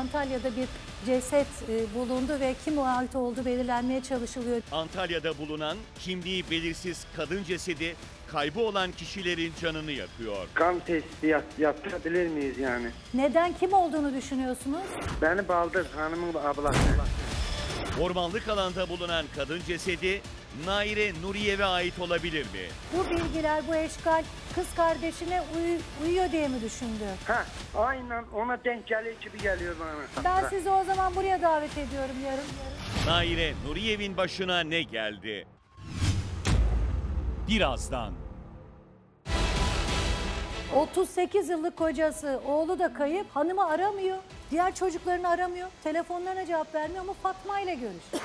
Antalya'da bir ceset e, bulundu ve kim o ait olduğu belirlenmeye çalışılıyor. Antalya'da bulunan kimliği belirsiz kadın cesedi kaybı olan kişilerin canını yakıyor. Kan testi yap, yaptırabilir miyiz yani? Neden kim olduğunu düşünüyorsunuz? Beni baldır hanımın ablası. Ormanlık alanda bulunan kadın cesedi Naire Nuriyev'e ait olabilir mi? Bu bilgiler, bu eşkal kız kardeşine uyu- uyuyor diye mi düşündü? Ha, aynen ona denk geliyor gibi geliyor bana. Ben sizi o zaman buraya davet ediyorum yarın. yarın. Naire Nuriyev'in başına ne geldi? Birazdan. 38 yıllık kocası, oğlu da kayıp, hanımı aramıyor. Diğer çocuklarını aramıyor. Telefonlarına cevap vermiyor ama Fatma ile görüş.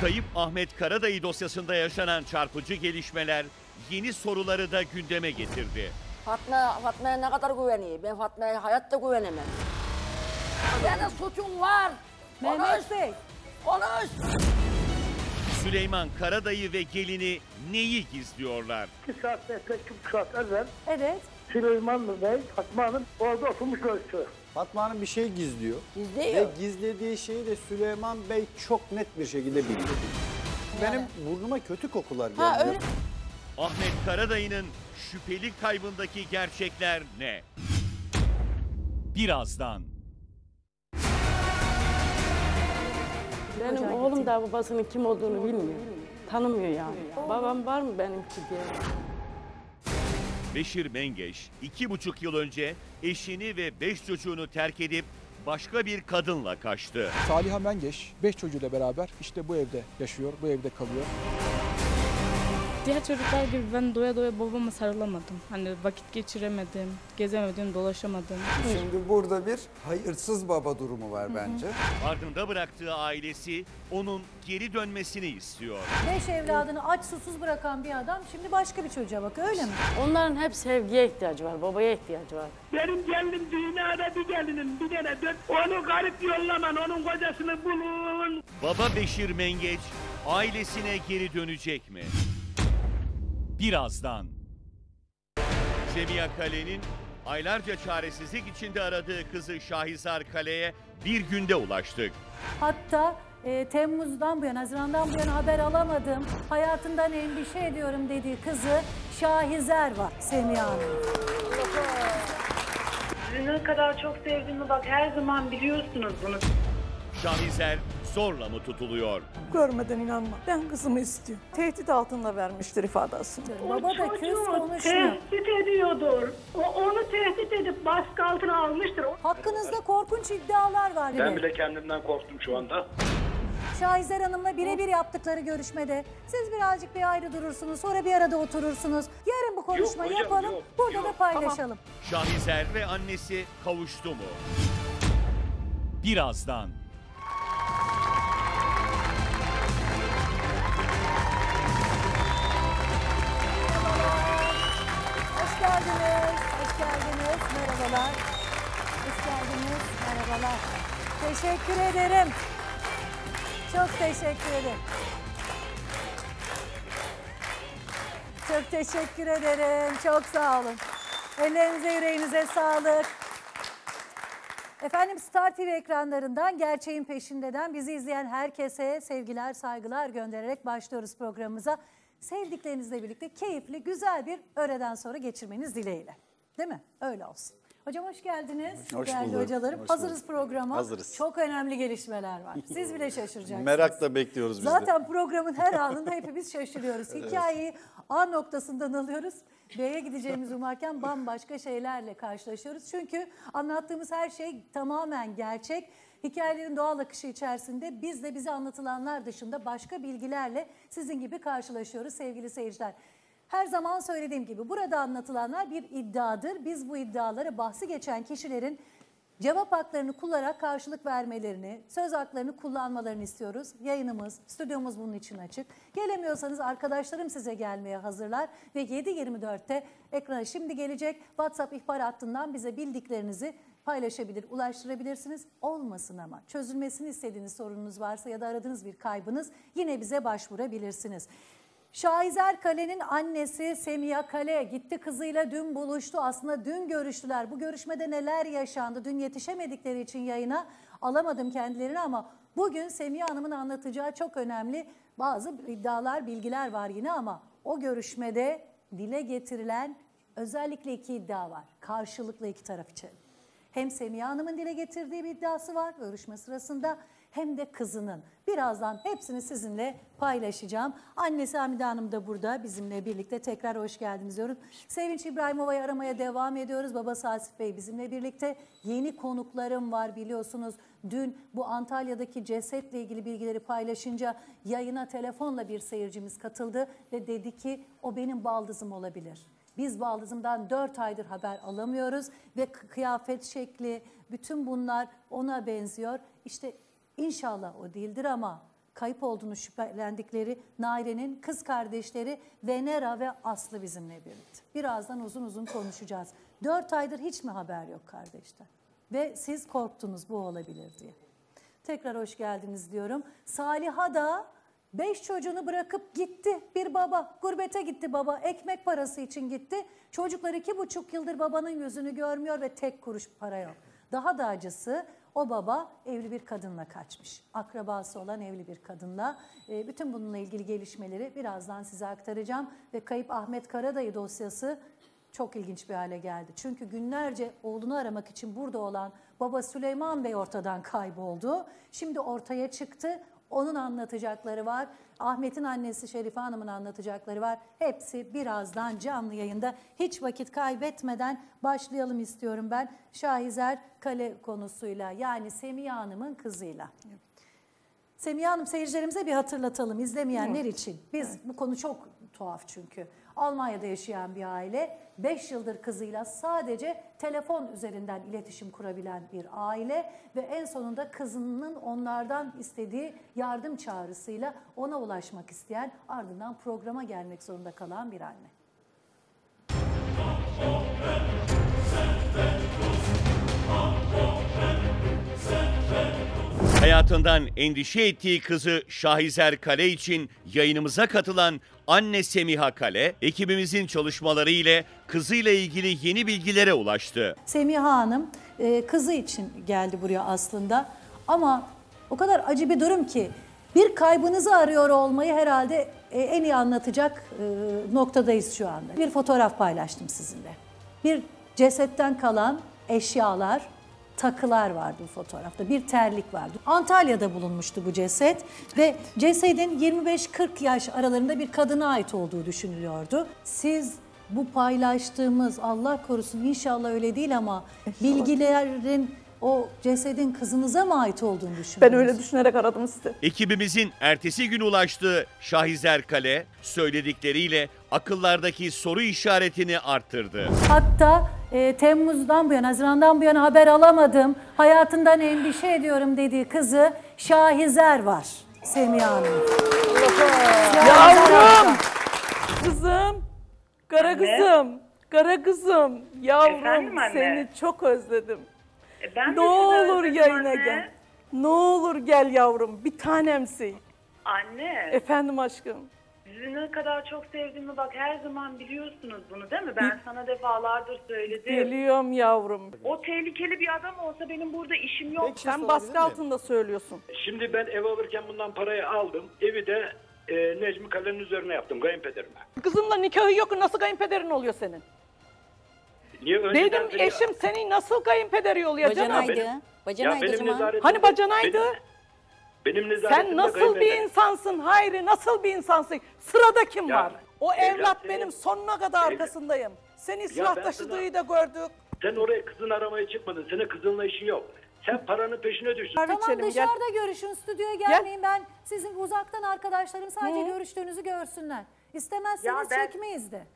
Kayıp Ahmet Karadayı dosyasında yaşanan çarpıcı gelişmeler yeni soruları da gündeme getirdi. Fatma, Fatma'ya ne kadar güveniyor? Ben Fatma'ya hayatta güvenemem. Senin suçun var. Konuş, Mehmet Bey, konuş. Süleyman Karadayı ve gelini neyi gizliyorlar? İki saat iki saat evvel evet. Süleyman Bey Fatma Hanım orada oturmuş ölçü. Fatma Hanım bir şey gizliyor. Ve Gizliyor. gizlediği şeyi de Süleyman Bey çok net bir şekilde biliyor. Benim burnuma kötü kokular. Ha öyle. Ahmet Karadayı'nın şüpheli kaybındaki gerçekler ne? Birazdan. Benim oğlum da babasının kim olduğunu bilmiyor. Tanımıyor yani. Babam var mı benimki diye. Beşir Mengeş iki buçuk yıl önce eşini ve beş çocuğunu terk edip başka bir kadınla kaçtı. Saliha Mengeş 5 çocuğuyla beraber işte bu evde yaşıyor, bu evde kalıyor. Diğer çocuklar gibi ben doya doya babama sarılamadım. Hani vakit geçiremedim, gezemedim, dolaşamadım. Şimdi burada bir hayırsız baba durumu var bence. Ardında bıraktığı ailesi onun geri dönmesini istiyor. Beş evladını aç susuz bırakan bir adam şimdi başka bir çocuğa bakıyor öyle mi? Onların hep sevgiye ihtiyacı var, babaya ihtiyacı var. Benim gelinim dünyada bir gelinim bir tane dört. Onu garip yollaman onun kocasını bulun. Baba Beşir Mengeç ailesine geri dönecek mi? Birazdan. Semiha Kale'nin aylarca çaresizlik içinde aradığı kızı Şahizar Kale'ye bir günde ulaştık. Hatta e, Temmuz'dan bu yana, Haziran'dan bu yana haber alamadım. Hayatından endişe ediyorum dediği kızı Şahizer var Semiha Hanım. Sizi ne kadar çok sevdiğimi bak her zaman biliyorsunuz bunu. Şahizer zorla mı tutuluyor? Görmeden inanma. Ben kızımı istiyorum. Tehdit altında vermiştir ifadesini. Baba da küs Çocuğu konuşmuyor. tehdit ediyordur. O, onu tehdit edip baskı altına almıştır. Hakkınızda korkunç iddialar var. Ben bile. bile kendimden korktum şu anda. Şahizer Hanım'la birebir yaptıkları görüşmede siz birazcık bir ayrı durursunuz sonra bir arada oturursunuz. Yarın bu konuşmayı hocam, yapalım yok, burada yok. da paylaşalım. Şahizer ve annesi kavuştu mu? Birazdan. Geldiniz, hoş geldiniz. Merhabalar. Hoş geldiniz, merhabalar. Teşekkür ederim. Çok teşekkür ederim. Çok teşekkür ederim. Çok sağ olun. Ellerinize yüreğinize sağlık. Efendim Star TV ekranlarından gerçeğin peşindeden bizi izleyen herkese sevgiler, saygılar göndererek başlıyoruz programımıza. Sevdiklerinizle birlikte keyifli, güzel bir öğleden sonra geçirmeniz dileğiyle. Değil mi? Öyle olsun. Hocam hoş geldiniz. Hoş Değerli bulduk, hocalarım. hoş Hazırız bulduk. programa. Hazırız. Çok önemli gelişmeler var. Siz bile şaşıracaksınız. Merakla bekliyoruz biz de. Zaten programın her anında hepimiz şaşırıyoruz. Hikayeyi A noktasından alıyoruz. B'ye gideceğimizi umarken bambaşka şeylerle karşılaşıyoruz. Çünkü anlattığımız her şey tamamen gerçek. Hikayelerin doğal akışı içerisinde biz de bize anlatılanlar dışında başka bilgilerle sizin gibi karşılaşıyoruz sevgili seyirciler. Her zaman söylediğim gibi burada anlatılanlar bir iddiadır. Biz bu iddiaları bahsi geçen kişilerin Cevap haklarını kullanarak karşılık vermelerini, söz haklarını kullanmalarını istiyoruz. Yayınımız, stüdyomuz bunun için açık. Gelemiyorsanız arkadaşlarım size gelmeye hazırlar ve 7.24'te ekrana şimdi gelecek WhatsApp ihbar hattından bize bildiklerinizi paylaşabilir, ulaştırabilirsiniz. Olmasın ama çözülmesini istediğiniz sorununuz varsa ya da aradığınız bir kaybınız yine bize başvurabilirsiniz. Şahizer Kale'nin annesi Semiha Kale gitti kızıyla dün buluştu. Aslında dün görüştüler. Bu görüşmede neler yaşandı? Dün yetişemedikleri için yayına alamadım kendilerini ama bugün Semiha Hanım'ın anlatacağı çok önemli bazı iddialar, bilgiler var yine ama o görüşmede dile getirilen özellikle iki iddia var. Karşılıklı iki taraf için. Hem Semiha Hanım'ın dile getirdiği bir iddiası var görüşme sırasında hem de kızının. Birazdan hepsini sizinle paylaşacağım. Annesi Hamide Hanım da burada bizimle birlikte. Tekrar hoş geldiniz diyorum. Sevinç İbrahimova'yı aramaya devam ediyoruz. Babası Asif Bey bizimle birlikte. Yeni konuklarım var biliyorsunuz. Dün bu Antalya'daki cesetle ilgili bilgileri paylaşınca yayına telefonla bir seyircimiz katıldı ve dedi ki o benim baldızım olabilir. Biz baldızımdan 4 aydır haber alamıyoruz ve kıyafet şekli, bütün bunlar ona benziyor. İşte inşallah o değildir ama kayıp olduğunu şüphelendikleri Naire'nin kız kardeşleri Venera ve Aslı bizimle birlikte. Birazdan uzun uzun konuşacağız. 4 aydır hiç mi haber yok kardeşler? Ve siz korktunuz bu olabilir diye. Tekrar hoş geldiniz diyorum. Saliha da beş çocuğunu bırakıp gitti. Bir baba gurbete gitti baba. Ekmek parası için gitti. Çocuklar iki buçuk yıldır babanın yüzünü görmüyor ve tek kuruş para yok. Daha da acısı o baba evli bir kadınla kaçmış. Akrabası olan evli bir kadınla. E, bütün bununla ilgili gelişmeleri birazdan size aktaracağım. Ve kayıp Ahmet Karadayı dosyası çok ilginç bir hale geldi. Çünkü günlerce oğlunu aramak için burada olan baba Süleyman Bey ortadan kayboldu. Şimdi ortaya çıktı. Onun anlatacakları var. Ahmet'in annesi Şerife Hanım'ın anlatacakları var. Hepsi birazdan canlı yayında. Hiç vakit kaybetmeden başlayalım istiyorum ben. Şahizer Kale konusuyla yani Semiha Hanım'ın kızıyla. Semiha Hanım seyircilerimize bir hatırlatalım izlemeyenler için. Biz bu konu çok tuhaf çünkü. Almanya'da yaşayan bir aile 5 yıldır kızıyla sadece telefon üzerinden iletişim kurabilen bir aile ve en sonunda kızının onlardan istediği yardım çağrısıyla ona ulaşmak isteyen ardından programa gelmek zorunda kalan bir anne. Hayatından endişe ettiği kızı Şahizer Kale için yayınımıza katılan anne Semiha Kale, ekibimizin çalışmaları ile kızıyla ilgili yeni bilgilere ulaştı. Semiha Hanım e, kızı için geldi buraya aslında. Ama o kadar acı bir durum ki bir kaybınızı arıyor olmayı herhalde e, en iyi anlatacak e, noktadayız şu anda. Bir fotoğraf paylaştım sizinle. Bir cesetten kalan eşyalar, takılar vardı bu fotoğrafta. Bir terlik vardı. Antalya'da bulunmuştu bu ceset ve cesedin 25-40 yaş aralarında bir kadına ait olduğu düşünülüyordu. Siz bu paylaştığımız Allah korusun inşallah öyle değil ama bilgilerin o cesedin kızınıza mı ait olduğunu düşünüyorsunuz? Ben öyle düşünerek aradım sizi. Ekibimizin ertesi gün ulaştığı Şahizer Kale, söyledikleriyle akıllardaki soru işaretini arttırdı. Hatta e, Temmuz'dan bu yana, Haziran'dan bu yana haber alamadım. Hayatından endişe ediyorum dediği kızı Şahizer var. Semiha Hanım. Yavrum! Kızım! Kara kızım! Kara kızım! Yavrum Efendim anne? seni çok özledim. E, ben Ne olur yayına anne. gel. Ne olur gel yavrum. Bir tanemsin. Anne, Efendim aşkım. sizi ne kadar çok sevdiğimi bak her zaman biliyorsunuz bunu değil mi? Ben sana defalardır söyledim. Biliyorum yavrum. O tehlikeli bir adam olsa benim burada işim yok. Sen baskı altında söylüyorsun. Şimdi ben ev alırken bundan parayı aldım. Evi de e, Necmi Kale'nin üzerine yaptım kayınpederime. Kızımla nikahı yok nasıl kayınpederin oluyor senin? Niye önceden Benim beri- eşim senin nasıl kayınpederi oluyor canım? Benim- Ya benim nezaretimde- Hani bacanaydı? Benim, benim nezaretimde Sen nasıl bir kayınpeder. insansın Hayri? Nasıl bir insansın? Sırada kim Ya, var? O evlat evlat senin- benim sonuna kadar Evlat- arkasındayım. Seni ben silah sana- taşıdığı da gördük. Sen oraya kızın aramaya çıkmadın. Senin kızınla işin yok. Sen paranın peşine düştün. Tamam içelim, gel. dışarıda görüşün, stüdyoya gelmeyin. Ben sizin uzaktan arkadaşlarım sadece görüştüğünüzü görsünler. İstemezseniz Ya ben- çekmeyiz de.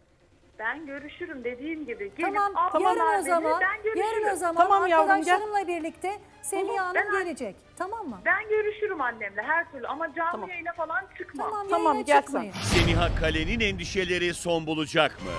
Ben görüşürüm dediğim gibi. Gelip Tamam, almalar yarın o beni, zaman, ben görüşürüm. yarın o zaman Tamam yavrum, gel. arkadaşlarımla birlikte Semiha Tamam, Hanım ben- gelecek. Tamam mı? Ben görüşürüm annemle her türlü ama canlı Tamam. yayına falan çıkmam. Tamam, Tamam, yayına gel sen. çıkmayın. Semiha Kale'nin endişeleri son bulacak mı?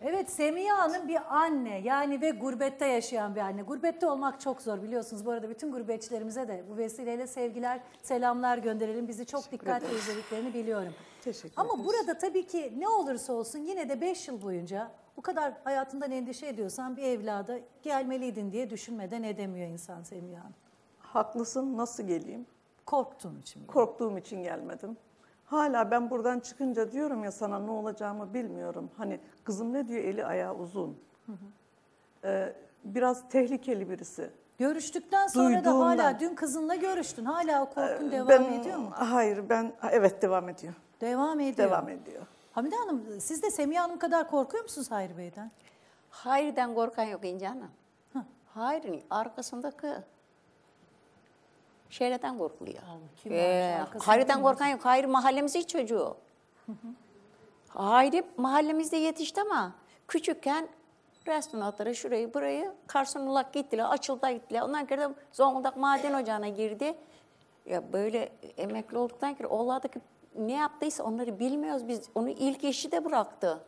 Evet Evet Semiha Hanım bir anne yani ve gurbette yaşayan bir anne. Gurbette olmak çok zor biliyorsunuz. Bu arada bütün gurbetçilerimize de bu vesileyle sevgiler, selamlar gönderelim. Bizi çok dikkatle izlediklerini biliyorum. Teşekkür Ama ederiz. burada tabii ki ne olursa olsun yine de 5 yıl boyunca bu kadar hayatından endişe ediyorsan bir evlada gelmeliydin diye düşünmeden edemiyor insan Semiha Hanım. Haklısın nasıl geleyim? Korktuğun için. mi? Korktuğum için gelmedim. Hala ben buradan çıkınca diyorum ya sana ne olacağımı bilmiyorum. Hani kızım ne diyor eli ayağı uzun. Ee, biraz tehlikeli birisi. Görüştükten sonra da hala Duyduğumdan. dün kızınla görüştün. Hala korkun devam ben, ediyor mu? Hayır ben evet devam ediyor. Devam ediyor. Devam ediyor. Hamide Hanım siz de Semiha Hanım kadar korkuyor musunuz Hayri Bey'den? Hayırdan korkan yok İnce Hanım. Hayırın arkasındaki şeylerden korkuluyor. kim Ee, kim korkan yok. Hayır mahallemizin çocuğu. Hayri mahallemizde yetişti ama küçükken restoranlara şurayı burayı Karsunulak gittiler, açılda gittiler. Ondan sonra da Zonguldak maden ocağına girdi. Ya böyle emekli olduktan sonra oğlardaki ne yaptıysa onları bilmiyoruz biz. Onu ilk eşi de bıraktı.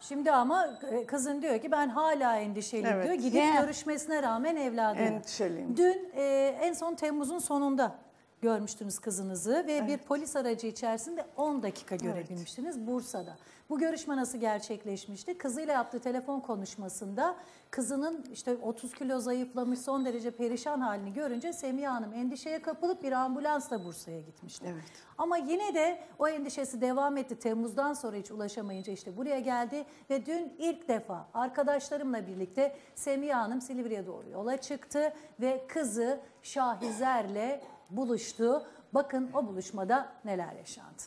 Şimdi ama e, kızın diyor ki ben hala endişeliyim Evet. diyor. Gidip Ya. görüşmesine rağmen evladı. Endişeliyim. Dün e, en son Temmuz'un sonunda görmüştünüz kızınızı ve bir polis aracı içerisinde 10 dakika görebilmiştiniz Bursa'da. Bu görüşme nasıl gerçekleşmişti? Kızıyla yaptığı telefon konuşmasında kızının işte 30 kilo zayıflamış son derece perişan halini görünce Semiha Hanım endişeye kapılıp bir ambulansla Bursa'ya gitmişti. Ama yine de o endişesi devam etti. Temmuz'dan sonra hiç ulaşamayınca işte buraya geldi ve dün ilk defa arkadaşlarımla birlikte Semiha Hanım Silivri'ye doğru yola çıktı ve kızı Şahizer'le buluştu. Bakın o buluşmada neler yaşandı.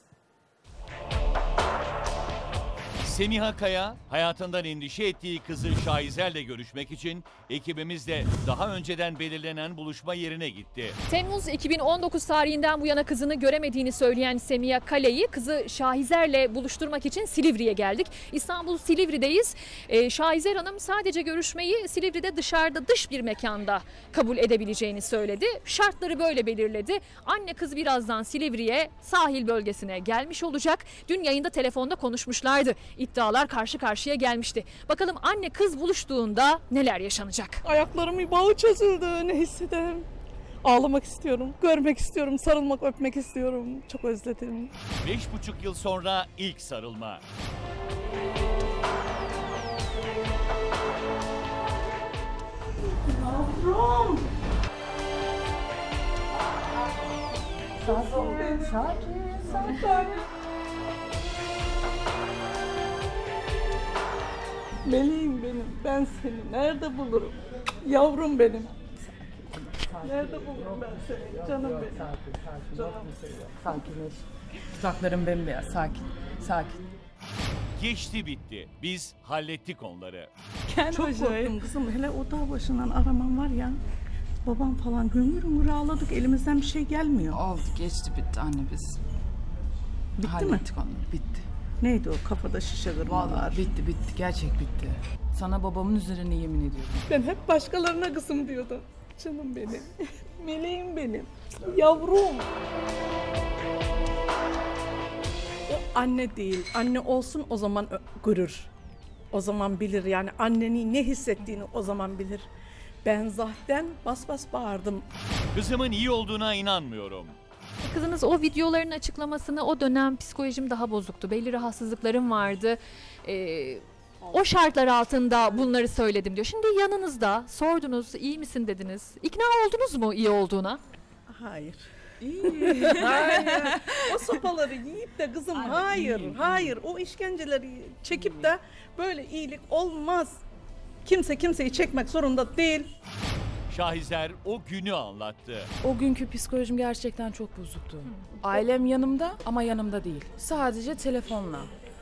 Semiha Kaya hayatından endişe ettiği kızı Şahizer'le görüşmek için ekibimizle daha önceden belirlenen buluşma yerine gitti. Temmuz 2019 tarihinden bu yana kızını göremediğini söyleyen Semiha Kale'yi kızı Şahizer'le buluşturmak için Silivri'ye geldik. İstanbul Silivri'deyiz. Ee, Şahizer Hanım sadece görüşmeyi Silivri'de dışarıda dış bir mekanda kabul edebileceğini söyledi. Şartları böyle belirledi. Anne kız birazdan Silivri'ye sahil bölgesine gelmiş olacak. Dün yayında telefonda konuşmuşlardı. İddialar karşı karşıya gelmişti. Bakalım anne kız buluştuğunda neler yaşanacak? Ayaklarımın bağı çözüldü ne hissederim. Ağlamak istiyorum, görmek istiyorum, sarılmak, öpmek istiyorum. Çok özledim. Beş buçuk yıl sonra ilk sarılma. Yavrum. Sakin, sakin, sakin. Meleğim benim, ben seni nerede bulurum? Yavrum benim. Nerede bulurum ben seni? Canım benim. Canım. Sakinleş. Dudakların bembeyaz. Sakin. Sakin. Geçti bitti. Biz hallettik onları. Çok korktum kızım. Hele o dağ başından araman var ya. Babam falan hüngür hüngür ağladık. Elimizden bir şey gelmiyor. Oldu geçti bitti anne biz. Bitti mi? Hallettik onu bitti. Neydi o kafada şişe kırmalar? Vallahi bitti bitti gerçek bitti. Sana babamın üzerine yemin ediyorum. Ben hep başkalarına kızım diyordum. Canım benim. Meleğim benim. Yavrum. O anne değil. Anne olsun o zaman görür. O zaman bilir yani annenin ne hissettiğini o zaman bilir. Ben zaten bas bas bağırdım. Kızımın iyi olduğuna inanmıyorum. Kızınız o videoların açıklamasını o dönem psikolojim daha bozuktu. Belli rahatsızlıklarım vardı. Ee, o şartlar altında bunları söyledim diyor. Şimdi yanınızda sordunuz iyi misin dediniz. İkna oldunuz mu iyi olduğuna? Hayır. hayır. O sopaları yiyip de kızım hayır, hayır. O işkenceleri çekip de böyle iyilik olmaz. Kimse kimseyi çekmek zorunda değil. Şahizer o günü anlattı. O günkü psikolojim gerçekten çok bozuktu. Ailem yanımda ama yanımda değil. Sadece telefonla,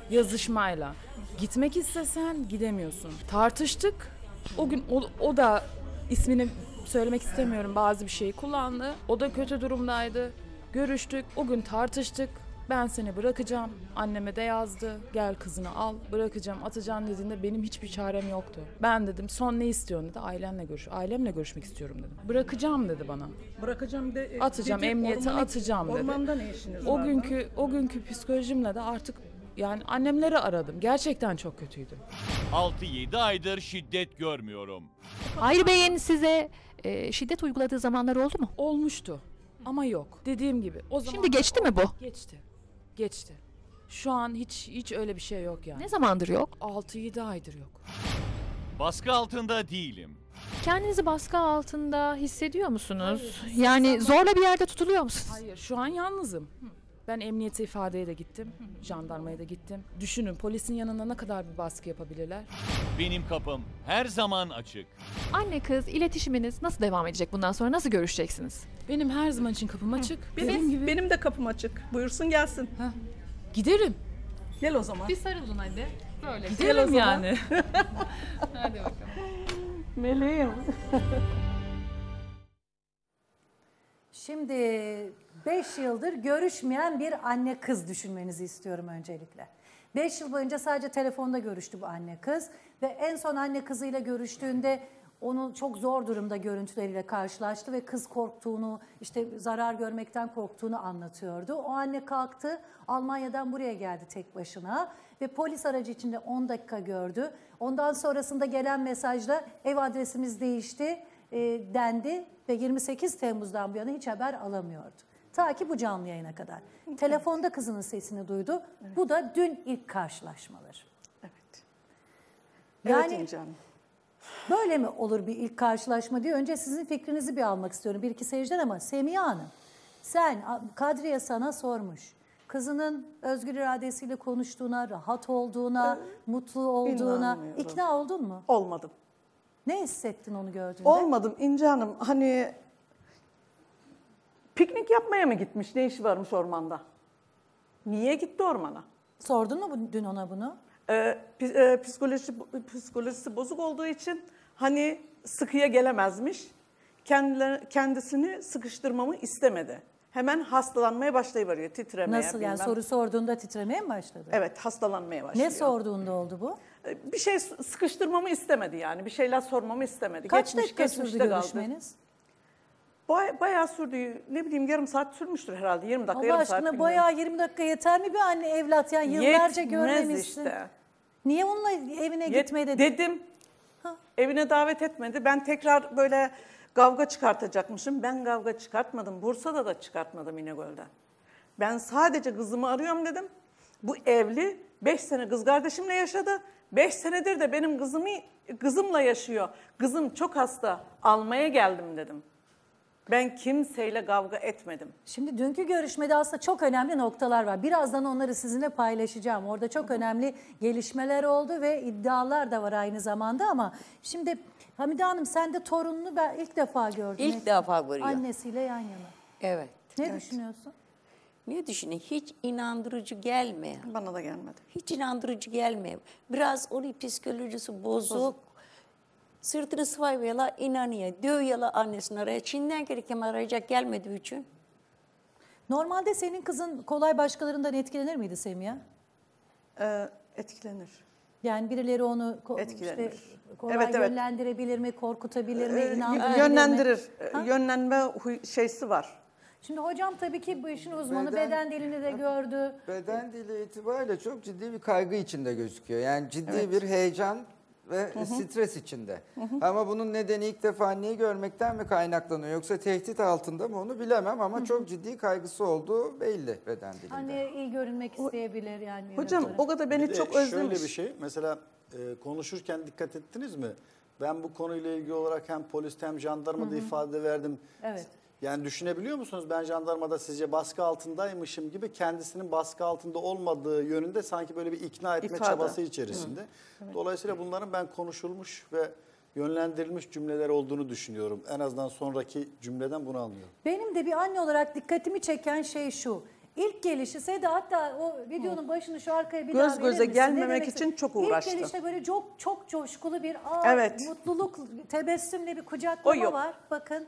yazışmayla. Gitmek istesen gidemiyorsun. Tartıştık. O gün o, o da ismini söylemek istemiyorum bazı bir şeyi kullandı. O da kötü durumdaydı. Görüştük. O gün tartıştık. Ben seni bırakacağım. Anneme de yazdı. Gel kızını al. Bırakacağım, atacağım dediğinde benim hiçbir çarem yoktu. Ben dedim son ne istiyorsun dedi. Ailenle görüş. Ailemle görüşmek istiyorum dedim. Bırakacağım dedi bana. Bırakacağım de Atacağım, dedi, emniyete ormana- atacağım dedi. Ormanda ne işiniz O var? günkü o günkü psikolojimle de artık Yani annemleri aradım. Gerçekten çok kötüydü. 6-7 aydır şiddet görmüyorum. Hayri Bey'in size e, şiddet uyguladığı zamanlar oldu mu? Olmuştu ama yok. Dediğim gibi o zaman Şimdi geçti mi bu? Geçti. Geçti. Şu an hiç hiç öyle bir şey yok yani. Ne zamandır yok? 6-7 aydır yok. Baskı altında değilim. Kendinizi baskı altında hissediyor musunuz? yani zorla bir yerde tutuluyor musunuz? Hayır şu an yalnızım. Ben emniyete ifadeye de gittim. Jandarmaya da gittim. Düşünün polisin yanında ne kadar bir baskı yapabilirler. Benim kapım her zaman açık. Anne kız iletişiminiz nasıl devam edecek bundan sonra? Nasıl görüşeceksiniz? Benim her zaman için kapım açık. Dediğim Benim, gibi benim de kapım açık. Buyursun gelsin. giderim. Gel o zaman. Bir sarılın hadi. Böyle. Gel o Giderim zaman. yani. Hadi bakalım. Meleğim. Şimdi 5 yıldır görüşmeyen bir anne kız düşünmenizi istiyorum öncelikle. 5 yıl boyunca sadece telefonda görüştü bu anne kız ve en son anne kızıyla görüştüğünde onun çok zor durumda görüntüleriyle karşılaştı ve kız korktuğunu, işte zarar görmekten korktuğunu anlatıyordu. O anne kalktı, Almanya'dan buraya geldi tek başına ve polis aracı içinde 10 dakika gördü. Ondan sonrasında gelen mesajla ev adresimiz değişti e, dendi ve 28 Temmuz'dan bu yana hiç haber alamıyordu. Ta ki bu canlı yayına kadar. Telefonda kızının sesini duydu. Bu da dün ilk karşılaşmaları. Evet. Yani evet İnce Hanım. böyle mi olur bir ilk karşılaşma diye önce sizin fikrinizi bir almak istiyorum. Bir iki seyirciden ama Semiha Hanım sen Kadriye sana sormuş. Kızının özgür iradesiyle konuştuğuna, rahat olduğuna, mutlu olduğuna ikna oldun mu? Olmadım. Ne hissettin onu gördüğünde? Olmadım İnce Hanım. Hani piknik yapmaya mı gitmiş? Ne işi varmış ormanda? Niye gitti ormana? Sordun mu bu- dün ona bunu? Ee, pi- e, psikoloji, psikolojisi bozuk olduğu için hani sıkıya gelemezmiş. Kendileri, kendisini sıkıştırmamı istemedi. Hemen hastalanmaya başlayıveriyor, titremeye. Nasıl yani bilmem. soru sorduğunda titremeye mi başladı? Evet, hastalanmaya başlıyor. Ne sorduğunda oldu bu? Ee, Bir şey s- sıkıştırmamı istemedi yani. Bir şeyler sormamı istemedi. Kaç Geçmiş, dakika sürdü geçmişte kaldı. görüşmeniz? Bay, bayağı sürdü. Ne bileyim yarım saat sürmüştür herhalde. 20 dakika, Allah yarım saat. aşkına bilmiyorum. bayağı 20 dakika yeter mi bir anne evlat yani yıllarca Yetmez görmemişsin. işte. Niye onunla evine Yet- gitmeye dedin? Dedim. Evine davet etmedi. Ben tekrar böyle kavga çıkartacakmışım. Ben kavga çıkartmadım. Bursa'da da çıkartmadım İnegöl'den. Ben sadece kızımı arıyorum dedim. Bu evli. 5 sene kız kardeşimle yaşadı. 5 senedir de benim kızımı kızımla yaşıyor. Kızım çok hasta. Almaya geldim dedim. Ben kimseyle kavga etmedim. Şimdi dünkü görüşmede aslında çok önemli noktalar var. Birazdan onları sizinle paylaşacağım. Orada çok önemli gelişmeler oldu ve iddialar da var aynı zamanda ama şimdi Hamide Hanım sen de torununu ben ilk defa gördün. İlk defa görüyor. Annesiyle yan yana. Evet. Ne düşünüyorsun? Ne düşünün? Hiç inandırıcı gelmiyor. Bana da gelmedi. Hiç inandırıcı gelmiyor. Biraz onun psikolojisi bozuk. Sırtını sıvayla inanıyor. Dövüyorlar annesini araya. Çin'den gereken arayacak gelmediği için. Normalde senin kızın kolay başkalarından etkilenir miydi Semiha? Ee, etkilenir. Yani birileri onu ko- Etkilenir. işte kolay Evet, evet. yönlendirebilir mi, korkutabilir mi, Ee, inandırabilir mi? yönlendirir. Ha? Yönlenme şeysi var. Şimdi hocam tabii ki bu işin uzmanı Beden- beden dilini de gördü. Beden dili itibariyle çok ciddi bir kaygı içinde gözüküyor. Yani ciddi bir heyecan ve stres içinde. Ama bunun nedeni ilk defa anneyi görmekten mi kaynaklanıyor yoksa tehdit altında mı onu bilemem ama çok ciddi kaygısı olduğu belli beden dilinde. Anne iyi görünmek isteyebilir yani. Hocam yönetmeni. o kadar beni Bir çok özlemiş. Şöyle bir şey mesela e, konuşurken dikkat ettiniz mi? Ben bu konuyla ilgili olarak hem polis hem jandarmada ifade verdim. Evet. Yani düşünebiliyor musunuz? Ben jandarmada sizce baskı altındaymışım gibi kendisinin baskı altında olmadığı yönünde sanki böyle bir ikna etme İfade. çabası içerisinde. Dolayısıyla bunların ben konuşulmuş ve yönlendirilmiş cümleler olduğunu düşünüyorum. En azından sonraki cümleden bunu anlıyorum. Benim de bir anne olarak dikkatimi çeken şey şu. İlk gelişi Seda hatta o videonun başını şu arkaya bir Göz daha verir göze misin? gelmemek Ne demek için çok uğraştı. İlk gelişte böyle çok çok coşkulu bir aa, Evet. mutluluk, tebessümle bir kucaklama O yok. var. Bakın.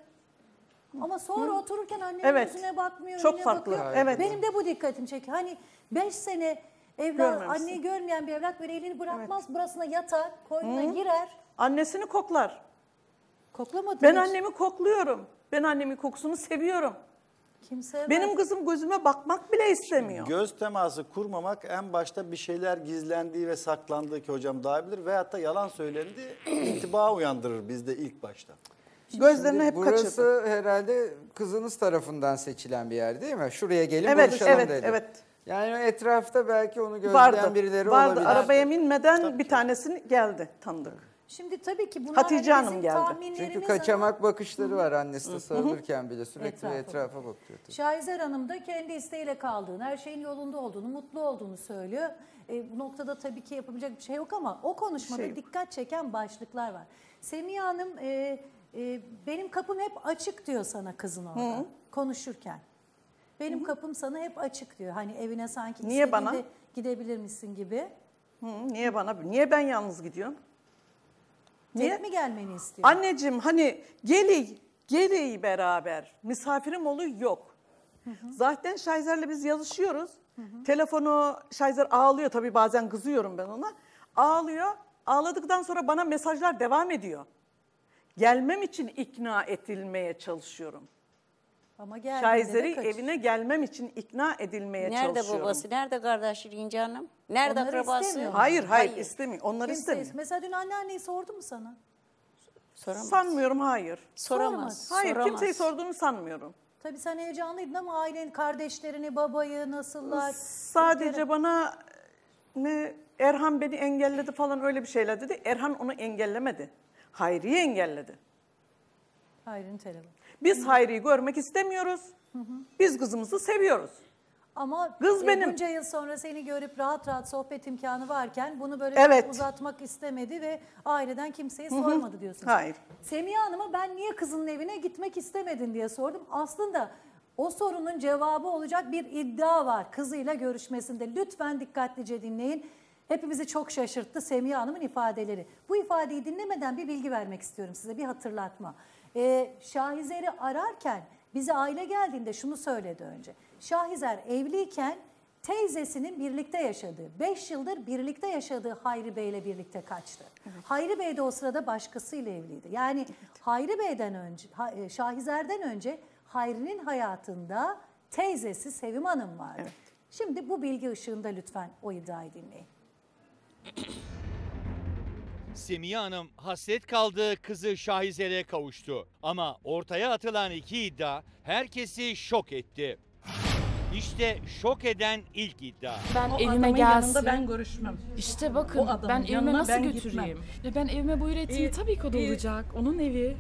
Ama sonra otururken annenin Evet. yüzüne bakmıyor, Çok önüne farklı. bakıyor. Evet. Benim de bu dikkatimi çekiyor. Hani 5 sene evlat, anneyi görmeyen bir evlat böyle elini bırakmaz, burasına yatar, koynuna girer. Annesini koklar. Koklamadı Ben hiç. annemi kokluyorum. Ben annemin kokusunu seviyorum. Kimse Benim kızım gözüme bakmak bile istemiyor. Göz teması kurmamak en başta bir şeyler gizlendiği ve saklandığı ki hocam daha bilir veyahut da yalan söylendi intiba uyandırır bizde ilk başta. Gözlerini Şimdi hep burası kaçırdı. herhalde kızınız tarafından seçilen bir yer değil mi? Şuraya gelin Evet, buluşalım evet, dedi. evet. Yani etrafta belki onu gözleyen Vardı. birileri Vardı. olabilir. Arabaya binmeden bir tanesini geldi tanıdık. Şimdi tabii ki bunlar Hatice hani Hanım geldi. Çünkü ama- kaçamak bakışları var annesi de sarılırken bile sürekli Etrafa etrafa, bakıyor. tabii. Şahizer Hanım da kendi isteğiyle kaldığını, her şeyin yolunda olduğunu, mutlu olduğunu söylüyor. E, bu noktada tabii ki yapabilecek bir şey yok ama o konuşmada Şey dikkat çeken başlıklar var. Semiha Hanım, e, e, benim kapım hep açık diyor sana kızın orada Hı. konuşurken. Benim kapım sana hep açık diyor. Hani evine sanki Niye bana? gidebilir misin gibi. Hı, niye bana? Niye ben yalnız gidiyorum? Niye? Tek mi gelmeni istiyor? Anneciğim hani geli, geli beraber. Misafirim oluyor yok. Zaten Şayzer'le biz yazışıyoruz. Telefonu Şayzer ağlıyor tabii bazen kızıyorum ben ona. Ağlıyor. Ağladıktan sonra bana mesajlar devam ediyor. Gelmem için ikna edilmeye çalışıyorum. Ama geldiğinde de Şayzer'i kaçış. evine gelmem için ikna edilmeye Nerede çalışıyorum. babası, nerede kardeşi İnce Hanım? Nerede Onları akrabası? istemiyor. Hayır, hayır, istemiyor. Onları Kimse- istemiyor. Mesela dün anneanneyi sordu mu sana? Soramaz. Sanmıyorum hayır. Soramaz. Hayır soramaz. kimseyi sorduğunu sanmıyorum. Tabii sen heyecanlıydın ama ailen, kardeşlerini, babayı nasıllar? Sadece bana ne Erhan beni engelledi falan öyle bir şeyler dedi. Erhan onu engellemedi. Hayri'yi engelledi. Hayır'ın telefonu. Biz Hayri'yi görmek istemiyoruz. Biz kızımızı seviyoruz. Ama Kız e, benim. bunca yıl sonra seni görüp rahat rahat sohbet imkanı varken bunu böyle Evet. uzatmak istemedi ve aileden kimseye sormadı diyorsun. Hayır. Semiha Hanım'a ben niye kızının evine gitmek istemedin diye sordum. Aslında o sorunun cevabı olacak bir iddia var kızıyla görüşmesinde. Lütfen dikkatlice dinleyin. Hepimizi çok şaşırttı Semiha Hanım'ın ifadeleri. Bu ifadeyi dinlemeden bir bilgi vermek istiyorum size, bir hatırlatma. Ee, Şahizer'i ararken bize aile geldiğinde şunu söyledi önce. Şahizer evliyken teyzesinin birlikte yaşadığı, 5 yıldır birlikte yaşadığı Hayri Bey ile birlikte kaçtı. Hayri Bey de o sırada başkasıyla evliydi. Yani Hayri Bey'den önce, e, Şahizer'den önce Hayri'nin hayatında teyzesi Sevim Hanım vardı. Şimdi bu bilgi ışığında lütfen o iddiayı dinleyin. Semiha Hanım hasret kaldığı kızı Şahizer'e kavuştu. Ama ortaya atılan iki iddia herkesi şok etti. İşte şok eden ilk iddia. Ben O evime gelsin. yanında ben görüşmem. İşte bakın ben evime nasıl ben götüreyim? gitmem. Ya ben evime buyur ettiği İyi, tabii ki o da iyi. olacak. Onun evi.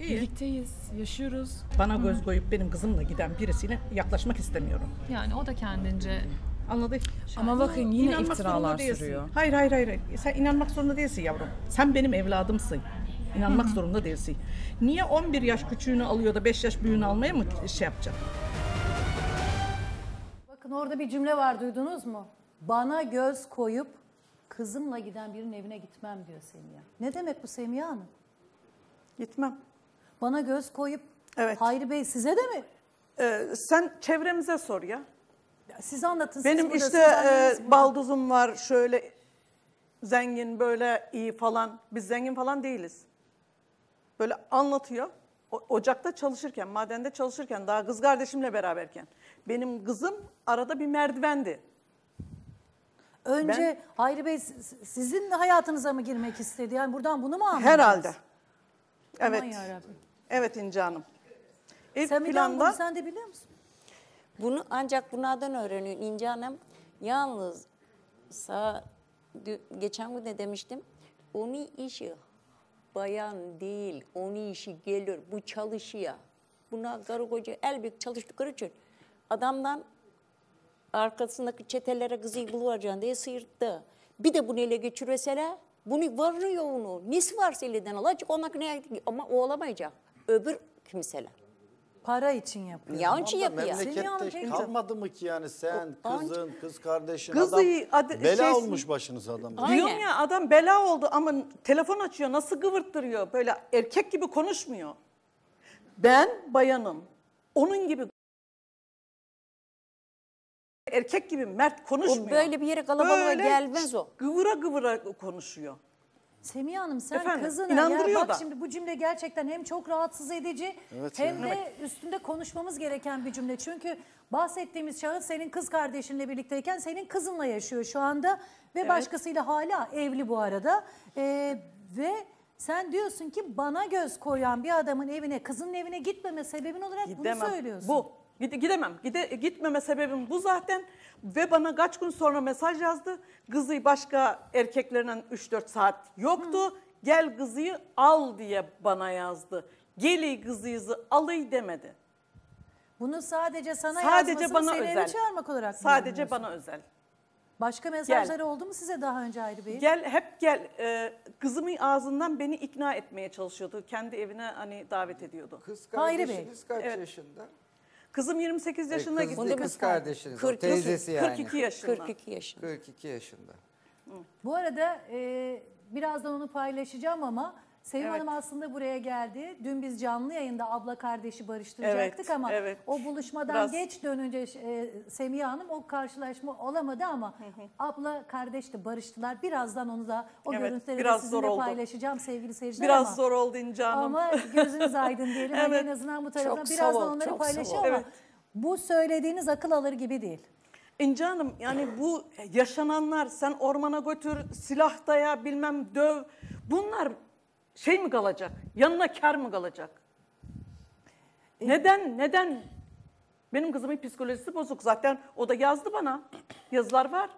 İyi. Birlikteyiz, yaşıyoruz. Bana göz koyup benim kızımla giden birisine yaklaşmak istemiyorum. Yani o da kendince Anladın? Ama bakın yine İnanmak iftiralar zorunda değilsin. sürüyor. Hayır hayır hayır. Sen inanmak zorunda değilsin yavrum. Sen benim evladımsın. İnanmak zorunda değilsin. Niye 11 yaş küçüğünü alıyor da 5 yaş büyüğünü almaya mı şey yapacak? Bakın orada bir cümle var duydunuz mu? Bana göz koyup kızımla giden birinin evine gitmem diyor Semiha. Ne demek bu Semiha Hanım? Gitmem. Bana göz koyup Evet. Hayri Bey size de mi? Ee, sen çevremize sor ya. Siz anlatın. Benim siz işte e, baldızım var şöyle zengin böyle iyi falan. Biz zengin falan değiliz. Böyle anlatıyor. O- ocakta çalışırken, madende çalışırken, daha kız kardeşimle beraberken. Benim kızım arada bir merdivendi. Önce Hayri Bey siz- sizin hayatınıza mı girmek istedi? Yani buradan bunu mu anladınız? Herhalde. Aman Evet. yarabbim. Evet İnce Hanım. İlk Sen bir planda bunu sen de biliyor musun? Bunu ancak bunlardan öğreniyor İnce Hanım. Yalnız sağ, geçen gün de demiştim. Onun işi bayan değil, onun işi gelir, bu çalışıyor. Buna karı koca elbet çalıştıkları için adamdan arkasındaki çetelere kızı bulacaksın diye sıyırttı. Bir de bunu ele geçireseler, bunu varıyor onu. Nesi varsa elinden alacak, ona ne ama o olamayacak. Öbür kimseler. Para için yapıyor. Ya onun için yapıyor. Memlekette alacak. kalmadı mı ki yani sen, kızın, kız kardeşin, Kızı adam bela şey- olmuş başınıza adam. Aynen. diyorum ya adam bela oldu ama telefon açıyor nasıl kıvırttırıyor. Böyle erkek gibi konuşmuyor. Ben bayanım. Onun gibi erkek gibi mert konuşmuyor. O böyle bir yere kalabalığa gelmez o. Gıvıra gıvıra konuşuyor. Semiha Hanım sen Efendim, kızına ya bak da. şimdi bu cümle gerçekten hem çok rahatsız edici Evet hem ya. de üstünde konuşmamız gereken bir cümle. Çünkü bahsettiğimiz şahıs senin kız kardeşinle birlikteyken senin kızınla yaşıyor şu anda ve başkasıyla hala evli bu arada. Ee, ve sen diyorsun ki bana göz koyan bir adamın evine kızının evine gitmeme sebebin olarak bunu söylüyorsun. Bu. Gide- gidemem. Gide, gitmeme sebebim bu zaten. Ve bana kaç gün sonra mesaj yazdı. Kızı başka erkeklerle 3-4 saat yoktu. Gel kızıyı al diye bana yazdı. Geli kızıyızı alıy demedi. Bunu sadece sana Sadece yazmasını bana seni özel. çağırmak olarak mı Sadece bana özel. Başka mesajları oldu mu size daha önce Hayri Bey? Gel hep gel. Ee, kızımın ağzından beni ikna etmeye çalışıyordu. Kendi evine hani davet ediyordu. Kız Hayri Bey. kardeşiniz kaç Evet. yaşında? Kızım 28 yaşına E, kız, gitti. kız kardeşiniz, o 42 teyzesi yani. 42 yaşında. 42 yaşında. 42 yaşında. Bu arada e, birazdan onu paylaşacağım ama Sevim Evet. Hanım aslında buraya geldi. Dün biz canlı yayında abla kardeşi barıştıracaktık Evet, ama evet. o buluşmadan Biraz- geç dönünce e, Semiha Hanım o karşılaşma olamadı ama abla kardeş de barıştılar. Birazdan onu da o Evet, görüntüleri biraz sizinle zor oldu. paylaşacağım sevgili seyirciler Biraz ama. zor oldu İnce Hanım. Ama gözünüz aydın diyelim. Hani Evet. en azından bu tarafına Çok birazdan savol, onları çok paylaşacağım ama bu söylediğiniz akıl alır gibi değil. İnce Hanım yani bu yaşananlar sen ormana götür, silah daya bilmem döv. Bunlar şey mi kalacak? Yanına kar mı kalacak? Neden? Neden? Benim kızımın psikolojisi bozuk. Zaten o da yazdı bana. Yazılar var.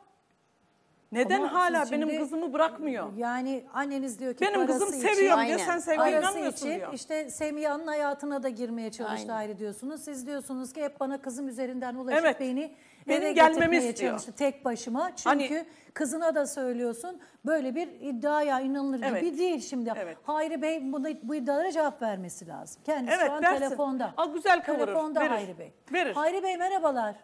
Neden Ama hala benim kızımı bırakmıyor? Yani anneniz diyor ki Benim kızım diyor. Aynen. Sen sevgiye inanmıyorsun için diyor. işte Semiha'nın hayatına da girmeye çalıştı Aynen. ayrı diyorsunuz. Siz diyorsunuz ki hep bana kızım üzerinden ulaşıp Evet. beni Benim eve gelmemi istiyor. çalıştı tek başıma. Çünkü Hani- kızına da söylüyorsun böyle bir iddiaya inanılır Evet. gibi değil şimdi. Evet. Hayri Bey buna, bu iddialara cevap vermesi lazım. Kendisi Evet, şu an versin. telefonda. Aa, güzel kıvırır, Telefonda verir. Hayri Bey. Verir. Hayri Bey merhabalar.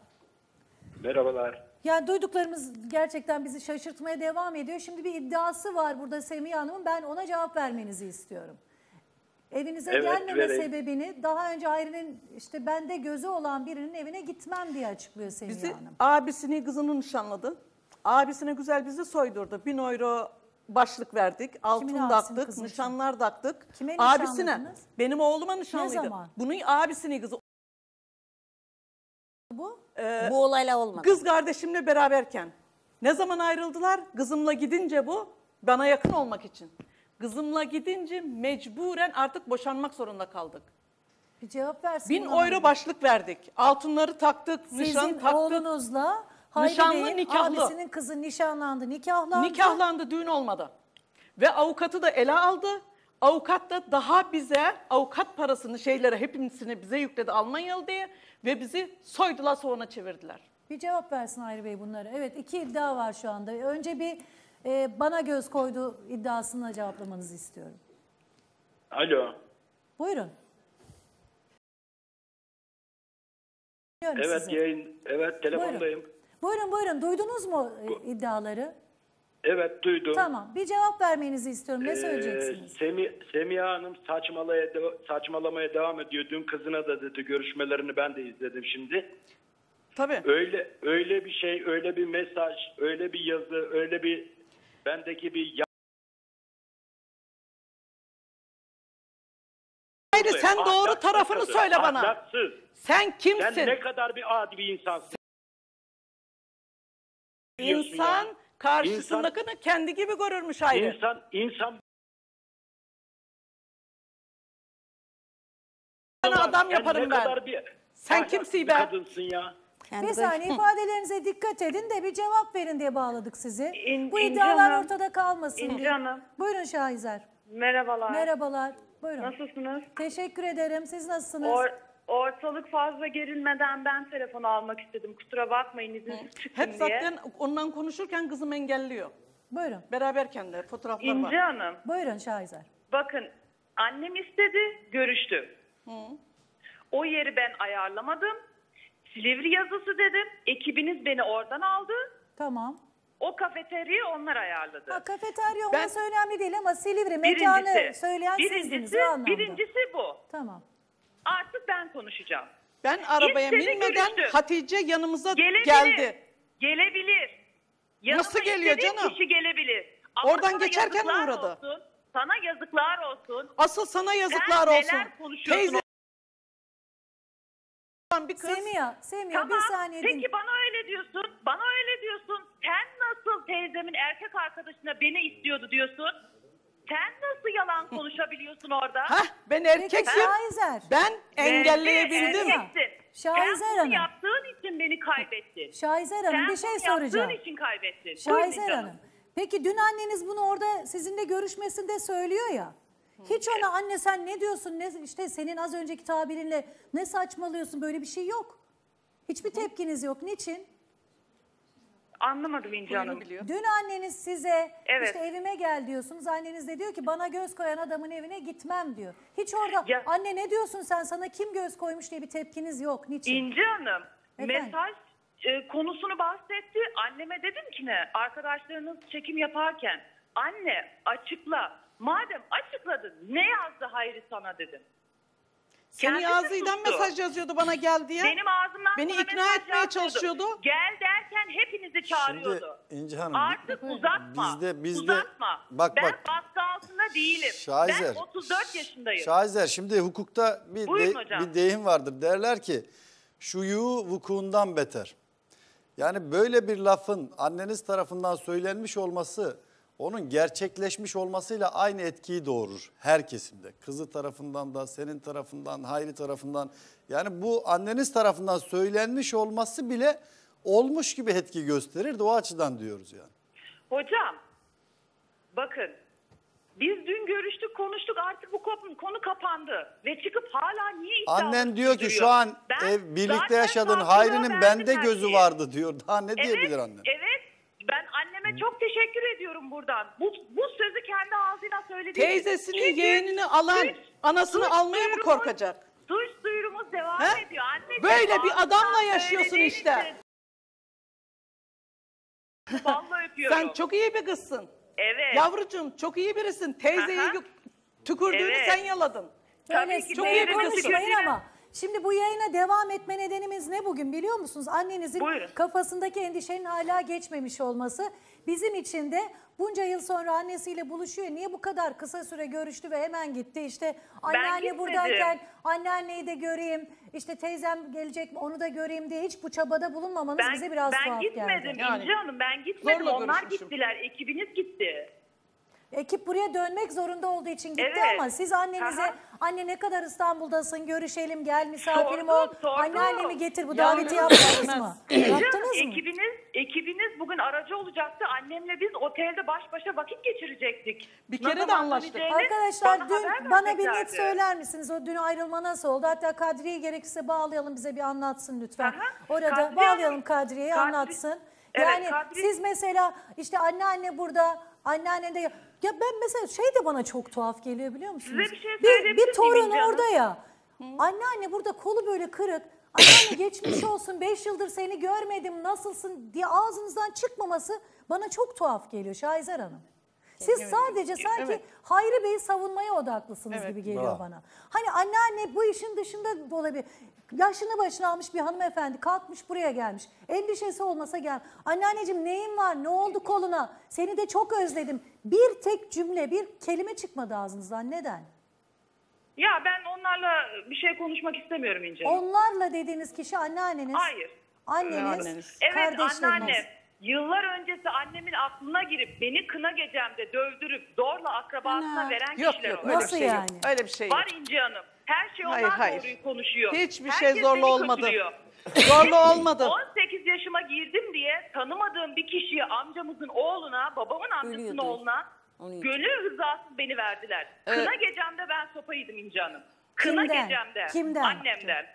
Merhabalar. Yani duyduklarımız gerçekten bizi şaşırtmaya devam ediyor. Şimdi bir iddiası var burada Semiha Hanım'ın. Ben ona cevap vermenizi istiyorum. Evinize Evet, gelmeme vereyim. sebebini daha önce Hayri'nin işte bende gözü olan birinin evine gitmem diye açıklıyor Semiha Bizi Hanım. abisini kızını nişanladı. Abisine güzel bizi soydurdu. Bin euro başlık verdik. Altın taktık, nişanlar taktık. Kime Abisine. Benim oğluma nişanlıydı. zaman? Bunun abisini kızı. Bu Ee, Bu olayla olmadı. kız kardeşimle beraberken. Ne zaman ayrıldılar? Kızımla gidince bu bana yakın olmak için. Kızımla gidince mecburen artık boşanmak zorunda kaldık. bir cevap versin. Bin buna. euro başlık verdik. Altınları taktık, nişan Sizin taktık. oğlunuzla Hayri Nişanlı, Bey'in nikahlı. abisinin kızı nişanlandı, nikahlandı. Nikahlandı, düğün olmadı. Ve avukatı da ele aldı. Avukat da daha bize avukat parasını şeylere hepimizini bize yükledi Almanyalı diye ve bizi soydular sonra çevirdiler. Bir cevap versin Hayri Bey bunlara. Evet iki iddia var şu anda. Önce bir e, bana göz koydu iddiasına cevaplamanızı istiyorum. Alo. Buyurun. Dinliyorum Evet sizi. yayın. Evet telefondayım. Buyurun buyurun duydunuz mu e, iddiaları? Evet duydum. Tamam bir cevap vermenizi istiyorum. Ne Ee, söyleyeceksiniz? Semi, Semiha Hanım saçmalaya, de- saçmalamaya devam ediyor. Dün kızına da dedi görüşmelerini ben de izledim şimdi. Tabii. Öyle öyle bir şey, öyle bir mesaj, öyle bir yazı, öyle bir bendeki bir Hayır sen doğru Ahlaksız tarafını söyle bana. Ahlaksız. Sen kimsin? Sen ne kadar bir adi bir insansın. diyorsun İnsan ya? karşısındakini kendi gibi görürmüş ayrı. İnsan, insan Sen adam Sen yaparım ne ben. kadar bir Sen ahlaksız kimsin bir be? Kadınsın ya. Bir saniye ifadelerinize dikkat edin de bir cevap verin diye bağladık sizi. İn- Bu İnci iddialar Hanım. ortada kalmasın İnci diye. Hanım. Buyurun Şahizer. Merhabalar. Merhabalar. Buyurun. Nasılsınız? Teşekkür ederim. Siz nasılsınız? Or- ortalık fazla gerilmeden ben telefon almak istedim. Kusura bakmayın izinsiz çıktım Hep diye. zaten ondan konuşurken kızım engelliyor. Buyurun. Beraberken de fotoğraflar var. İnci Hanım, Buyurun Şahizer. bakın annem istedi, görüştüm. O yeri ben ayarlamadım. Silivri yazısı dedim. Ekibiniz beni oradan aldı. Tamam. O kafeteryayı onlar ayarladı. Ha, kafeterya Ben- olması önemli değil ama Silivri mekanı Birincisi, söyleyen sizdiniz birincisi, o anlamda. birincisi bu. Tamam. Artık ben konuşacağım. Ben arabaya İstedi, binmeden görüştü. Hatice yanımıza Gelebilir. geldi. Gelebilir. Yanıma Nasıl geliyor canım? kişi gelebilir. Ama Oradan sana geçerken mi yazıklar uğradı? Olsun. Sana yazıklar olsun. Asıl sana yazıklar Sen olsun. neler konuşuyorsun Teyze bir kız. Semiha, Semiha Tamam. bir saniye Peki din. bana öyle diyorsun. Bana öyle diyorsun. Sen nasıl teyzemin erkek arkadaşına beni istiyordu diyorsun? Sen nasıl yalan konuşabiliyorsun orada? Hah ben erkekim. Şahizer. Ben engelleyebildim. Erkeksin. Şahizer Sen Hanım. yaptığın için beni kaybettin. Şahizer Hanım Sen bir şey soracağım. yaptığın için kaybettin. Şahizer. Hanım. Peki dün anneniz bunu orada sizinle görüşmesinde söylüyor ya. Hiç ona anne sen ne diyorsun? Ne işte senin az önceki tabirinle ne saçmalıyorsun böyle bir şey yok. Hiçbir tepkiniz yok. Niçin? Anlamadım İnci Hanım. Dün anneniz size Evet. işte evime gel diyorsunuz. Anneniz de diyor ki bana göz koyan adamın evine gitmem diyor. Hiç orada anne ne diyorsun sen sana kim göz koymuş diye bir tepkiniz yok. Niçin? İnci Hanım Efendim? mesaj e, konusunu bahsetti. Anneme dedim ki ne? Arkadaşlarınız çekim yaparken anne açıkla. Madem açıkladın ne yazdı Hayri sana dedim. Senin Kendisi sustu. mesaj yazıyordu bana gel diye. Benim ağzımdan Beni sana ikna mesaj etmeye yazmıyordu. çalışıyordu. Gel derken hepinizi çağırıyordu. Şimdi İnci Hanım Artık uzatma. bizde bizde uzatma. bak ben bak baskı altında değilim. Şahizer. Ben 34 yaşındayım. Şahizer şimdi hukukta bir, Buyurun de- hocam. bir deyim vardır. Derler ki şuyu vukuundan beter. Yani böyle bir lafın anneniz tarafından söylenmiş olması onun gerçekleşmiş olmasıyla aynı etkiyi doğurur her kesimde. Kızı tarafından da senin tarafından, Hayri tarafından. Yani bu anneniz tarafından söylenmiş olması bile olmuş gibi etki gösterir de o açıdan diyoruz yani. Hocam bakın biz dün görüştük konuştuk artık bu konu, kapandı. Ve çıkıp hala niye iddialı Annen diyor ki şu sürdürüyor? an Ben ev birlikte yaşadığın Hayri'nin bende gözü vardı diyor. Daha ne Evet, diyebilir annen? Evet ben anneme çok teşekkür ediyorum buradan. Bu, bu sözü kendi ağzıyla söylediği için. Teyzesini, Çünkü yeğenini alan suç- anasını suç almaya mı duyurumuz- korkacak? Suç duyurumuz devam He? ediyor. Anneciğim, Böyle bir ağzından adamla yaşıyorsun işte. için. Vallahi öpüyorum. Sen çok iyi bir kızsın. Evet. Yavrucuğum çok iyi birisin. Teyzeyi Aha. tükürdüğünü Evet. sen yaladın. Öyle ki çok iyi bir kızsın. konuşmayın ama. Şimdi bu yayına devam etme nedenimiz ne bugün biliyor musunuz? Annenizin Buyurun. kafasındaki endişenin hala geçmemiş olması. Bizim için de bunca yıl sonra annesiyle buluşuyor. Niye bu kadar kısa süre görüştü ve hemen gitti? İşte anneanne gitmedim. buradayken anneanneyi de göreyim. işte teyzem gelecek mi onu da göreyim diye hiç bu çabada bulunmamanız Ben, bize biraz ben tuhaf gitmedim geldi. İnci Hanım ben gitmedim. Zorla Onlar görüşmüşüm. gittiler. Ekibiniz gitti. Ekip buraya dönmek zorunda olduğu için gitti Evet. ama siz annenize Aha. anne ne kadar İstanbul'dasın görüşelim gel misafirim ol. Sordum, sordum. Anneannemi getir bu daveti yaptınız mı? Yaptınız mı? ekibiniz, ekibiniz bugün aracı olacaktı. Annemle biz otelde baş başa vakit geçirecektik. Bir kere de zaman anlaştık. Arkadaşlar bana dün bana bir net söyler misiniz? O dün ayrılma nasıl oldu? Hatta Kadriye'yi gerekirse bağlayalım bize bir anlatsın lütfen. Aha, Orada Kadriye bağlayalım Kadriye'yi Kadri- anlatsın. Evet, Yani Kadri- siz mesela işte anneanne burada, anneanne de... Ya ben mesela şey de bana çok tuhaf geliyor biliyor musunuz? Size bir şey bir, söyleyebilir bir torun orada ya. Anneanne burada kolu böyle kırık. Anneanne geçmiş olsun 5 yıldır seni görmedim nasılsın diye ağzınızdan çıkmaması bana çok tuhaf geliyor Şahizer Hanım. Siz sadece sanki Evet. Hayri Bey'i savunmaya odaklısınız Evet. gibi geliyor Bravo. bana. Hani anneanne bu işin dışında da olabilir. Yaşını başına almış bir hanımefendi kalkmış buraya gelmiş. Endişesi olmasa gel. Anneanneciğim neyin var? Ne oldu koluna? Seni de çok özledim. Bir tek cümle, bir kelime çıkmadı ağzınızdan. Neden? Ya ben onlarla bir şey konuşmak istemiyorum İnce Hanım. Onlarla dediğiniz kişi anneanneniz. Hayır. Anneniz, Anneniz. Evet kardeşleriniz. anneannem. Yıllar öncesi annemin aklına girip beni kına gecemde dövdürüp zorla akrabasına Ana. veren Yok kişiler yok o. öyle Nasıl bir şey yani? yok. Öyle bir şey yok. Var İnci Hanım. Her şey onlar Hayır, hayır. doğruyu konuşuyor. Hiçbir Herkes şey beni olmadı. kötülüyor. Zorla olmadı. 18 yaşıma girdim diye tanımadığım bir kişiye amcamızın oğluna, babamın amcasının Ölüyordu. oğluna için. gönül rızası beni verdiler. Evet. Kına gecemde ben sopaydım İnci Hanım. Kına Kimden? gecemde. Kimden? Annemden.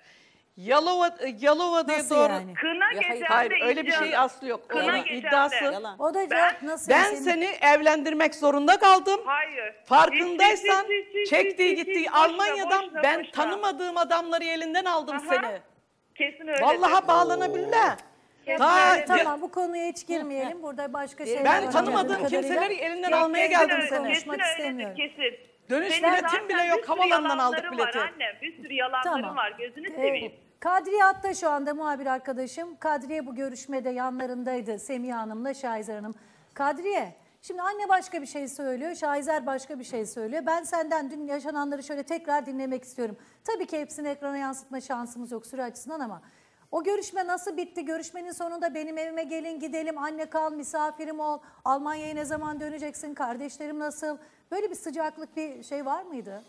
Yalova, Yalova diye Nasıl doğru. yani? Kına Ya hayır, Hayır öyle bir şey aslı yok. Kına Onun gecemde. iddiası. Yalan. O da Ben- cevap nasıl? Ben senin- seni evlendirmek zorunda kaldım. Hayır. Farkındaysan Hiç, hiç, hiç, hiç, çektiği hiç, gittiği hiç, boşuna, Almanya'dan boşuna, ben boşuna. tanımadığım adamları elinden aldım Aha. seni. Kesin öyle. Vallahi bağlanabilirler. Ta, Evet, tamam bu konuya hiç girmeyelim. Burada başka şeyler Ben var tanımadığım anladığım kadarıyla. kimseleri elinden Kesin almaya geldim seni. Konuşmak kesin istemiyorum. öyledir, kesin. Dönüş Senin biletim zaten bile bir yok. sürü Havalandan aldık yalanların bileti. Var annem. Bir sürü yalanların Tamam. var. Gözünü Ee, seveyim. Kadriye hatta şu anda muhabir arkadaşım. Kadriye bu görüşmede yanlarındaydı Semiha Hanım'la Şahizer Hanım. Kadriye Şimdi anne başka bir şey söylüyor, Şahizer başka bir şey söylüyor. Ben senden dün yaşananları şöyle tekrar dinlemek istiyorum. Tabii ki hepsini ekrana yansıtma şansımız yok süre açısından ama o görüşme nasıl bitti? Görüşmenin sonunda benim evime gelin gidelim, anne kal, misafirim ol, Almanya'ya ne zaman döneceksin, kardeşlerim nasıl? Böyle bir sıcaklık bir şey var mıydı?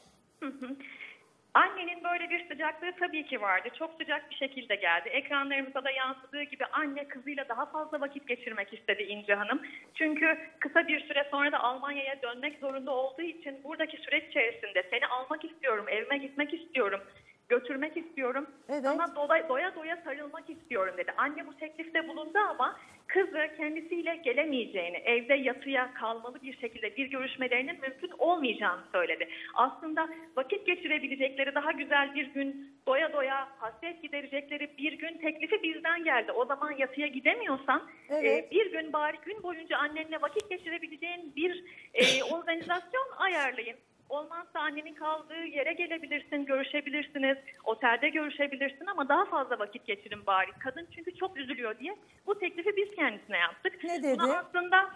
Annenin böyle bir sıcaklığı tabii ki vardı. Çok sıcak bir şekilde geldi. Ekranlarımıza da yansıdığı gibi anne kızıyla daha fazla vakit geçirmek istedi İnce Hanım. Çünkü kısa bir süre sonra da Almanya'ya dönmek zorunda olduğu için buradaki süreç içerisinde seni almak istiyorum, evime gitmek istiyorum, götürmek istiyorum. Sana doya, doya doya sarılmak istiyorum dedi. Anne bu teklifte bulundu ama kızı kendisiyle gelemeyeceğini, evde yatıya kalmalı bir şekilde bir görüşmelerinin mümkün olmayacağını söyledi. Aslında vakit geçirebilecekleri daha güzel bir gün, doya doya hasret giderecekleri bir gün teklifi bizden geldi. O zaman yatıya gidemiyorsan Evet. e, bir gün bari gün boyunca annenle vakit geçirebileceğin bir e, organizasyon ayarlayın. Olmazsa annenin kaldığı yere gelebilirsin, görüşebilirsiniz, otelde görüşebilirsin ama daha fazla vakit geçirin bari. Kadın çünkü çok üzülüyor diye bu teklifi biz kendisine yaptık. Ne dedi? Buna aslında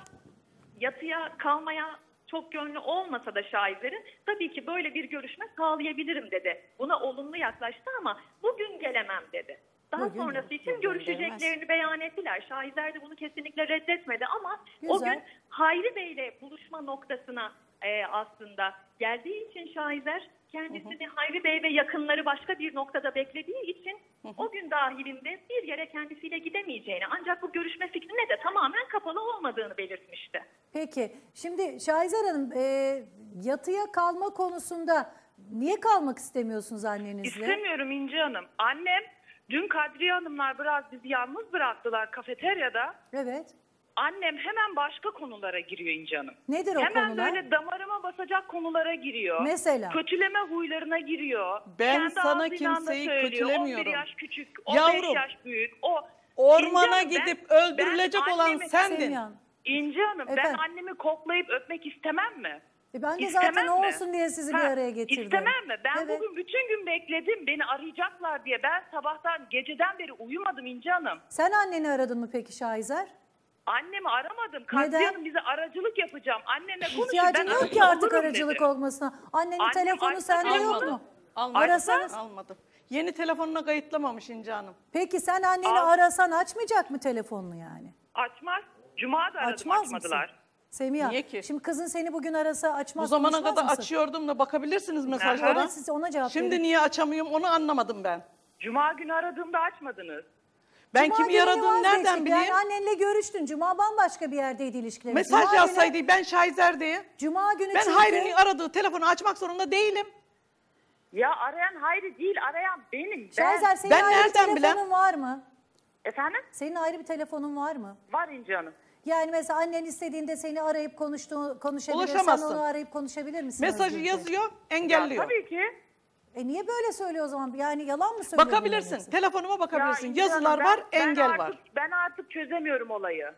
yatıya kalmaya çok gönlü olmasa da şahitlerin tabii ki böyle bir görüşme sağlayabilirim dedi. Buna olumlu yaklaştı ama bugün gelemem dedi. Daha Bugün- sonrası için görüşeceklerini beyan ettiler. Şahitler de bunu kesinlikle reddetmedi ama o Güzel. gün Hayri Bey ile buluşma noktasına e, aslında geldiği için şahitler kendisini Hayri Bey ve yakınları başka bir noktada beklediği için o gün dahilinde bir yere kendisiyle gidemeyeceğini ancak bu görüşme fikrine de tamamen kapalı olmadığını belirtmişti. Peki şimdi Şahizer Hanım e, yatıya kalma konusunda niye kalmak istemiyorsunuz annenizle? İstemiyorum İnci Hanım. Annem dün Kadriye Hanımlar biraz bizi yalnız bıraktılar kafeteryada. Evet. Annem hemen başka konulara giriyor İnci Hanım. Nedir o Hemen konular? böyle damarıma basacak konulara giriyor. Mesela? Kötüleme huylarına giriyor. Ben Kendi sana kimseyi söylüyor. kötülemiyorum. 11 yaş küçük, 15 Yavrum, yaş büyük. O Ormana İnci Hanım, gidip ben- öldürülecek ben olan sendin. Semyan. İnci Hanım ben Efendim? annemi koklayıp öpmek istemem mi? E ben de İstemem zaten mi? olsun diye sizi bir Ha, araya getirdim. İstemem mi? Ben Evet. bugün bütün gün bekledim. Beni arayacaklar diye. Ben sabahtan geceden beri uyumadım İnci Hanım. Sen anneni aradın mı peki Şahizer? Annemi aramadım. Hanım bize aracılık yapacağım. Annemle konuşun. İhtiyacın ben yok ki artık aracılık dedi. olmasına. Annenin Annem telefonu sende yok mu? Almadım. Arasanız. Almadım. Yeni telefonuna kayıtlamamış İnce Hanım. Peki sen anneni Al. arasan açmayacak mı telefonunu yani? Açmaz. Cuma da aradım Açmaz açmadılar. mısın? Semiha, Niye ki? şimdi kızın seni bugün arasa açmaz Bu zamana kadar mısın? açıyordum da bakabilirsiniz mesajlara. Evet, siz ona cevap Şimdi verin. niye açamıyorum onu anlamadım ben. Cuma günü aradığımda açmadınız. Ben Cuma kimi günü vazgeçtik. nereden bileyim? Yani annenle görüştün. Cuma bambaşka bir yerdeydi ilişkileriniz. Mesaj Cuma yazsaydı günü- ben Şahizer diye. Cuma günü Ben çünkü... Hayri'nin aradığı telefonu açmak zorunda değilim. Ya arayan Hayri değil, arayan benim. Ben. Şahizer senin Ben ayrı bir telefonun bileyim? var mı? Efendim? Senin ayrı bir telefonun var mı? Var İnci Hanım. Yani mesela annen istediğinde seni arayıp konuştuğu, konuşabilir. Sen Ulaşamazsın. onu arayıp konuşabilir misin? Mesajı özgürce? yazıyor, engelliyor. Tabii ki. E niye böyle söylüyor o zaman? Yani yalan mı söylüyor? Bakabilirsin. Telefonuma bakabilirsin. Ya Yazılar Hanım, var, ben- ben engel artık- var. Ben artık çözemiyorum olayı.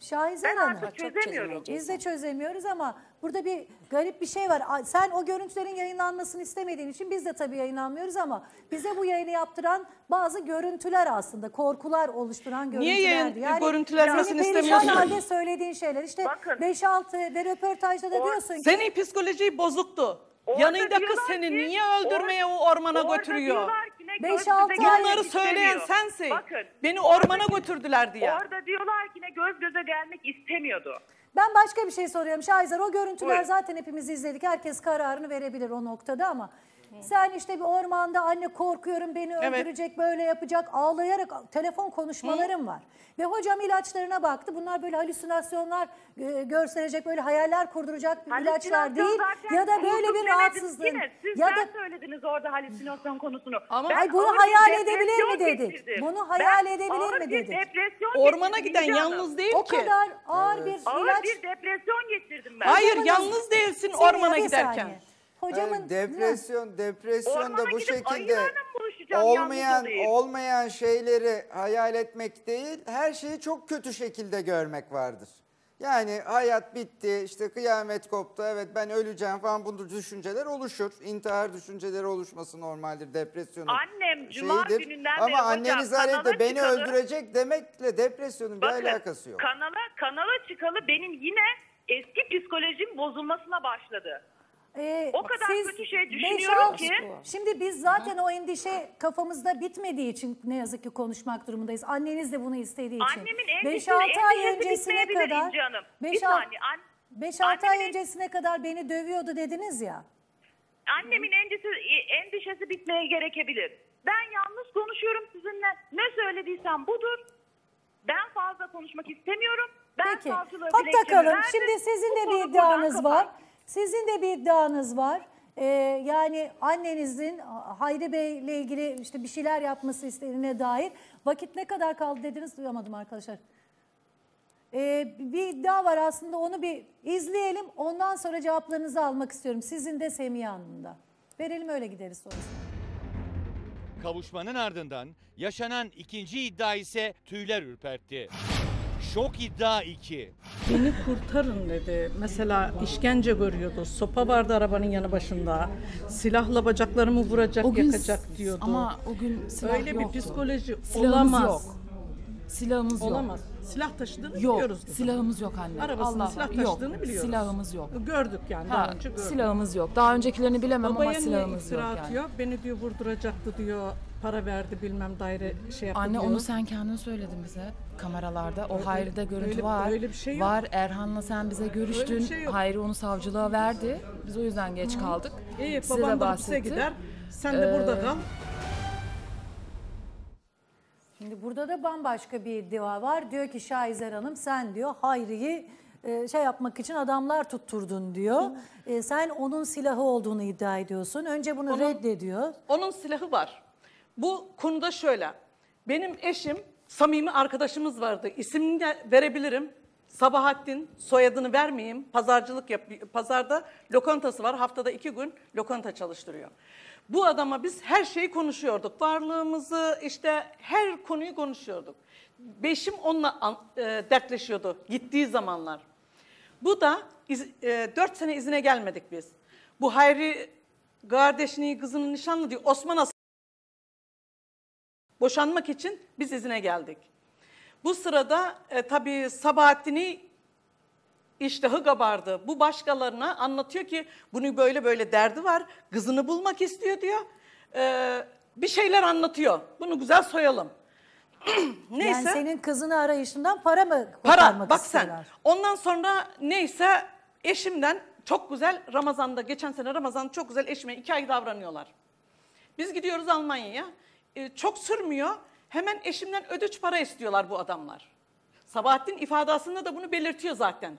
Şahizer Ben Hanım. artık çözemiyorum. Biz de çözemiyoruz ama burada bir garip bir şey var. Sen o görüntülerin yayınlanmasını istemediğin için biz de tabii yayınlanmıyoruz ama bize bu yayını yaptıran bazı görüntüler aslında korkular oluşturan Niye görüntülerdi. yayın- görüntülenmesini senin perişan istemiyorsun? halde söylediğin şeyler. İşte Bakın. 5-6 ve röportajda da diyorsun ki Senin psikolojiyi bozuktu. Orada Yanında kız diyorlar seni ki- niye öldürmeye o ormana Orada götürüyor? diyorlar ki ne Beş, göz göze altı ay- gelmek Bunları söyleyen istemiyor. sensin. Bakın. Beni ormana götürdüler diye. Orada diyorlar ki ne göz göze gelmek istemiyordu. Ben başka bir şey soruyorum Şahizer. O görüntüler Buyurun. zaten hepimiz izledik. Herkes kararını verebilir o noktada ama sen işte bir ormanda anne korkuyorum beni Evet. öldürecek böyle yapacak ağlayarak telefon konuşmalarım var. Ve hocam ilaçlarına baktı. Bunlar böyle halüsinasyonlar e, gösterecek böyle hayaller kurduracak ilaçlar Halüsinasyon değil. zaten Ya da böyle bir demedim. rahatsızlığın. Ya da söylediniz orada halüsinasyon konusunu. Ama- Ben Ay bunu ağır bir hayal edebilir depresyon mi dedik? geçirdim. Bunu hayal Ben edebilir ağır mi bir dedik? depresyon Ormana geçirdim giden Hanım. yalnız değil o ki. kadar ağır bir Ağır bir depresyon geçirdim ben. Hayır Hocamın- yalnız değilsin ormana bir giderken. saniye. Hocamın Yani depresyon, depresyon da Ormana bu gidip şekilde ayılarla mı buluşacağım yalnız olmayan olayım? olmayan şeyleri hayal etmek değil, her şeyi çok kötü şekilde görmek vardır. Yani hayat bitti, işte kıyamet koptu, evet ben öleceğim falan bu düşünceler oluşur. İntihar düşünceleri oluşması normaldir, depresyonun Annem cuma şeyidir. gününden Ama beri anneniz arayıp beni çıkalı- öldürecek demekle depresyonun bir Bakın, alakası yok. Kanala, kanala çıkalı benim yine eski psikolojim bozulmasına başladı. Ee, O kadar siz kötü şey düşünüyorum ki. Şimdi biz zaten o endişe kafamızda bitmediği için ne yazık ki konuşmak durumundayız. Anneniz de bunu istediği için. Annemin 5-6 endişesi, ay endişesi öncesine kadar. Bir 5-6 saniye. An- 5-6 ay öncesine kadar beni dövüyordu dediniz ya. Annemin endişesi, endişesi bitmeye gerekebilir. Ben yanlış konuşuyorum sizinle. Ne söylediysem budur. Ben fazla konuşmak istemiyorum. Ben Peki. dilekçemi takalım. verdim. Şimdi sizin de bir iddianız var. kapandı. Sizin de bir iddianız var. Ee, yani annenizin Hayri Bey ile ilgili işte bir şeyler yapması istediğine dair. Vakit ne kadar kaldı dediniz duyamadım arkadaşlar. Ee, bir iddia var aslında onu bir izleyelim. Ondan sonra cevaplarınızı almak istiyorum. Sizin de Semiha Hanım'ın da. Verelim öyle gideriz sonrasında. Kavuşmanın ardından yaşanan ikinci iddia ise tüyler ürpertti. Şok iddia 2. Beni kurtarın dedi. Mesela işkence görüyordu. Sopa vardı arabanın yanı başında. Silahla bacaklarımı vuracak, O gün yakacak diyordu. ama o gün silah Öyle yoktu. bir psikoloji Silahımız olamaz. yok. Silahımız yok. Olamaz. Silah taşıdığını Yok, biliyoruz. kızım. silahımız yok anne. Arabasında Allah silah var. taşıdığını yok, biliyoruz. Silahımız yok. Gördük yani Ha, daha önce gördük. silahımız yok. Daha öncekilerini bilemem Babaya ama silahımız yok yani. atıyor? Beni diyor vurduracaktı diyor. Para verdi bilmem daire şey yaptı Anne diyor. onu sen kendin söyledin bize kameralarda. O Öyle- Hayri'de görüntü öyle- var. öyle bir şey yok. Var Erhan'la sen bize görüştün. Şey yok. Hayri onu savcılığa verdi. Biz o yüzden geç kaldık. İyi Size babam da gider. Sen de burada Ee, kal. Şimdi burada da bambaşka bir iddia var. Diyor ki Şahizer Hanım sen diyor Hayri'yi e, şey yapmak için adamlar tutturdun diyor. E, sen onun silahı olduğunu iddia ediyorsun. Önce bunu Onun- reddediyor. Onun silahı var. Bu konuda şöyle. Benim eşim, samimi arkadaşımız vardı. İsmini de verebilirim. Sabahattin, soyadını vermeyeyim. Pazarcılık yap, pazarda lokantası var. Haftada iki gün lokanta çalıştırıyor. Bu adama biz her şeyi konuşuyorduk. Varlığımızı, işte her konuyu konuşuyorduk. Beşim onunla e, dertleşiyordu gittiği zamanlar. Bu da iz, e, 4 sene izine gelmedik biz. Bu Hayri kardeşini kızının nişanlı diyor. Osman As boşanmak için biz izine geldik. Bu sırada e, tabii Sabahattin'i iştahı kabardı. Bu başkalarına anlatıyor ki bunu böyle böyle derdi var. Kızını bulmak istiyor diyor. E, bir şeyler anlatıyor. Bunu güzel soyalım. Neyse. Yani senin kızını arayışından para mı Para bak istiyorlar? sen. Ondan sonra neyse eşimden çok güzel Ramazan'da geçen sene Ramazan çok güzel eşime iki ay davranıyorlar. Biz gidiyoruz Almanya'ya. Ee, çok sürmüyor. Hemen eşimden ödüç para istiyorlar bu adamlar. Sabahattin ifadasında da bunu belirtiyor zaten.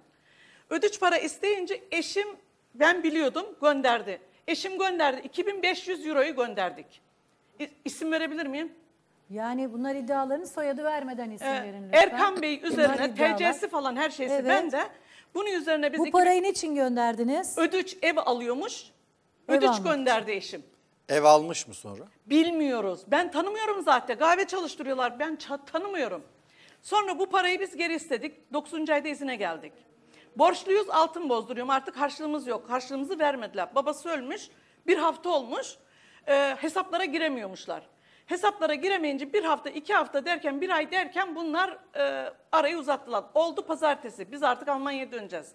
Ödüç para isteyince eşim ben biliyordum gönderdi. Eşim gönderdi. 2500 euroyu gönderdik. İ- İsim verebilir miyim? Yani bunlar iddiaların soyadı vermeden isim Ee, verin lütfen. Erkan Bey üzerine iddialar. TC'si falan her şeysi Evet. bende. Bunun üzerine biz Bu iki- parayı niçin gönderdiniz? ödüç ev alıyormuş. Ev Ödüç almak gönderdi eşim. Ev almış mı sonra? Bilmiyoruz. Ben tanımıyorum zaten. Kahve çalıştırıyorlar. Ben ça- tanımıyorum. Sonra bu parayı biz geri istedik. 9. ayda izine geldik. Borçluyuz altın bozduruyorum. Artık harçlığımız yok. Harçlığımızı vermediler. Babası ölmüş. Bir hafta olmuş. Ee, hesaplara giremiyormuşlar. Hesaplara giremeyince bir hafta, iki hafta derken, bir ay derken bunlar e, arayı uzattılar. Oldu pazartesi. Biz artık Almanya'ya döneceğiz.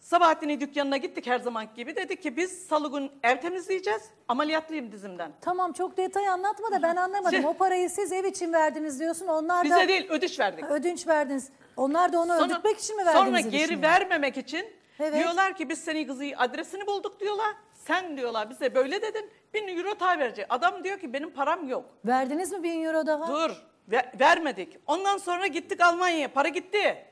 Sabahattin'in dükkanına gittik her zaman gibi. Dedi ki biz salı gün ev temizleyeceğiz. Ameliyatlıyım dizimden. Tamam çok detay anlatma da ben anlamadım. Şey- o parayı siz ev için verdiniz diyorsun. Onlar da Bize değil ödünç verdik. Ha, ödünç verdiniz. Onlar da onu Sonra- öldürtmek için mi verdiniz? Sonra geri vermemek için Evet. diyorlar ki biz senin kızı adresini bulduk diyorlar. Sen diyorlar bize böyle dedin. Bin euro daha verecek. Adam diyor ki benim param yok. Verdiniz mi bin euro daha? Dur ve- vermedik. Ondan sonra gittik Almanya'ya. Para gitti.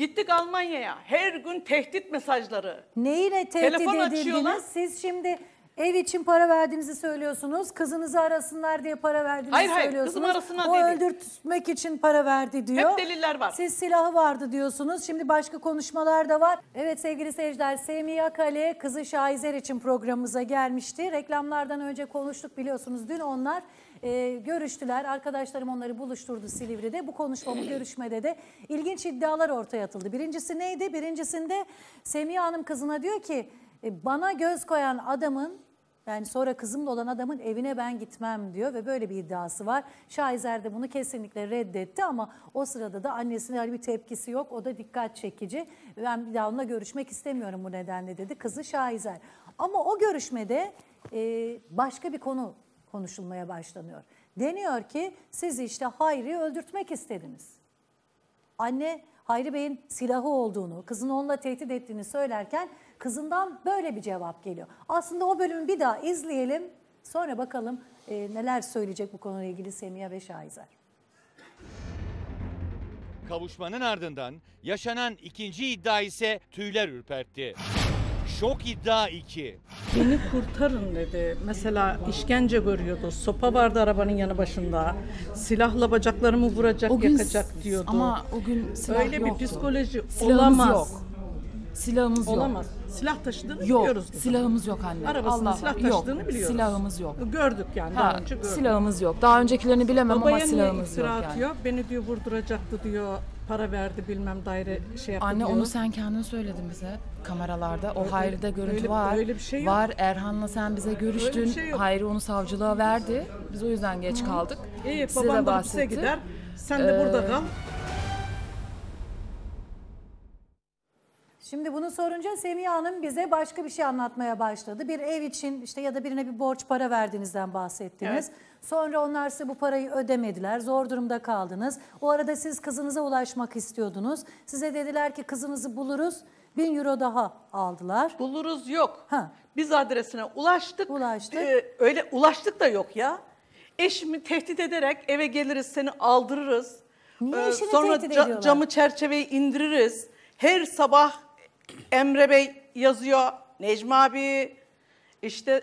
Gittik Almanya'ya. Her gün tehdit mesajları. Neyle tehdit Telefon edildiniz? açıyorlar. Siz şimdi ev için para verdiğinizi söylüyorsunuz. Kızınızı arasınlar diye para verdiğinizi Hayır, hayır, söylüyorsunuz. kızım arasınlar o değil. öldürtmek için para verdi diyor. Hep deliller var. Siz silahı vardı diyorsunuz. Şimdi başka konuşmalar da var. Evet sevgili seyirciler Semiha Kale kızı Şahizer için programımıza gelmişti. Reklamlardan önce konuştuk biliyorsunuz. Dün onlar e, görüştüler. Arkadaşlarım onları buluşturdu Silivri'de. Bu konuşma, bu görüşmede de ilginç iddialar ortaya atıldı. Birincisi neydi? Birincisinde Semiha Hanım kızına diyor ki e, bana göz koyan adamın Yani sonra kızımla olan adamın evine ben gitmem diyor ve böyle bir iddiası var. Şahizer de bunu kesinlikle reddetti ama o sırada da annesinin öyle bir tepkisi yok. O da dikkat çekici. Ben bir daha onunla görüşmek istemiyorum bu nedenle dedi kızı Şahizer. Ama o görüşmede e, başka bir konu konuşulmaya başlanıyor. Deniyor ki siz işte Hayri'yi öldürtmek istediniz. Anne Hayri Bey'in silahı olduğunu, kızını onunla tehdit ettiğini söylerken kızından böyle bir cevap geliyor. Aslında o bölümü bir daha izleyelim. Sonra bakalım e, neler söyleyecek bu konuyla ilgili Semiha ve Şahizer. Kavuşmanın ardından yaşanan ikinci iddia ise tüyler ürpertti. Şok iddia 2. Beni kurtarın dedi. Mesela işkence görüyordu. Sopa vardı arabanın yanı başında. Silahla bacaklarımı vuracak, O gün yakacak diyordu. ama o gün silah Öyle yoktu. bir psikoloji Silahımız olamaz. yok. Silahımız yok. Olamaz. Silah taşıdığını Yok, biliyoruz. biz. silahımız yok anne. Arabasında Allah silah var. Yok, taşıdığını biliyoruz. silahımız yok. Gördük yani Ha, daha önce gördük. silahımız yok. Daha öncekilerini bilemem Babaya ama niye silahımız iftira yok yani. atıyor? Beni diyor vurduracaktı diyor. Para verdi bilmem daire şey yaptı Anne diyor. onu sen kendin söyledin bize kameralarda. O Hayri'de görüntü öyle- var. öyle bir şey yok. Var Erhan'la sen bize görüştün. Şey yok. Hayri onu savcılığa verdi. Biz o yüzden geç kaldık. İyi Size baban de da bahsetti. gider. Sen de burada Ee, kal. Şimdi bunu sorunca Semiha Hanım bize başka bir şey anlatmaya başladı. Bir ev için işte ya da birine bir borç para verdiğinizden bahsettiniz. Sonra onlar size bu parayı ödemediler. Zor durumda kaldınız. O arada siz kızınıza ulaşmak istiyordunuz. Size dediler ki kızınızı buluruz. Bin euro daha aldılar. Buluruz yok. Ha. Biz adresine ulaştık. Ulaştık. Ee, öyle ulaştık da yok ya. Eşimi tehdit ederek eve geliriz seni aldırırız. Niye Ee, eşini sonra tehdit ediyorlar? camı çerçeveyi indiririz. Her sabah Emre Bey yazıyor. Necmi abi işte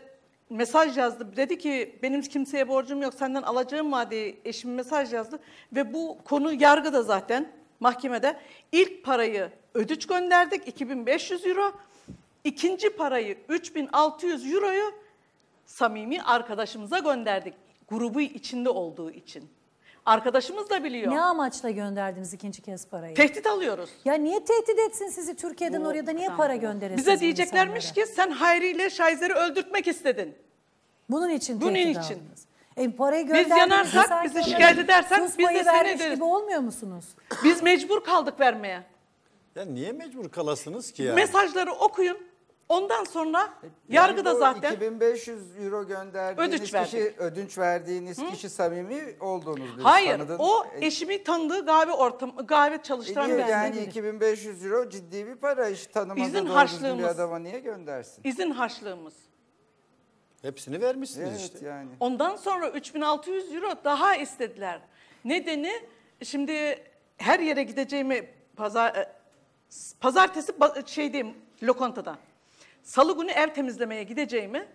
mesaj yazdı. Dedi ki benim kimseye borcum yok senden alacağım var diye eşim mesaj yazdı. Ve bu konu yargıda zaten mahkemede. İlk parayı ödüç gönderdik 2500 euro. İkinci parayı 3600 euroyu samimi arkadaşımıza gönderdik. Grubu içinde olduğu için. Arkadaşımız da biliyor. Ne amaçla gönderdiniz ikinci kez parayı? Tehdit alıyoruz. Ya niye tehdit etsin sizi Türkiye'den oraya da niye para gönderesin? Bize diyeceklermiş ki sen Hayri ile Şahizer'i öldürtmek istedin. Bunun için Bunun tehdit için. aldınız. E, parayı Biz yanarsak, bizi şikayet edersen sus biz de seni ederiz. gibi olmuyor musunuz? Biz mecbur kaldık vermeye. Ya niye mecbur kalasınız ki ya? Mesajları okuyun. Ondan sonra Yani yargıda zaten 2500 euro gönderdiğiniz Ödünç kişi, verdik. ödünç verdiğiniz kişi samimi olduğunuz bir hayır tanıdığınız- o E, eşimi tanıdığı kahve ortam kahve çalıştıran bir yani 2500 euro ciddi bir para. Hiç tanımadığı Bizim doğru düzgün bir harçlığımız. adama niye göndersin? izin harçlığımız. Hepsini vermişsiniz Evet işte. yani. Ondan sonra 3600 euro daha istediler. Nedeni şimdi her yere gideceğimi pazar e, pazartesi şeydeyim lokantada. Salı günü ev temizlemeye gideceğimi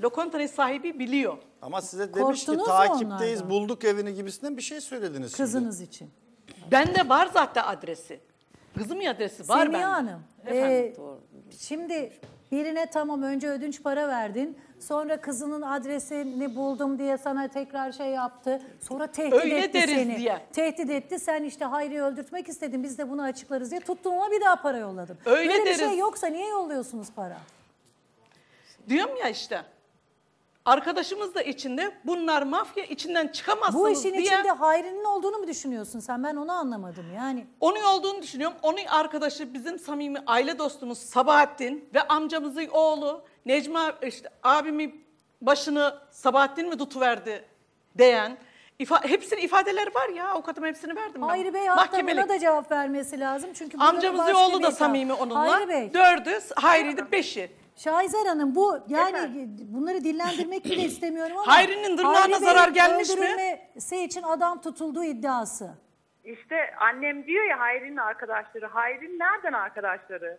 lokantanın sahibi biliyor. Ama size demiş ki Korktunuz mu takipteyiz onlardan? bulduk evini gibisinden bir şey söylediniz şimdi. Kızınız için. Bende var zaten adresi. Kızımın adresi var Semiha bende. Hanım, Efendim? e, şimdi birine tamam önce ödünç para verdin. Sonra kızının adresini buldum diye sana tekrar şey yaptı. Sonra tehdit Öyle etti deriz seni. diye. Tehdit etti. Sen işte Hayri'yi öldürtmek istedin. Biz de bunu açıklarız diye tuttun ona bir daha para yolladın. Öyle Böyle bir şey deriz. yoksa niye yolluyorsunuz para? Diyorum ya işte. Arkadaşımız da içinde bunlar mafya içinden çıkamazsınız Bu işin diye. içinde Hayri'nin olduğunu mu düşünüyorsun sen? Ben onu anlamadım yani. Onun olduğunu düşünüyorum. Onun arkadaşı bizim samimi aile dostumuz Sabahattin ve amcamızın oğlu Necmi abi- işte abimin başını Sabahattin mi tutuverdi diyen ifa, hepsinin ifadeleri var ya avukatıma hepsini verdim ben. Hayri Bey hatta buna da cevap vermesi lazım. Çünkü Amcamızın oğlu da samimi onunla. Hayri Bey. Dördü, Hayri'de beşi. Şahizer Hanım bu yani bunları dillendirmek bile istemiyorum ama Hayri'nin tırnağına Hayri zarar gelmiş mi? öldürülmesi için adam tutulduğu iddiası. İşte annem diyor ya Hayri'nin arkadaşları. Hayri'nin nereden arkadaşları?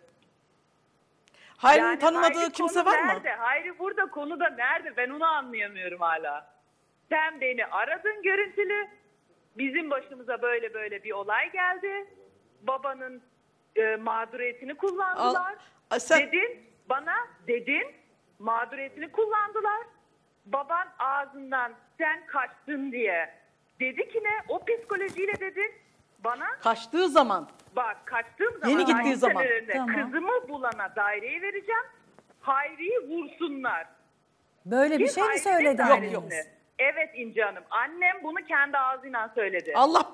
Hayri'nin Yani tanımadığı Hayri kimse konu var mı? Nerede? Hayri burada konuda nerede? Ben onu anlayamıyorum hala. Sen beni aradın görüntülü. Bizim başımıza böyle böyle bir olay geldi. Babanın e, mağduriyetini kullandılar. Al- sen- Dedin bana dedin mağduriyetini kullandılar. Baban ağzından sen kaçtın diye dedi ki ne? O psikolojiyle dedin bana. Kaçtığı zaman. Bak kaçtığım zaman Yeni gittiği zaman. Tamam. kızımı bulana daireyi vereceğim. Hayri'yi vursunlar. Böyle bir Biz şey mi Hayri'nin söyledi dairesinde. anneniz? Evet İnci Hanım. Annem bunu kendi ağzıyla söyledi. Allah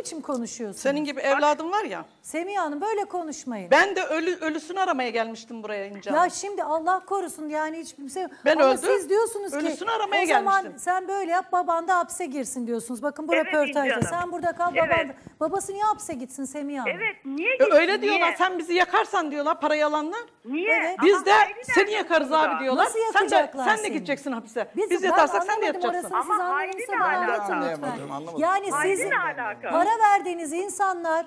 biçim konuşuyorsun? senin gibi evladım var ya. Semiha Hanım böyle konuşmayın. Ben de ölü ölüsünü aramaya gelmiştim buraya İnce Ya Hanım. şimdi Allah korusun yani hiç kimse... Ben Ama öldüm, siz diyorsunuz ki ölüsünü aramaya o zaman gelmiştim. sen böyle yap baban da hapse girsin diyorsunuz. Bakın bu Evet, röportajda Hanım. sen burada kal Evet. baban da. Babası niye hapse gitsin Semiha Hanım? Evet niye E, gittin? öyle diyorlar Niye? sen bizi yakarsan diyorlar parayı alanlar. Niye? Evet. Biz de Hayri seni nerede yakarız burada? abi diyorlar. Nasıl sen de yakacaklar sen de seni? gideceksin hapse. Biz, Biz ben yatarsak sen de anlamadım yatacaksın. Orasını siz Ama Hayri bana anlatın lütfen. Anlayamadım, anlamadım. Yani Hayri sizin ne alaka? para verdiğiniz insanlar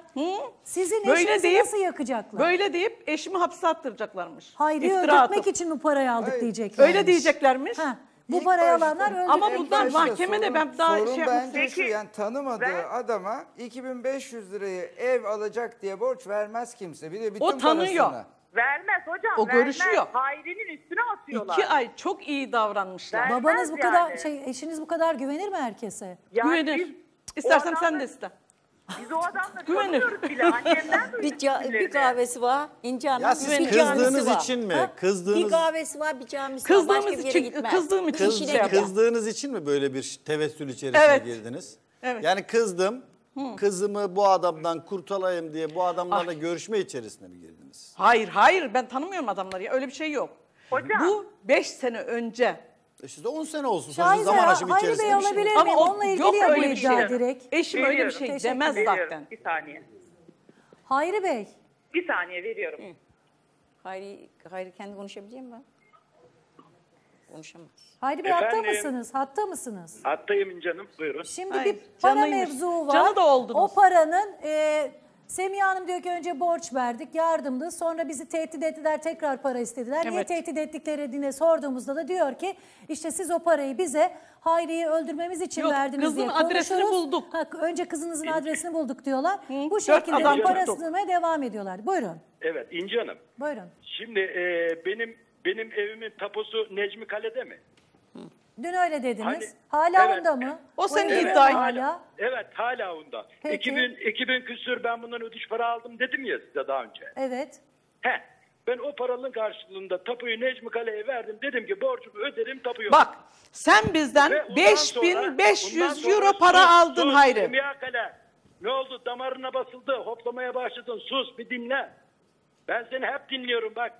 sizin Böyle eşinizi deyip- nasıl yakacaklar? Böyle deyip eşimi hapse attıracaklarmış. İftira öldürtmek için bu parayı aldık diyecekler. Öyle diyeceklermiş. Ha, bu İlk parayı başta- alanlar öldürmek Ama bunlar mahkemede sorun- ben daha sorun şey bence şu Peki, yani tanımadığı ben- adama 2500 lirayı ev alacak diye borç vermez kimse. Bir de bütün O tanıyor. parasını. Vermez hocam. O vermez. görüşüyor. Hayri'nin üstüne atıyorlar. iki ay çok iyi davranmışlar. Ben- Babanız bu Vermez kadar yani. şey eşiniz bu kadar güvenir mi herkese? Yani Güvenir. biz- İstersen sen de iste. Biz o adamla Güvenir. tanımıyoruz bile. Annemden duyduk Bir, ca- bir kahvesi var. İnce Hanım. Ya siz bir kızdığınız camisi var. için mi? Ha? Kızdığınız- Bir kahvesi var, bir camisi var. Kızdığımız Başka bir yere için- gitmez. kızdığım için Kız, İşine şey gider. kızdığınız için mi böyle bir tevessül içerisine Evet. girdiniz? Evet. Yani kızdım, kızımı bu adamdan kurtalayım diye bu adamlarla Ah. görüşme içerisine mi girdiniz? Hayır hayır ben tanımıyorum adamları ya öyle bir şey yok. Hocam. Bu 5 sene önce. E siz de 10 sene olsun. Şahize zaman aşımı Hayri Bey içerisinde bir şey. alabilir Ama miyim? o- Onunla ilgili yok ya bu öyle bir iddia şey. direkt. Eşim öyle bir Veriyorum. şey Teşekkür demez Veriyorum. zaten. Bir saniye. Hayri Bey Bir saniye veriyorum. Hayri, Hayri kendi konuşabiliyor mu? Konuşamaz. Hayri Bey hatta Efendim? mısınız? Hatta mısınız? Hattayım canım buyurun. Şimdi Hayır, bir para canıymış. mevzu var. Canı da oldunuz. O paranın e, Semiha Hanım diyor ki önce borç verdik, yardımdı. Sonra bizi tehdit ettiler, tekrar para istediler. Niye Evet. tehdit ettikleri diye sorduğumuzda da diyor ki işte siz o parayı bize Hayri'yi öldürmemiz için Yok, verdiniz kızın diye adresini konuşuruz. bulduk. Ha, önce kızınızın adresini bulduk diyorlar. Bu dört şekilde adam de para tuttuk. sızmaya devam ediyorlar. Buyurun, Evet İnci Hanım. buyurun. Şimdi e, benim benim evimin tapusu Necmi Kale'de mi? Dün öyle dediniz. Hani- Hala Evet. onda mı? O senin evde mi iddian. Hala. Evet hala onda. Peki. 2000, 2000 küsür ben bundan ödüş para aldım dedim ya size daha önce. Evet. He. Ben o paranın karşılığında tapuyu Necmi Kale'ye verdim. Dedim ki borcumu öderim tapu yok. Bak sen bizden Ve ondan 5500 sonra- ondan sonra euro para sus, aldın sus, Hayri. Semiha Kale. Ne oldu damarına basıldı hoplamaya başladın sus bir dinle. Ben seni hep dinliyorum bak.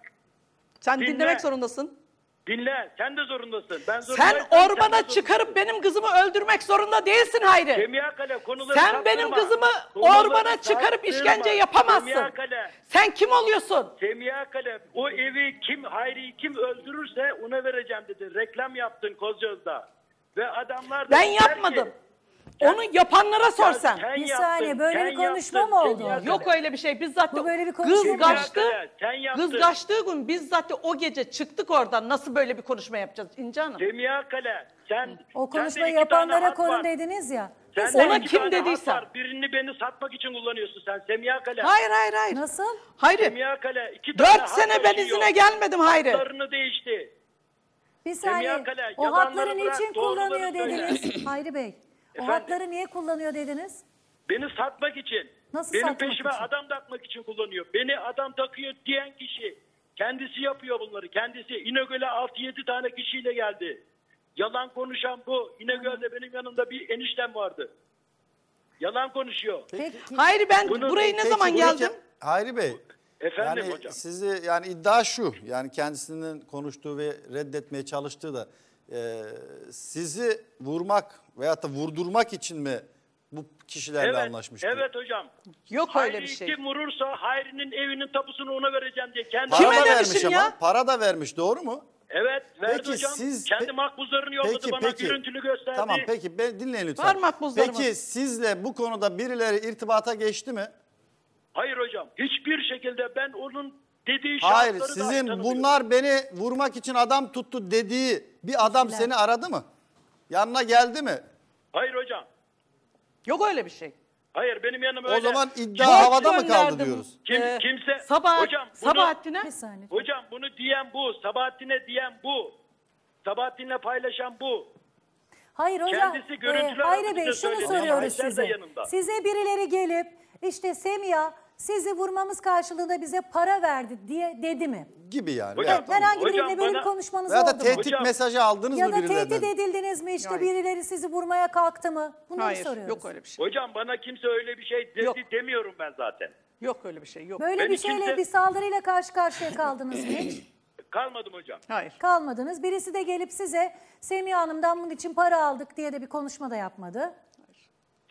Sen Dinle. dinlemek zorundasın. Dinle sen de zorundasın. Ben Sen ormana çıkarıp benim kızımı öldürmek zorunda değilsin Hayri. Kale konuları Sen benim kızımı Konuları ormana çıkarıp saptırma. işkence yapamazsın. Semiha Kale. Sen kim oluyorsun? Kale o evi kim Hayri'yi kim öldürürse ona vereceğim dedi. Reklam yaptın Kozcöz'de. Ve adamlar da Ben dediler ki, yapmadım. Onu yapanlara sor Ya sen. Bir yaptın, saniye, böyle bir konuşma yaptın, mı oldu? Yok öyle bir şey. Biz zaten Bu böyle bir konuşma kız mı? kaçtı. Sen yaptın. Kız kaçtığı gün biz zaten o gece çıktık oradan. Nasıl böyle bir konuşma yapacağız İnce Hanım? Semiha Kale sen O sende konuşmayı iki tane yapanlara hak konu var. dediniz ya. Sende Ona iki kim tane hak dediyse. var. Birini beni satmak için kullanıyorsun sen Semiha Kale. Hayır hayır hayır. Nasıl? Hayır. Semiha Kale iki tane Dört hak sene ben taşıyor. izine gelmedim Hayri. Haklarını değişti. Bir Semiha saniye. Kale, O yalanları hakları bırak, niçin doğruları kullanıyor söyle. dediniz Hayri Bey? O Efendim? hakları niye kullanıyor dediniz? Beni satmak için. Nasıl Benim satmak peşime için? adam takmak için kullanıyor. Beni adam takıyor diyen kişi. Kendisi yapıyor bunları. Kendisi İnegöl'e 6-7 tane kişiyle geldi. Yalan konuşan bu. İnegöl'de benim yanımda bir eniştem vardı. Yalan konuşuyor. Peki. Hayri ben Bunu- buraya ne Peki, zaman buraya- geldim? Hayri Bey. Efendim yani hocam. sizi yani iddia şu yani kendisinin konuştuğu ve reddetmeye çalıştığı da e, sizi vurmak veyahut da vurdurmak için mi bu kişilerle Evet, anlaşmıştı? evet hocam. Yok Hayri öyle bir şey. kim vurursa Hayri'nin evinin tapusunu ona vereceğim diye. Kendi Para Kime da vermiş ya? ama. Para da vermiş doğru mu? Evet verdi Peki hocam. siz- Kendi makbuzlarını yolladı Peki bana. peki. Görüntülü gösterdi. Tamam peki ben dinleyin lütfen. Var makbuzlarımız. Peki sizle bu konuda birileri irtibata geçti mi? Hayır hocam. Hiçbir şekilde ben onun dediği Hayır şartları sizin bunlar beni vurmak için adam tuttu dediği bir adam seni aradı mı? Yanına geldi mi? Hayır hocam. Yok öyle bir şey. Hayır benim yanım O öyle. zaman iddia Borç havada mı kaldı diyoruz? Kim, Ee, kimse Sabah, hocam bunu, Sabahattin'e hocam bunu diyen bu. Sabahattin'e diyen bu. Sabahattin'le paylaşan bu. Hayır hocam. Kendisi görüntülü Hayri aradı Bey bize şunu de size. Size birileri gelip işte Semiha sizi vurmamız karşılığında bize para verdi diye dedi mi? Gibi yani. Hocam, Evet. Herhangi Hocam biriyle böyle bir bana- konuşmanız da oldu mu? tehdit Hocam- mesajı aldınız Ya mı da birilerinden? tehdit edildiniz mi? İşte Hayır. birileri sizi vurmaya kalktı mı? Bunları Hayır soruyoruz. yok öyle bir şey. Hocam bana kimse öyle bir şey dedi Yok. demiyorum ben zaten. Yok öyle bir şey yok. Böyle Beni bir şeyle kimse- bir saldırıyla karşı karşıya kaldınız mı hiç? Kalmadım hocam. Hayır. Kalmadınız. Birisi de gelip size Semiha Hanım'dan bunun için para aldık diye de bir konuşma da yapmadı.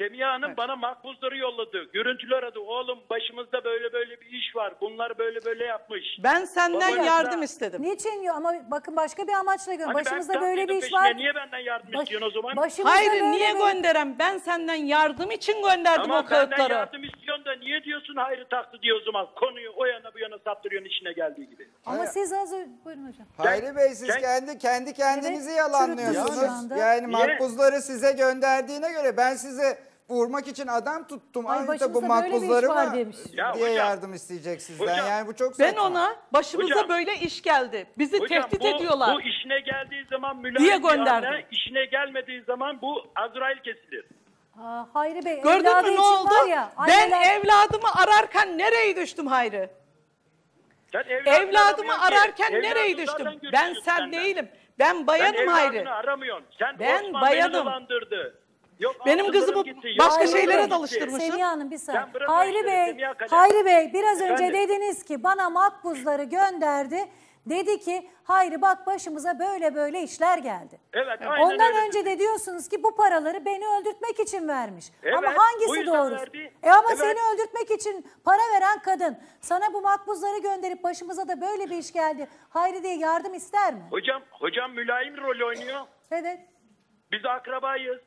Semiha Hanım bana makbuzları yolladı. Görüntülü aradı. Oğlum başımızda böyle böyle bir iş var. Bunlar böyle böyle yapmış. Ben senden Baba- yardım istedim. Niçin? Ama bakın başka bir amaçla gör. Hani ben Başımızda böyle bir iş var. Niye benden yardım Baş- istiyorsun o zaman? Başımızda Hayır niye böyle- gönderem? Ben senden yardım için gönderdim Tamam o benden kağıtları. yardım istiyorsun da niye diyorsun hayrı taktı diyor o zaman. Konuyu o yana bu yana saptırıyorsun işine geldiği gibi. Ama siz az önce... Buyurun hocam. Hayri Bey siz sen- kendi kendi kendinizi Evet, yalanlıyorsunuz. Yani makbuzları size gönderdiğine göre ben size vurmak için adam tuttum. Ay, Ay, da bu makbuzları var demiş. Ya diye hocam- yardım isteyecek sizden. Hocam- yani bu çok Ben saçma. ona başımıza Hocam- böyle iş geldi. Bizi Hocam tehdit bu, ediyorlar. bu işine geldiği zaman Diye mülayim bir gönderdim. anne, işine gelmediği zaman bu Azrail kesilir. Aa, Hayri Bey Gördün evladı mü ne oldu? ya. ben anneler- evladımı ararken nereye düştüm Hayri? Sen Evladımı ararken Evladını nereye düştüm? Ben sen senden. değilim. Ben Sen bayanım Hayri. evladını aramıyorsun. Sen Ben Osman bayanım. beni dolandırdı. Yok, Benim kızımı gitti, yok, başka altınlarım şeylere gitti. dalıştırmışsın. Semiha Hanım bir saniye. Hayri Bey, Semiha. Hayri Bey biraz önce Efendim? dediniz ki bana makbuzları gönderdi. Dedi ki Hayri bak başımıza böyle böyle işler geldi. Evet, aynen Ondan öyle. önce de diyorsunuz ki bu paraları beni öldürtmek için vermiş. Evet, ama hangisi yüzden doğru? verdi. E ama Evet. seni öldürtmek için para veren kadın sana bu makbuzları gönderip başımıza da böyle bir iş geldi. Hayri diye yardım ister mi? Hocam, hocam mülayim rol oynuyor. Evet. Biz akrabayız.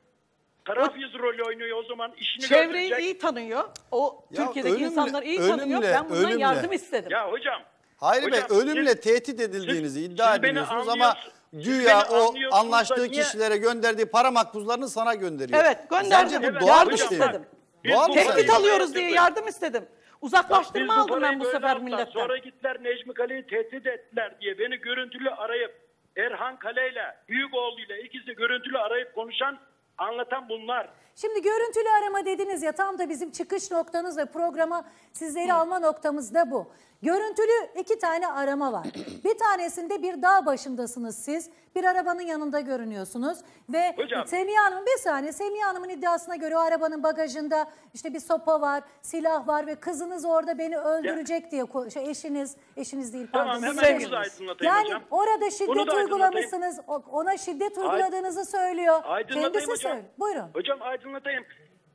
Tarafıyız rol oynuyor o zaman işini Çevreyi götürecek. iyi tanıyor. O Ya Türkiye'deki ölümle- insanlar iyi ölümle- tanıyor. Ben bundan ölümle. yardım istedim. Ya hocam. Hayri Bey hocam, ölümle siz- tehdit edildiğinizi siz- iddia siz beni ediyorsunuz ama anlıyorsunuz. Siz güya beni o anlıyorsunuz da anlaştığı niye- kişilere gönderdiği para makbuzlarını sana gönderiyor. Evet gönderdim. Sence bu Evet, doğal yardım bir şey mi? istedim. Biz Doğal bu bir şey Tehdit parayı alıyoruz diye yardım istedim. Biz Uzaklaştırma aldım parayı ben bu böyle sefer milletten. Sonra gittiler Necmi Kale'yi tehdit ettiler diye beni görüntülü arayıp Erhan Kale'yle büyük oğluyla ikisi görüntülü arayıp konuşan anlatan bunlar. Şimdi görüntülü arama dediniz ya tam da bizim çıkış noktanız ve programa sizleri alma noktamız da bu. Görüntülü iki tane arama var. Bir tanesinde bir dağ başındasınız siz. Bir arabanın yanında görünüyorsunuz. Ve Hocam. Semiha Hanım bir saniye Semiha Hanım'ın iddiasına göre o arabanın bagajında işte bir sopa var, silah var ve kızınız orada beni öldürecek diye ko- şey, eşiniz, eşiniz değil pardon. Tamam, hemen sizin bunu da eşiniz. aydınlatayım Yani hocam. orada Bunu şiddet uygulamışsınız. o- Ona şiddet uyguladığınızı söylüyor. Aydınlatayım Kendisi hocam. söylüyor. Buyurun. Hocam aydınlatayım.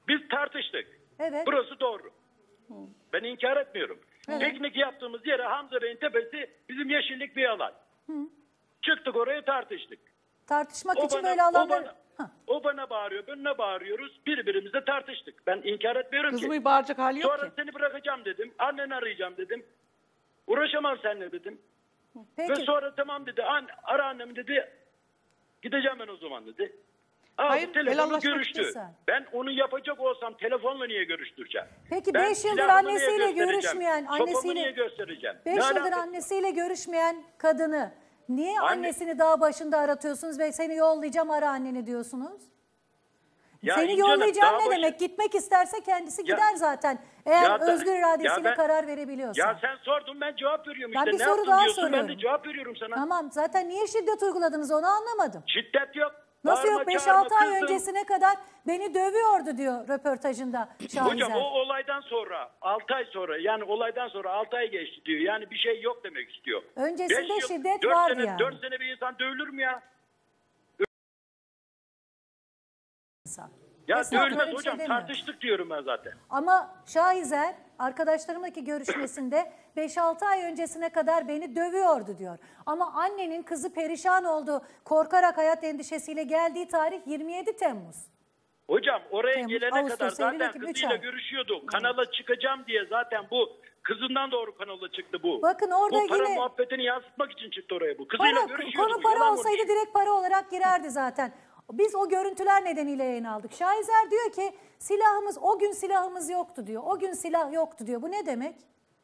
Biz tartıştık. Evet. Burası doğru. Ben inkar etmiyorum. Piknik yaptığımız yere Hamza Bey'in tepesi bizim yeşillik bir alan. Çıktık oraya tartıştık. Tartışmak O için bana- böyle o alanlar... bana- Ha. O bana bağırıyor, ben ne bağırıyoruz? Birbirimize tartıştık. Ben inkar etmiyorum ki. Kızımı bağıracak hali yok Sonra ki. seni bırakacağım dedim. Anneni arayacağım dedim. Uğraşamam seninle dedim. Peki. Ve sonra tamam dedi. An, ara annemi dedi. Gideceğim ben o zaman dedi. Hayır, helallaşmak görüştü. Ben onu yapacak olsam telefonla niye görüştüreceğim? Peki Ben beş yıldır silahımı niye annesiyle görüşmeyen, annesiyle- niye göstereceğim? Beş Ne yıldır alakası var? annesiyle görüşmeyen kadını niye Anne- annesini dağ başında aratıyorsunuz ve seni yollayacağım ara anneni diyorsunuz? Ya seni yollayacağım ne başı- demek? Gitmek isterse kendisi Ya- gider zaten. Eğer Ya da- özgür iradesiyle ben- karar verebiliyorsa. Ya sen sordun ben cevap veriyorum Ben işte. bir ne soru daha diyorsun ben soruyorum. de cevap veriyorum sana. Tamam zaten niye şiddet uyguladınız onu anlamadım. Şiddet yok. Nasıl Bağırma, yok 5-6 çağırma, ay kızdım. öncesine kadar beni dövüyordu diyor röportajında Şahizer. Hocam o olaydan sonra 6 ay sonra yani olaydan sonra 6 ay geçti diyor. Yani bir şey yok demek istiyor. Öncesinde Beş yıl, şiddet dört vardı sene, yani. 4 sene bir insan dövülür mü ya? Ya Estağfurullah, öyle dövülmez bir şey hocam demiyorum. tartıştık diyorum ben zaten. Ama Şahizer arkadaşlarımdaki görüşmesinde 5-6 ay öncesine kadar beni dövüyordu diyor. Ama annenin kızı perişan oldu. Korkarak hayat endişesiyle geldiği tarih 27 Temmuz. Hocam oraya Temmuz, gelene Ağustos, kadar Eylül, zaten Ekim, üç kızıyla ay. görüşüyordu. Kanala çıkacağım diye zaten bu kızından doğru kanala çıktı bu. Bakın orada bu para yine- muhabbetini yansıtmak için çıktı oraya bu. Kızıyla Para, görüşüyordu. konu bu, para yalan olsaydı konuşuyor. direkt para olarak girerdi zaten. Biz o görüntüler nedeniyle yayın aldık. Şahizer diyor ki silahımız o gün silahımız yoktu diyor. O gün silah yoktu diyor. Bu ne demek?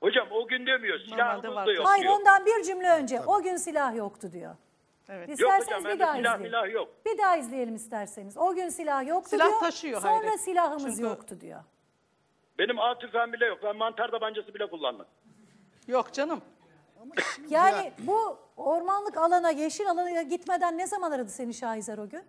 Hocam o gün demiyor. Silahımız da yok Hayır diyor. ondan bir cümle önce o gün silah yoktu diyor. Evet. Yok İsterseniz hocam bir bende daha silah izleyin. milah yok. Bir daha izleyelim isterseniz. O gün silah yoktu Silah diyor. taşıyor Sonra Hayri. silahımız Çünkü- yoktu diyor. Benim A tüfeğim bile yok. Ben mantar tabancası bile kullandım. Yok canım. Yani bu ormanlık alana, yeşil alana gitmeden ne zaman aradı seni Şahizer o gün?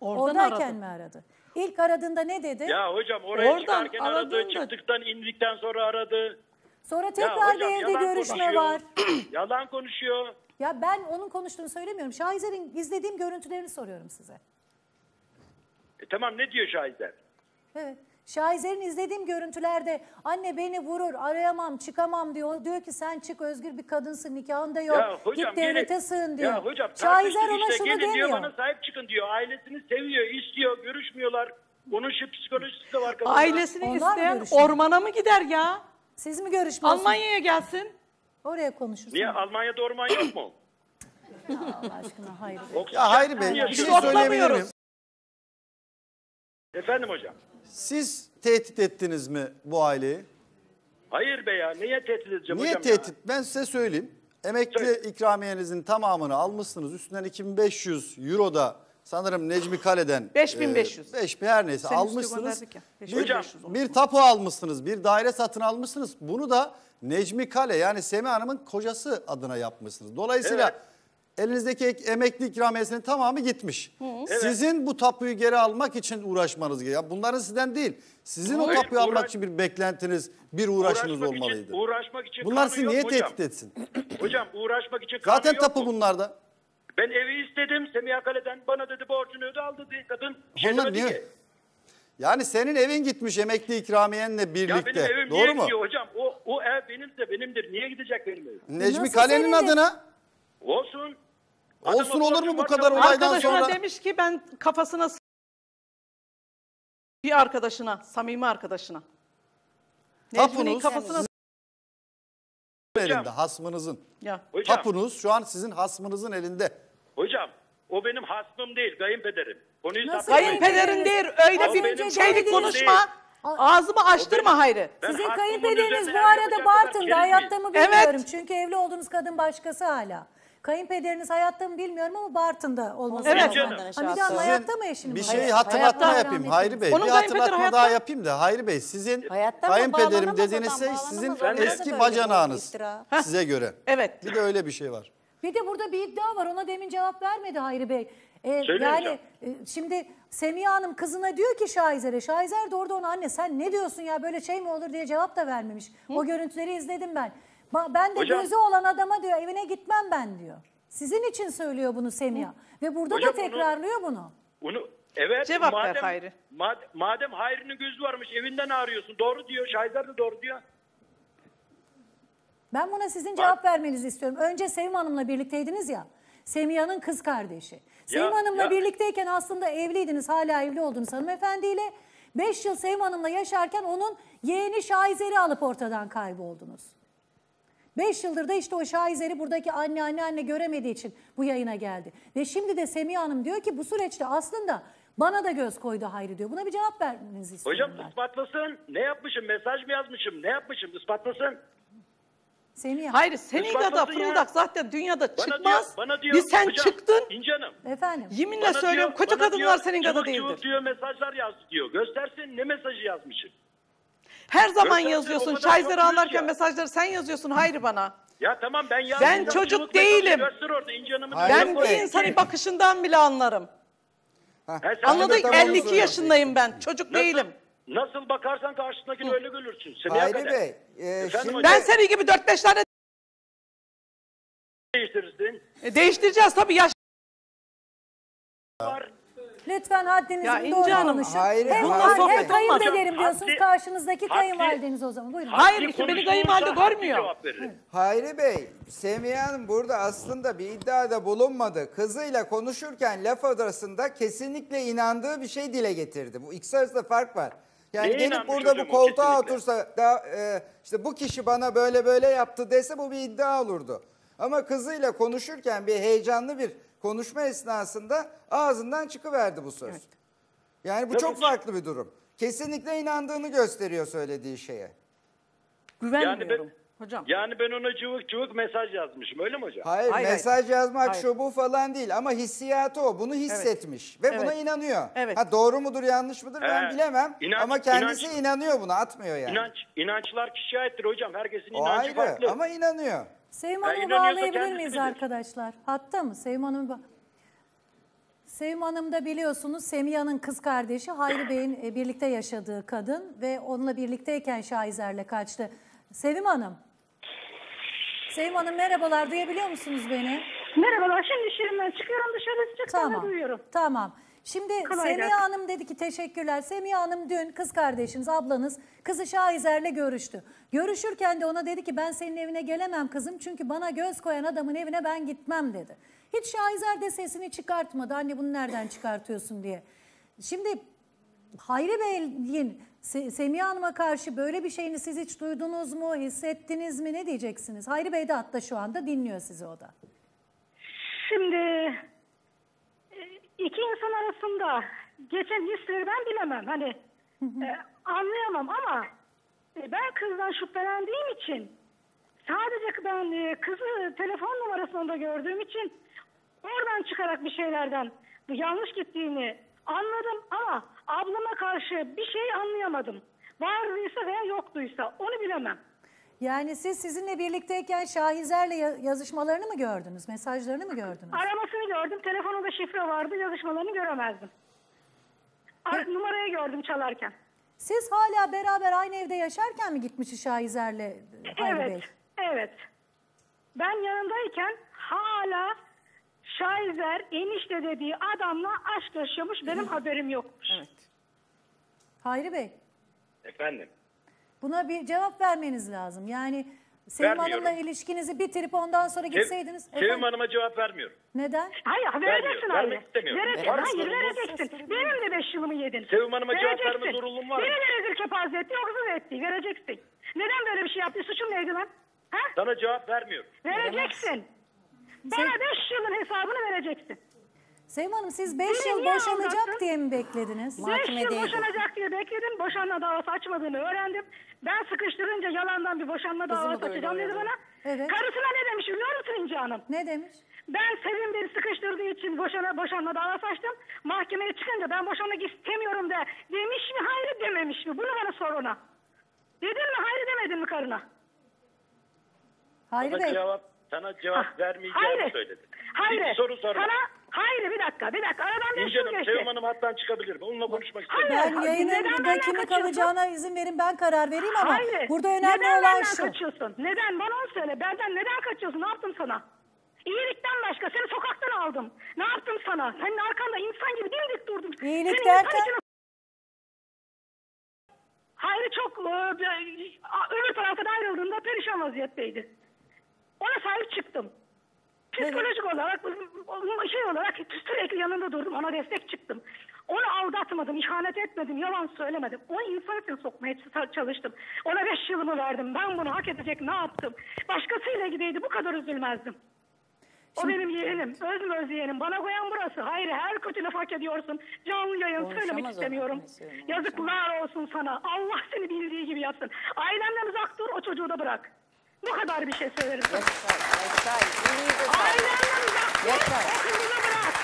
Oradan Oradayken aradı. mi aradı? İlk aradığında ne dedi? Ya hocam oraya Oradan çıkarken aradı, aradığında- çıktıktan indikten sonra aradı. Sonra Ya tekrar hocam, bir evde yalan görüşme konuşuyor. var. yalan konuşuyor. Ya ben onun konuştuğunu söylemiyorum. Şahizer'in izlediğim görüntülerini soruyorum size. E, tamam ne diyor şahitler? Evet. Şahizer'in izlediğim görüntülerde anne beni vurur, arayamam, çıkamam diyor. Diyor ki sen çık özgür bir kadınsın, nikahında yok. Ya hocam Git devlete gelin- sığın diyor. Ya hocam Şahizer ona işte, şunu gelin demiyor. diyor bana sahip çıkın diyor. Ailesini seviyor, istiyor, görüşmüyorlar. Onun şu psikolojisi de var kafada. Ailesini Onlar isteyen ormana mı gider ya? Siz mi görüşmüyorsunuz? Almanya'ya gelsin. Oraya konuşursunuz. Niye Almanya'da orman yok mu? Allah aşkına hayır. Ya Hayri Bey bir şey söyleyebilir miyim? Efendim hocam. Siz tehdit ettiniz mi bu aileyi? Hayır be ya. Niye tehdit edeceğim Niye hocam tehdit? Ben size söyleyeyim. Emekli ikramiyenizin tamamını almışsınız. Üstünden 2500 euro da sanırım Necmi Kale'den. 5500. E, 5000 her neyse Sen üstü almışsınız. ya, Bir, 5500 bir tapu almışsınız. Bir daire satın almışsınız. Bunu da Necmi Kale yani Semih Hanım'ın kocası adına yapmışsınız. Dolayısıyla elinizdeki ek- emekli ikramiyesinin tamamı gitmiş. Evet. Sizin bu tapuyu geri almak için uğraşmanız gerekiyor. Bunların sizden değil. Sizin o Hayır, tapuyu almak uğraş- için bir beklentiniz, bir uğraşınız Uğraşmak olmalıydı. Için, uğraşmak için Bunlar sizi niye hocam. tehdit etsin? Hocam uğraşmak için Zaten tapu mu? bunlarda. Ben evi istedim Semiha Kale'den. Bana dedi borcunu öde al dedi kadın. Şey niye? ki. Yani senin evin gitmiş emekli ikramiyenle Ya birlikte. benim evim Doğru niye mu? gidiyor hocam? O, o ev benimse benimdir. Niye gidecek benim evim? Necmi Kale'nin adına. Olsun. Olsun olur mu bu kadar olaydan Arkadaşına sonra? demiş ki ben kafasına s- bir arkadaşına, samimi arkadaşına. Necmi'nin Tapunuz kafasına sizin elinde, hasmınızın. Ya. Hocam. Tapunuz şu an sizin hasmınızın elinde. Hocam o benim hasmım değil kayınpederim. Konuyu Nasıl. Kayınpederin değil öyle O bir benim şeylik hasmım konuşma. değil. Ağzımı açtırma Hayri. Ben Sizin hakkımın kayınpederiniz üzerine bu arada yapacak kadar Bartın'da kerim hayatta mı Evet. bilmiyorum. Çünkü evli olduğunuz kadın başkası hala. Kayınpederiniz hayatta mı bilmiyorum ama Bartın'da olması Evet. lazım. Canım. Hamide Hanım hayatta mı eşinin? Bir şey hatırlatma hayatta. yapayım Hayri Bey. Onun bir kayınpederi hatırlatma hayatta. daha yapayım da Hayri Bey sizin Hayatta mı? kayınpederim Bağlanamaz dediğiniz adam, şey bağlanamaz. sizin eski bacanağınız iftira. size göre. Evet. Bir de öyle bir şey var. Bir de burada bir iddia var. Ona demin cevap vermedi Hayri Bey. Ee, yani e, şimdi Semiha Hanım kızına diyor ki Şahizer'e. Şahizer de orada ona anne sen ne diyorsun ya böyle şey mi olur diye cevap da vermemiş. O görüntüleri izledim ben. Ba- Ben de Hocam. gözü olan adama diyor evine gitmem ben diyor. Sizin için söylüyor bunu Semiha. Ve burada Hocam da tekrarlıyor bunu. Bunu evet. Cevap ver madem, Hayri. mad- madem Hayri'nin gözü varmış evinden ağrıyorsun. Doğru diyor. Şahitler de doğru diyor. Ben buna sizin cevap vermenizi istiyorum. Önce Sevim Hanım'la birlikteydiniz ya. Semiha'nın kız kardeşi. Sevim Hanım'la ya. birlikteyken aslında evliydiniz. Hala evli oldunuz hanımefendiyle. 5 yıl Sevim Hanım'la yaşarken onun yeğeni Şahizer'i alıp ortadan kayboldunuz. 5 yıldır da işte o Şahizer'i buradaki anne anne anne göremediği için bu yayına geldi. Ve şimdi de Semiha Hanım diyor ki bu süreçte aslında bana da göz koydu Hayri diyor. Buna bir cevap vermenizi istiyorum Hocam ben. ispatlasın. Ne yapmışım? Mesaj mı yazmışım? Ne yapmışım? Ispatlasın. Semiha. Hayri senin Ispatlasın kadar ya. fırıldak zaten dünyada Bana çıkmaz. diyor, bana diyor. Bir sen hocam, çıktın. İnce Hanım. Efendim. Yeminle Bana söylüyorum diyor- kötü kadınlar diyor, senin kadar cıvık cıvık değildir. diyor mesajlar yazdı diyor. Göstersin ne mesajı yazmışım. Her zaman o yazıyorsun. çok ağlarken ya. mesajları sen yazıyorsun Hayri bana. Ya tamam ben yazdım. Ben çocuk değilim. Göster orada Hayır, Ben bir insanı bakışından bile anlarım. Onu 52 söyleyecektim. yaşındayım ben. Çocuk Nasıl- değilim. Nasıl bakarsan karşındakini öyle görürsün. Semiha Hayri. Bey, e, Efendim şimdi? Ben senin gibi 4-5 tane değiştirirsin. E, değiştireceğiz tabii yaş. Var. Lütfen haddinizi Ya doğru Hanım, konuşun. hayır, hem, hayır. hem Sohbet kayınpederim olmaz. diyorsunuz Haddi- karşınızdaki haddi- kayınvalideniz o zaman. Buyurun. Hayır işte beni konuştuğunuzda kayınvalide haddi görmüyor. cevap veririm. Hayri Bey, Semiha Hanım burada aslında bir iddiada bulunmadı. Kızıyla konuşurken laf arasında kesinlikle inandığı bir şey dile getirdi. Bu ikisi arasında fark var. Yani Neye gelip inanmış burada hocam bu o koltuğa kesinlikle? otursa da e, işte bu kişi bana böyle böyle yaptı dese bu bir iddia olurdu. Ama kızıyla konuşurken bir heyecanlı bir konuşma esnasında ağzından çıkıverdi bu söz. Yani bu Tabii çok ki. farklı bir durum. Kesinlikle inandığını gösteriyor söylediği şeye. Yani ben, Güvenmiyorum. Hocam. Yani ben ona cıvık cıvık mesaj yazmışım öyle mi hocam? Hayır, Hayır, mesaj yazmak Hayır. şu bu falan değil ama hissiyatı o. Bunu hissetmiş ve buna Evet. inanıyor. Evet. Ha doğru mudur yanlış mıdır ben He, bilemem inanç- ama kendisi inanç- inanıyor buna atmıyor yani. İnanç, inançlar kişiye aittir hocam. Herkesin o inancı ayrı farklı. ama inanıyor. Sevim Ya Hanım'ı inanıyorsa bağlayabilir kendisi miyiz bilir. arkadaşlar? Hatta mı? Sevim Hanım'ı ba- Sevim Hanım da biliyorsunuz Semiha'nın kız kardeşi Hayri Bey'in e, birlikte yaşadığı kadın ve onunla birlikteyken Şahizer'le kaçtı. Sevim Hanım. Sevim Hanım merhabalar duyabiliyor musunuz beni? Merhabalar şimdi iş yerimden çıkıyorum dışarı çıktığımda Tamam. duyuyorum. Tamam. Şimdi Kolay Semiha. Hanım dedi ki teşekkürler. Semiha Hanım dün kız kardeşiniz, ablanız kızı Şahizer'le görüştü. Görüşürken de ona dedi ki ben senin evine gelemem kızım çünkü bana göz koyan adamın evine ben gitmem dedi. Hiç Şahizer de sesini çıkartmadı anne bunu nereden çıkartıyorsun diye. Şimdi Hayri Bey'in Se- Semiha Hanım'a karşı böyle bir şeyini siz hiç duydunuz mu, hissettiniz mi ne diyeceksiniz? Hayri Bey de hatta şu anda dinliyor sizi o da. Şimdi iki insan arasında geçen hisleri ben bilemem. Hani e, anlayamam ama e, ben kızdan şüphelendiğim için sadece ben e, kızı telefon numarasını da gördüğüm için oradan çıkarak bir şeylerden yanlış gittiğini anladım ama ablama karşı bir şey anlayamadım. Vardıysa veya yoktuysa onu bilemem. Yani siz sizinle birlikteyken Şahizer'le ya- yazışmalarını mı gördünüz? Mesajlarını mı gördünüz? Aramasını gördüm. Telefonunda şifre vardı. Yazışmalarını göremezdim. Ar- numarayı gördüm çalarken. Siz hala beraber aynı evde yaşarken mi gitmiş Şahizer'le Hayri evet. Bey? Evet. Ben yanındayken hala Şahizer enişte dediği adamla aşk yaşıyormuş. Benim haberim yokmuş. Hayri Bey, Efendim. Buna bir cevap vermeniz lazım. Yani Sevim Vermiyorum. Hanım'la ilişkinizi bitirip ondan sonra Sev- gitseydiniz... Sevim Efendim, Hanım'a cevap vermiyorum. neden? Hayır vereceksin Vermiyorum, abi. vermek istemiyorum. Vereceksin. Var mı Hayır vereceksin. Benim de beş yılımı yedin. Sevim Hanım'a cevap Vereceksin. verme zorunluluğum var mı? Beni de rezil kepaze etti, yoksul etti. Vereceksin. Neden böyle bir şey yaptı? Suçum neydi lan? Ha? Sana cevap vermiyorum. Vereceksin. Bana beş yılın hesabını vereceksin. Sevim Hanım siz 5 Beni yıl niye boşanacak aldattın? diye mi beklediniz? Beş yıl boşanacak diye bekledim. Boşanma davası açmadığını öğrendim. Ben sıkıştırınca yalandan bir boşanma Kızımı davası da öyle açacağım dedi bana. Evet. Karısına ne demiş biliyor musun İnce Hanım? Ne demiş? Ben Sevim beni sıkıştırdığı için boşana, boşanma davası açtım. Mahkemeye çıkınca ben boşanmak istemiyorum de demiş mi hayır dememiş mi? Bunu bana sor ona. Dedin mi hayır demedin mi karına? Hayri sana Bey. cevap, sana cevap vermeyeceğimi Hayır. söyledim. Hayır. Bir soru sorma. Sana hayır bir dakika bir dakika aradan beş İnce yıl Hanım, geçti. Sevim Hanım hattan çıkabilir mi? Onunla konuşmak istiyorum. Ben Neden yayının benden burada kimi kaçıyorsun? kalacağına izin verin ben karar vereyim ama Hayır. burada önemli neden olan benden şu. kaçıyorsun? Neden? Bana onu söyle. Benden neden kaçıyorsun? Ne yaptım sana? İyilikten başka. Seni sokaktan aldım. Ne yaptım sana? Senin arkanda insan gibi dimdik durdum. İyilik Senin insan derken? içine- Hayri çok e, a- öbür taraftan ayrıldığında perişan vaziyetteydi. Ona sahip çıktım. Psikolojik olarak, şey olarak sürekli yanında durdum. Ona destek çıktım. Onu aldatmadım, ihanet etmedim, yalan söylemedim. O insan için sokmaya çalıştım. Ona beş yılımı verdim. Ben bunu hak edecek ne yaptım? Başkasıyla gideydi bu kadar üzülmezdim. O benim yeğenim, özüm öz yeğenim. Bana koyan burası. Hayır, her kötü laf hak ediyorsun. Canlı yayın Konuşamaz söylemek istemiyorum. Yazıklar olsun sana. Allah seni bildiği gibi yapsın. Ailemden uzak dur, o çocuğu da bırak. Bu kadar bir şey söylerim sana. Ailemden uzak dur, o kızı da bırak.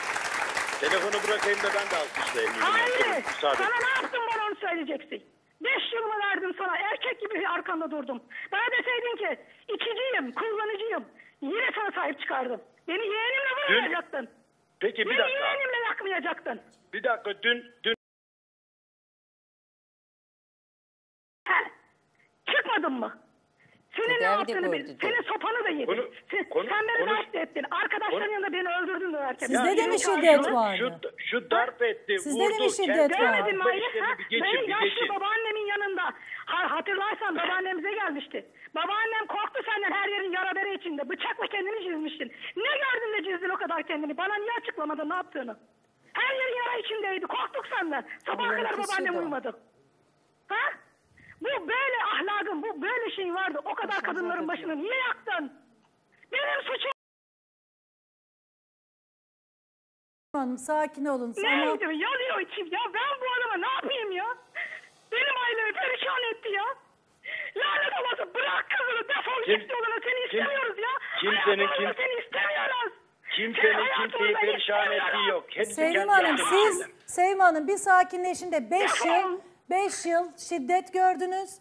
Telefonu bırakayım da ben de alkışlayayım. Hayır, sana ne yaptım bana onu söyleyeceksin. Beş yılımı verdim sana, erkek gibi arkanda durdum. Bana deseydin ki, içiciyim, kullanıcıyım. Yine sana sahip çıkardım. Beni yeğenimle vurmayacaktın. Peki bir Beni dakika. yeğenimle yakmayacaktın. Bir dakika dün dün He, çıkmadın mı? Senin ne yaptığını bil. Senin sopanı da yedin. Konu- sen, konu- sen beni konu- darp ettin. Arkadaşların konu- yanında beni öldürdün döverken. Sizde de mi şiddet vardı? şu şu darp etti, Sizde de mi vurdu. şiddet kendi var? Görmedin mi Ayrı? Benim yaşlı babaannemin yanında. Ha, hatırlarsan babaannemize gelmişti. Babaannem korktu senden her yerin yara bere içinde. Bıçakla kendini çizmiştin. Ne gördün de çizdin o kadar kendini? Bana niye açıklamadın ne yaptığını? Her yerin yara içindeydi. Korktuk senden. Allah'ın kadar babaannem uyumadı. Ha? Bu böyle ahlakın, bu böyle şey vardı. O kadar kadınların başını niye yaktın? Benim suçum Hanım sakin olun. Ama neydi? Yanıyor içim ya. Ben bu adama ne yapayım ya? Benim ailemi perişan etti ya. Lanet olası bırak Bırak kızını defol Kim- git yoluna seni kim- istemiyoruz ya. kimsenin- kim- seni istemiyoruz. Kimsenin Seni kimseyi perişan ettiği yok. Hepsi Sevim Hanım siz. Sevim Hanım bir sakinleşin de 5 yıl 5 yıl şiddet gördünüz.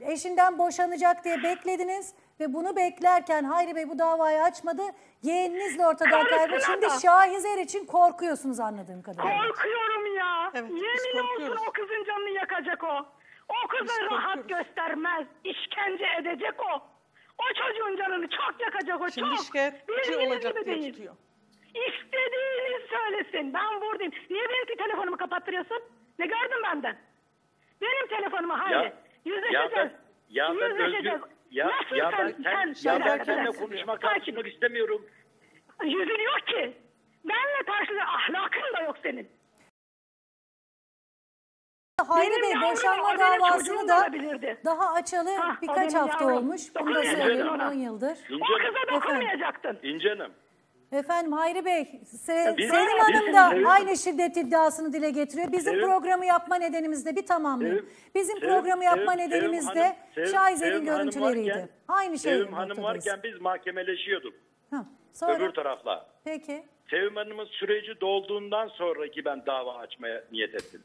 Eşinden boşanacak diye beklediniz ve bunu beklerken Hayri Bey bu davayı açmadı. Yeğeninizle ortadan Karısına kayboldu. Şimdi da. Şahizer için korkuyorsunuz anladığım kadarıyla. Korkuyorum ya. Evet, biz Yemin olsun korkuyoruz. o kızın canını yakacak o. O kıza rahat göstermez. İşkence edecek o. O çocuğun canını çok yakacak o Şimdi çok. şikayetçi Bildiğiniz olacak gibi diye değil. tutuyor. İstediğini söylesin. Ben buradayım. Niye benim telefonumu kapattırıyorsun? Ne gördün benden? Benim telefonumu hayır. Ya, ya Yüzleşeceğiz. ben, ya ben özgür, Yüzleşeceğiz. ya, Nasıl ya sen, ben, sen, sen, ya ben seninle konuşmak, tartışmak istemiyorum. Yüzün yok ki. Benle karşılığı ahlakın da yok senin. Hayri Benim Bey boşanma davasını da olabilirdi. daha açalı Ha, birkaç hafta yavrum. olmuş. Bunu da söylüyorum ona. 10 yıldır. O kıza dokunmayacaktın. İnce Hanım. Efendim Hayri Bey, Se- Biz- Sevim biz- Hanım da Sevim- aynı şiddet iddiasını dile getiriyor. Bizim Sevim- programı yapma nedenimiz de bir tamamlayayım. Bizim Sevim- programı yapma Sevim- nedenimiz Sevim de Hanım- Sevim- Şahizer'in Sevim Hanım görüntüleriydi. varken- aynı şey Sevim Hanım ortadayız. varken biz mahkemeleşiyorduk. Ha, sonra Öbür tarafla. peki. Sevim Hanım'ın süreci dolduğundan sonraki ben dava açmaya niyet ettim.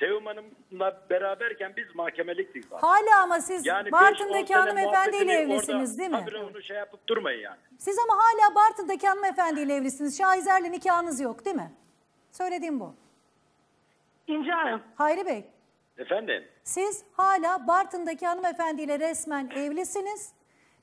Sevim Hanım'la beraberken biz mahkemeliktik zaten. Hala ama siz Yani Bartın'daki hanımefendiyle evlisiniz orada değil mi? habire onu şey yapıp durmayın yani. Siz ama hala Bartın'daki hanımefendiyle evlisiniz. Şahizer'le nikahınız yok değil mi? Söylediğim bu. İnce Hanım. Hayri Bey, Efendim? siz hala Bartın'daki hanımefendiyle resmen evlisiniz.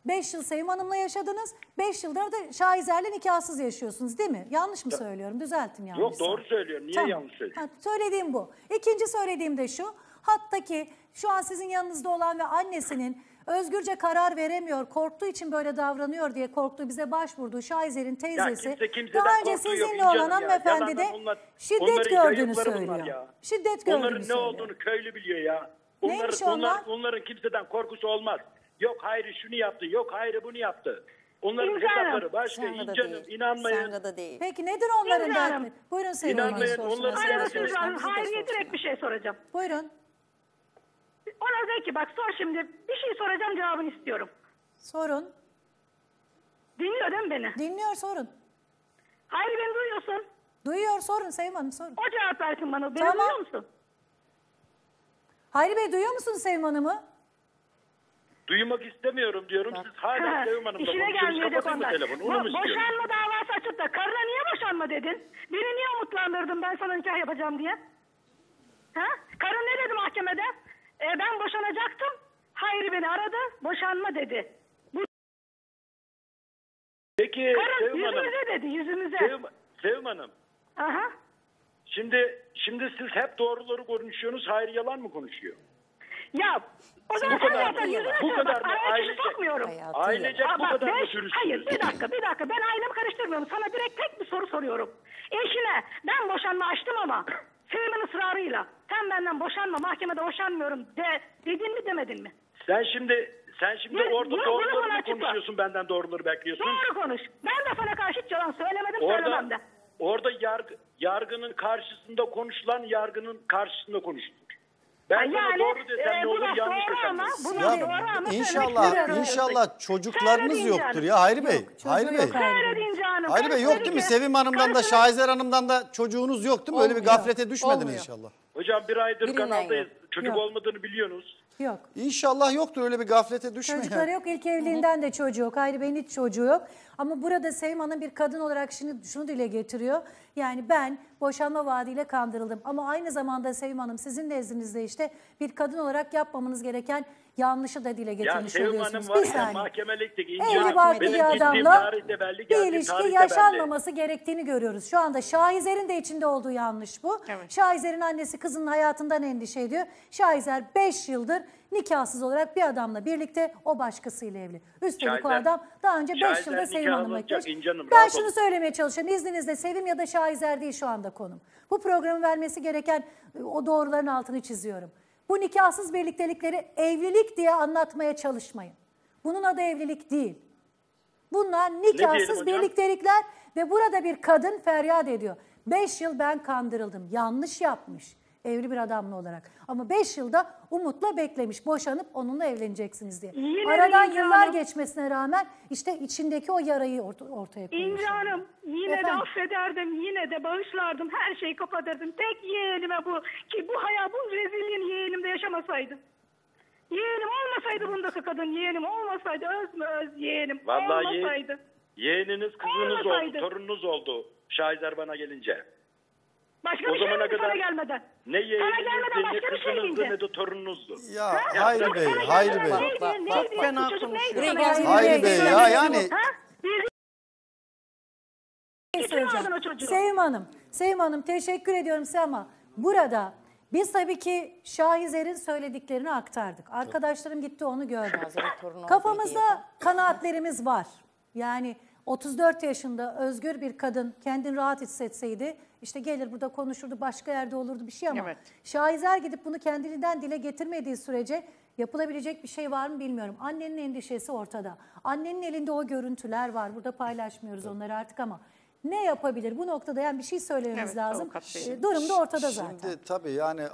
5 yıl Sevim Hanım'la yaşadınız. 5 yıldır da Şahizer'le nikahsız yaşıyorsunuz değil mi? Yanlış mı söylüyorum? Düzeltin yanlışsa. Yok doğru söylüyorum. Niye Tamam. yanlış söylüyorum? Ha, söylediğim bu. İkinci söylediğim de şu. Hattaki şu an sizin yanınızda olan ve annesinin özgürce karar veremiyor, korktuğu için böyle davranıyor diye korktuğu bize başvurduğu Şahizer'in teyzesi. kimse kimseden daha önce korkuyor, sizinle olan ya. hanımefendi de Yalandan onlar- şiddet onların gördüğünü yayıkları bunlar söylüyor. ya. Şiddet gördüğünü Onların ne söylüyor. olduğunu köylü biliyor ya. Neymiş Onların, onlar? onlar, onların kimseden korkusu olmaz. Yok hayri şunu yaptı, yok hayri bunu yaptı. Onların İnce Hanım. hesapları başka. Hanım değil. inanmayın. Sana da değil. Peki nedir onların İnce Hanım. dertleri? Buyurun Hanım. İnanmayın onların siz Hayriye direkt bir şey soracağım. Buyurun. Ona de ki bak sor şimdi bir şey soracağım cevabını istiyorum. Sorun. Dinliyor değil mi beni? Dinliyor sorun. Hayri beni duyuyorsun. Duyuyor sorun Sevim Hanım sorun. O cevap versin bana. Beni Tamam. duyuyor musun? Hayri Bey duyuyor musun Sevim Hanım'ı? Duymak istemiyorum diyorum. Siz hala Sevim Hanım'la İşine konuşuyorsunuz. gelmeyecek Kapatın onlar. telefonu? Onu Bo- istiyorsunuz? boşanma davası açıp da karına niye boşanma dedin? Beni niye umutlandırdın ben sana nikah yapacağım diye? Ha? Karın ne dedi mahkemede? E, ben boşanacaktım. Hayri beni aradı. Boşanma dedi. Bu Peki karın Sevim Hanım. yüzümüze dedi yüzümüze. Sevim, Sevim Hanım. Aha. Şimdi şimdi siz hep doğruları konuşuyorsunuz. Hayri yalan mı konuşuyor? Ya o zaman Bu kadar mı? yüzüne Bu kadar mı? Ailecek- sokmuyorum. Ailecek Aa, bu kadar mı dürüstsünüz? Hayır bir dakika bir dakika ben ailemi karıştırmıyorum. Sana direkt tek bir soru soruyorum. Eşine ben boşanma açtım ama Sevim'in ısrarıyla sen benden boşanma mahkemede boşanmıyorum de dedin mi demedin mi? Sen şimdi sen şimdi Ne- orada bunu doğruları konuşuyorsun benden doğruları bekliyorsun? Doğru konuş. Ben de sana karşı hiç yalan söylemedim Orada söylemem de. orada yargı, yargının karşısında konuşulan yargının karşısında konuşulur. Ben yani, doğru desem e, ne bu olur yanlış desem ama ne olur. bu Ya doğru ama inşallah inşallah çocuklarınız Söyle yoktur ya Hayri Bey. Yok, Hayri Bey. Hayri Bey yok değil mi? Sevim Hanım'dan da Şahizer Hanım'dan da çocuğunuz yok değil mi? Öyle bir gaflete düşmediniz Olmuyor. inşallah. Hocam bir aydır Birinden kanaldayız. yok. Çocuk Yok. olmadığını biliyorsunuz. Yok. İnşallah yoktur öyle bir gaflete düşmeyin. Çocukları yok. İlk evliliğinden de çocuğu yok. Hayri Bey'in hiç çocuğu yok. Ama burada Sevim Hanım bir kadın olarak şunu, şunu dile getiriyor. Yani ben boşanma vaadiyle kandırıldım. Ama aynı zamanda Sevim Hanım sizin nezdinizde işte bir kadın olarak yapmamanız gereken yanlışı da dile Ya getirmiş Sevim oluyorsunuz. Hanım Bir saniye. mahkemeliktik. İnce Evli Hanım, barklı benim bir adamla belli, bir ilişki de belli. yaşanmaması gerektiğini görüyoruz. Şu anda Şahizer'in de içinde olduğu yanlış bu. Şahizer'in annesi kızının hayatından endişe ediyor. Şahizer 5 yıldır nikahsız olarak bir adamla birlikte o başkasıyla evli. Üstelik o Şahizer- adam daha önce 5 Şahizer yılda Sevim nikah Hanım'la alınacak, gitmiş. İnce Hanım, Ben şunu olun. söylemeye çalışıyorum. İzninizle Sevim ya da Şahizer değil şu anda konum. Bu programı vermesi gereken e, o doğruların altını çiziyorum. Bu nikahsız birliktelikleri evlilik diye anlatmaya çalışmayın. Bunun adı evlilik değil. Bunlar nikahsız birliktelikler ve burada bir kadın feryat ediyor. Beş yıl ben kandırıldım. Yanlış yapmış. Evli bir adamla olarak. Ama 5 yılda umutla beklemiş. Boşanıp onunla evleneceksiniz diye. Yine Aradan yıllar Hanım. geçmesine rağmen işte içindeki o yarayı orta- ortaya koyuyor. İnce Hanım yine Efendim? de affederdim, yine de bağışlardım, her şeyi kapatırdım. Tek yeğenime bu ki bu hayat bu rezilliğin yeğenimde yaşamasaydı. Yeğenim olmasaydı bundaki kadın, yeğenim olmasaydı öz mü öz yeğenim Vallahi ye- olmasaydı. yeğeniniz kızınız Olmasaydı. oldu, torununuz oldu. Şahizer bana gelince. Başka O bir şey zamana mi sana kadar gelmeden? Ne Sana yeğeninizdi, gelmeden ne başka bir şey kızınızdı, ne de torununuzdu. Ya Hayri Bey, Hayri Bey. Bak, neydi, bak, fena konuşuyor. Hayri Bey ya yani? Sevim Hanım, Sevim Hanım teşekkür ediyorum size ama burada biz tabii ki Şahizer'in söylediklerini aktardık. Arkadaşlarım gitti onu gördü. Kafamızda kanaatlerimiz var. Yani 34 yaşında özgür bir kadın kendini rahat hissetseydi işte gelir burada konuşurdu başka yerde olurdu bir şey ama Evet. Şahizer gidip bunu kendiliğinden dile getirmediği sürece yapılabilecek bir şey var mı bilmiyorum. Annenin endişesi ortada. Annenin elinde o görüntüler var. Burada paylaşmıyoruz onları artık ama ne yapabilir? Bu noktada yani bir şey söylememiz Evet, lazım. Ee, Durum da ortada zaten. Şimdi tabii yani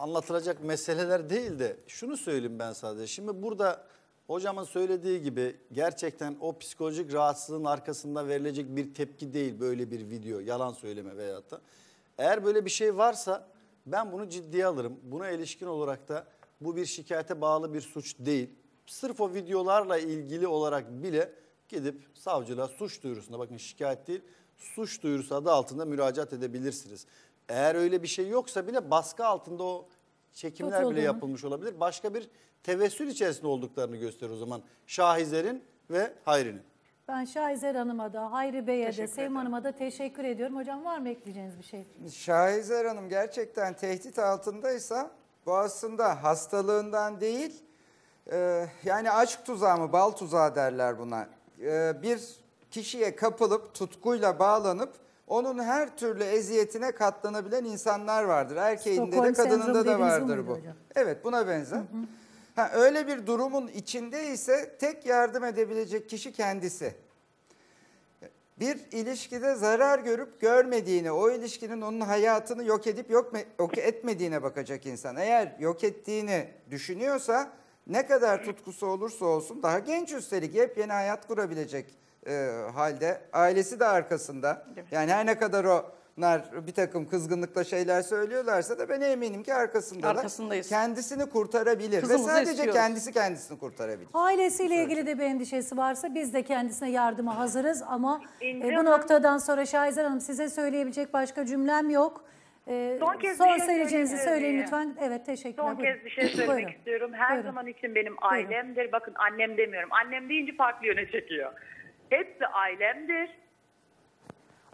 anlatılacak meseleler değil de şunu söyleyeyim ben sadece. Şimdi burada hocamın söylediği gibi gerçekten o psikolojik rahatsızlığın arkasında verilecek bir tepki değil böyle bir video yalan söyleme veyahut da. Eğer böyle bir şey varsa ben bunu ciddiye alırım. Buna ilişkin olarak da bu bir şikayete bağlı bir suç değil. Sırf o videolarla ilgili olarak bile gidip savcılığa suç duyurusunda bakın şikayet değil suç duyurusu adı altında müracaat edebilirsiniz. Eğer öyle bir şey yoksa bile baskı altında o çekimler bile Tutulduğunu. yapılmış olabilir. Başka bir tevessül içerisinde olduklarını gösterir o zaman Şahizer'in ve Hayri'nin. Ben Şahizer Hanım'a da, Hayri Bey'e de, Sevim Hanım'a da teşekkür ediyorum. Hocam var mı ekleyeceğiniz bir şey? Şahizer Hanım gerçekten tehdit altındaysa bu aslında hastalığından değil e, yani aşk tuzağı mı bal tuzağı derler buna. E, bir kişiye kapılıp tutkuyla bağlanıp onun her türlü eziyetine katlanabilen insanlar vardır. Erkeğinde de Stockholm kadınında sendromu da vardır bu. hocam? Evet buna benzer. Ha, öyle bir durumun içinde ise tek yardım edebilecek kişi kendisi bir ilişkide zarar görüp görmediğine, o ilişkinin onun hayatını yok edip yok, yok etmediğine bakacak insan. Eğer yok ettiğini düşünüyorsa ne kadar tutkusu olursa olsun daha genç üstelik yepyeni hayat kurabilecek e, halde. Ailesi de arkasında. Yani her ne kadar onlar bir takım kızgınlıkla şeyler söylüyorlarsa da ben eminim ki arkasındalar. Arkasındayız. Kendisini kurtarabilir ve Kızımızı sadece istiyoruz. kendisi kendisini kurtarabilir. Ailesiyle ilgili de bir endişesi varsa biz de kendisine yardıma hazırız ama e, bu noktadan sonra Şahizer Hanım size söyleyebilecek başka cümlem yok. E, Son kez bir son şey söyleyeceğinizi söyleyin lütfen. Evet teşekkürler. Son Buyurun. kez bir şey söylemek Buyurun. istiyorum. Her Buyurun. zaman için benim ailemdir. Bakın annem demiyorum. Annem deyince farklı yöne çekiyor. Hepsi ailemdir.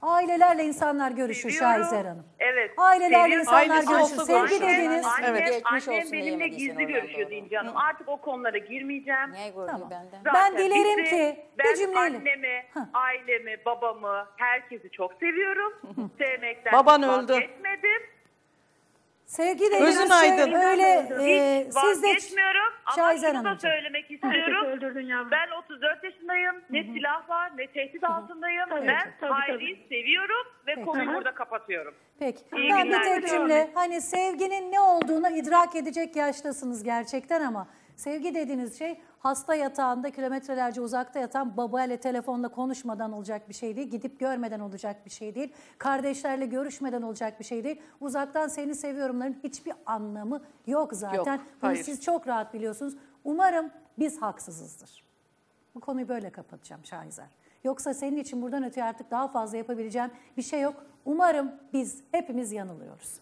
Ailelerle insanlar görüşür. Şahizer Hanım. Evet. Ailelerle seviyorum. insanlar Ailesi görüşür. olsa Sevgi görüşür. dediğiniz Annem, Evet. Geçmiş annem olsun benimle diyemediysen gizli oradan görüşüyordu doğru. İnce Hanım. Artık o konulara girmeyeceğim. Niye gördüğü Tamam. benden? Ben dilerim ki ben bir cümleyle. annemi, ailemi, babamı, herkesi çok seviyorum. Sevmekten Baban hiç öldü. Sevgi dediğiniz Gözün şey aydın. öyle e, siz de vazgeçmiyorum ama Şahizer şunu da Hanımcığım. söylemek istiyorum. öldürdün yavrum. Ben 34 yaşındayım. Ne silah var ne tehdit altındayım. Tabii, ben tabii, Hayri'yi seviyorum ve Peki. konuyu burada kapatıyorum. Peki. İyi ben bir günler tek diliyorum. cümle hani sevginin ne olduğunu idrak edecek yaştasınız gerçekten ama sevgi dediğiniz şey hasta yatağında kilometrelerce uzakta yatan babayla telefonla konuşmadan olacak bir şey değil. Gidip görmeden olacak bir şey değil. Kardeşlerle görüşmeden olacak bir şey değil. Uzaktan seni seviyorumların hiçbir anlamı yok zaten. Yok, Bunu hayır. siz çok rahat biliyorsunuz. Umarım biz haksızızdır. Bu konuyu böyle kapatacağım Şahizer. Yoksa senin için buradan öteye artık daha fazla yapabileceğim bir şey yok. Umarım biz hepimiz yanılıyoruz.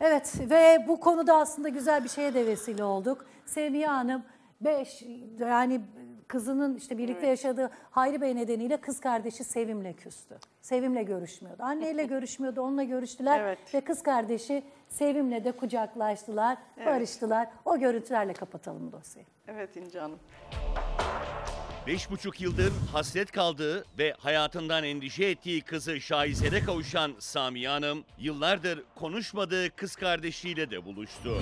Evet ve bu konuda aslında güzel bir şeye de vesile olduk. Semiha Hanım 5 yani kızının işte birlikte yaşadığı Hayri Bey nedeniyle kız kardeşi Sevim'le küstü. Sevim'le görüşmüyordu. Anneyle görüşmüyordu, onunla görüştüler Evet. ve kız kardeşi Sevim'le de kucaklaştılar, Evet. barıştılar. O görüntülerle kapatalım dosyayı. Evet İnce Hanım. Beş buçuk yıldır hasret kaldığı ve hayatından endişe ettiği kızı Şahizer'e kavuşan Samiye Hanım, yıllardır konuşmadığı kız kardeşiyle de buluştu.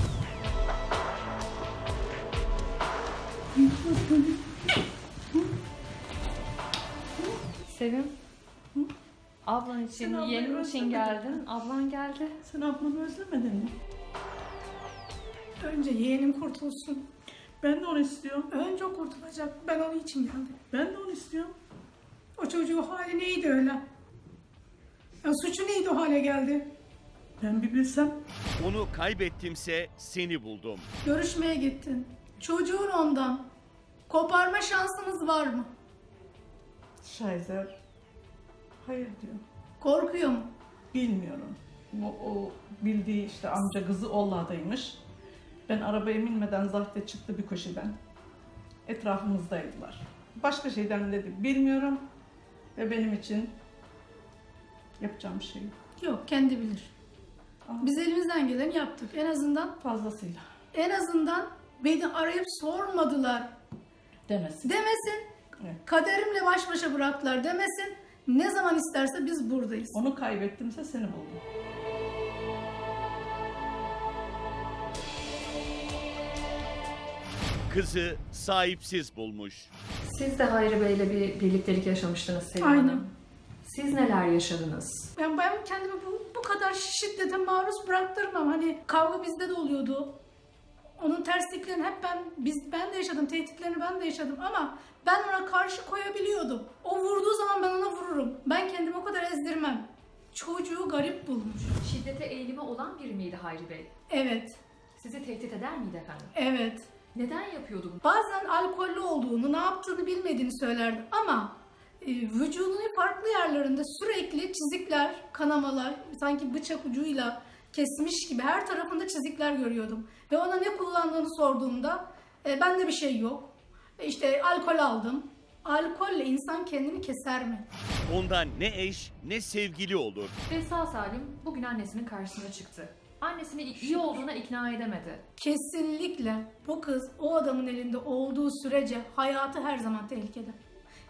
Sevim. Ablan için, Sen yeğenin için geldin. Ablan geldi. Sen ablanı özlemedin mi? Önce yeğenim kurtulsun. Ben de onu istiyorum. Önce o kurtulacak. Ben onun için geldim. Ben de onu istiyorum. O çocuğu hali neydi öyle? Ya suçu neydi o hale geldi? Ben bir bilsem. Onu kaybettimse seni buldum. Görüşmeye gittin. Çocuğun ondan. Koparma şansınız var mı? Şayzer. Hayır diyor. Korkuyor mu? Bilmiyorum. O, o bildiği işte amca kızı Olla'daymış. Ben arabaya binmeden zaten çıktı bir köşeden. Etrafımızdaydılar. Başka şeyden dedi bilmiyorum. Ve benim için yapacağım bir şey yok. Yok kendi bilir. Biz elimizden geleni yaptık. En azından fazlasıyla. En azından beni arayıp sormadılar. Demesin. Demesin. Evet. Kaderimle baş başa bıraktılar demesin. Ne zaman isterse biz buradayız. Onu kaybettimse seni buldum. Kızı sahipsiz bulmuş. Siz de Hayri Bey'le bir birliktelik yaşamıştınız Sevim Aynen. Hanım. Siz neler yaşadınız? Ben, ben kendimi bu, bu kadar şiddete maruz bıraktırmam. Hani kavga bizde de oluyordu. Onun tersliklerini hep ben biz ben de yaşadım. Tehditlerini ben de yaşadım ama ben ona karşı koyabiliyordum. O vurduğu zaman ben ona vururum. Ben kendimi o kadar ezdirmem. Çocuğu garip bulmuş. Şiddete eğilimi olan biri miydi Hayri Bey? Evet. Sizi tehdit eder miydi efendim? Evet. Neden yapıyordu bunu? Bazen alkollü olduğunu, ne yaptığını bilmediğini söylerdi ama e, vücudunun farklı yerlerinde sürekli çizikler, kanamalar, sanki bıçak ucuyla kesmiş gibi her tarafında çizikler görüyordum. Ve ona ne kullandığını sorduğumda e, bende bir şey yok. E, işte alkol aldım. Alkolle insan kendini keser mi? Ondan ne eş ne sevgili olur. Ve sağ salim bugün annesinin karşısına çıktı. Annesini iyi olduğuna ikna edemedi. Kesinlikle bu kız o adamın elinde olduğu sürece hayatı her zaman tehlikede.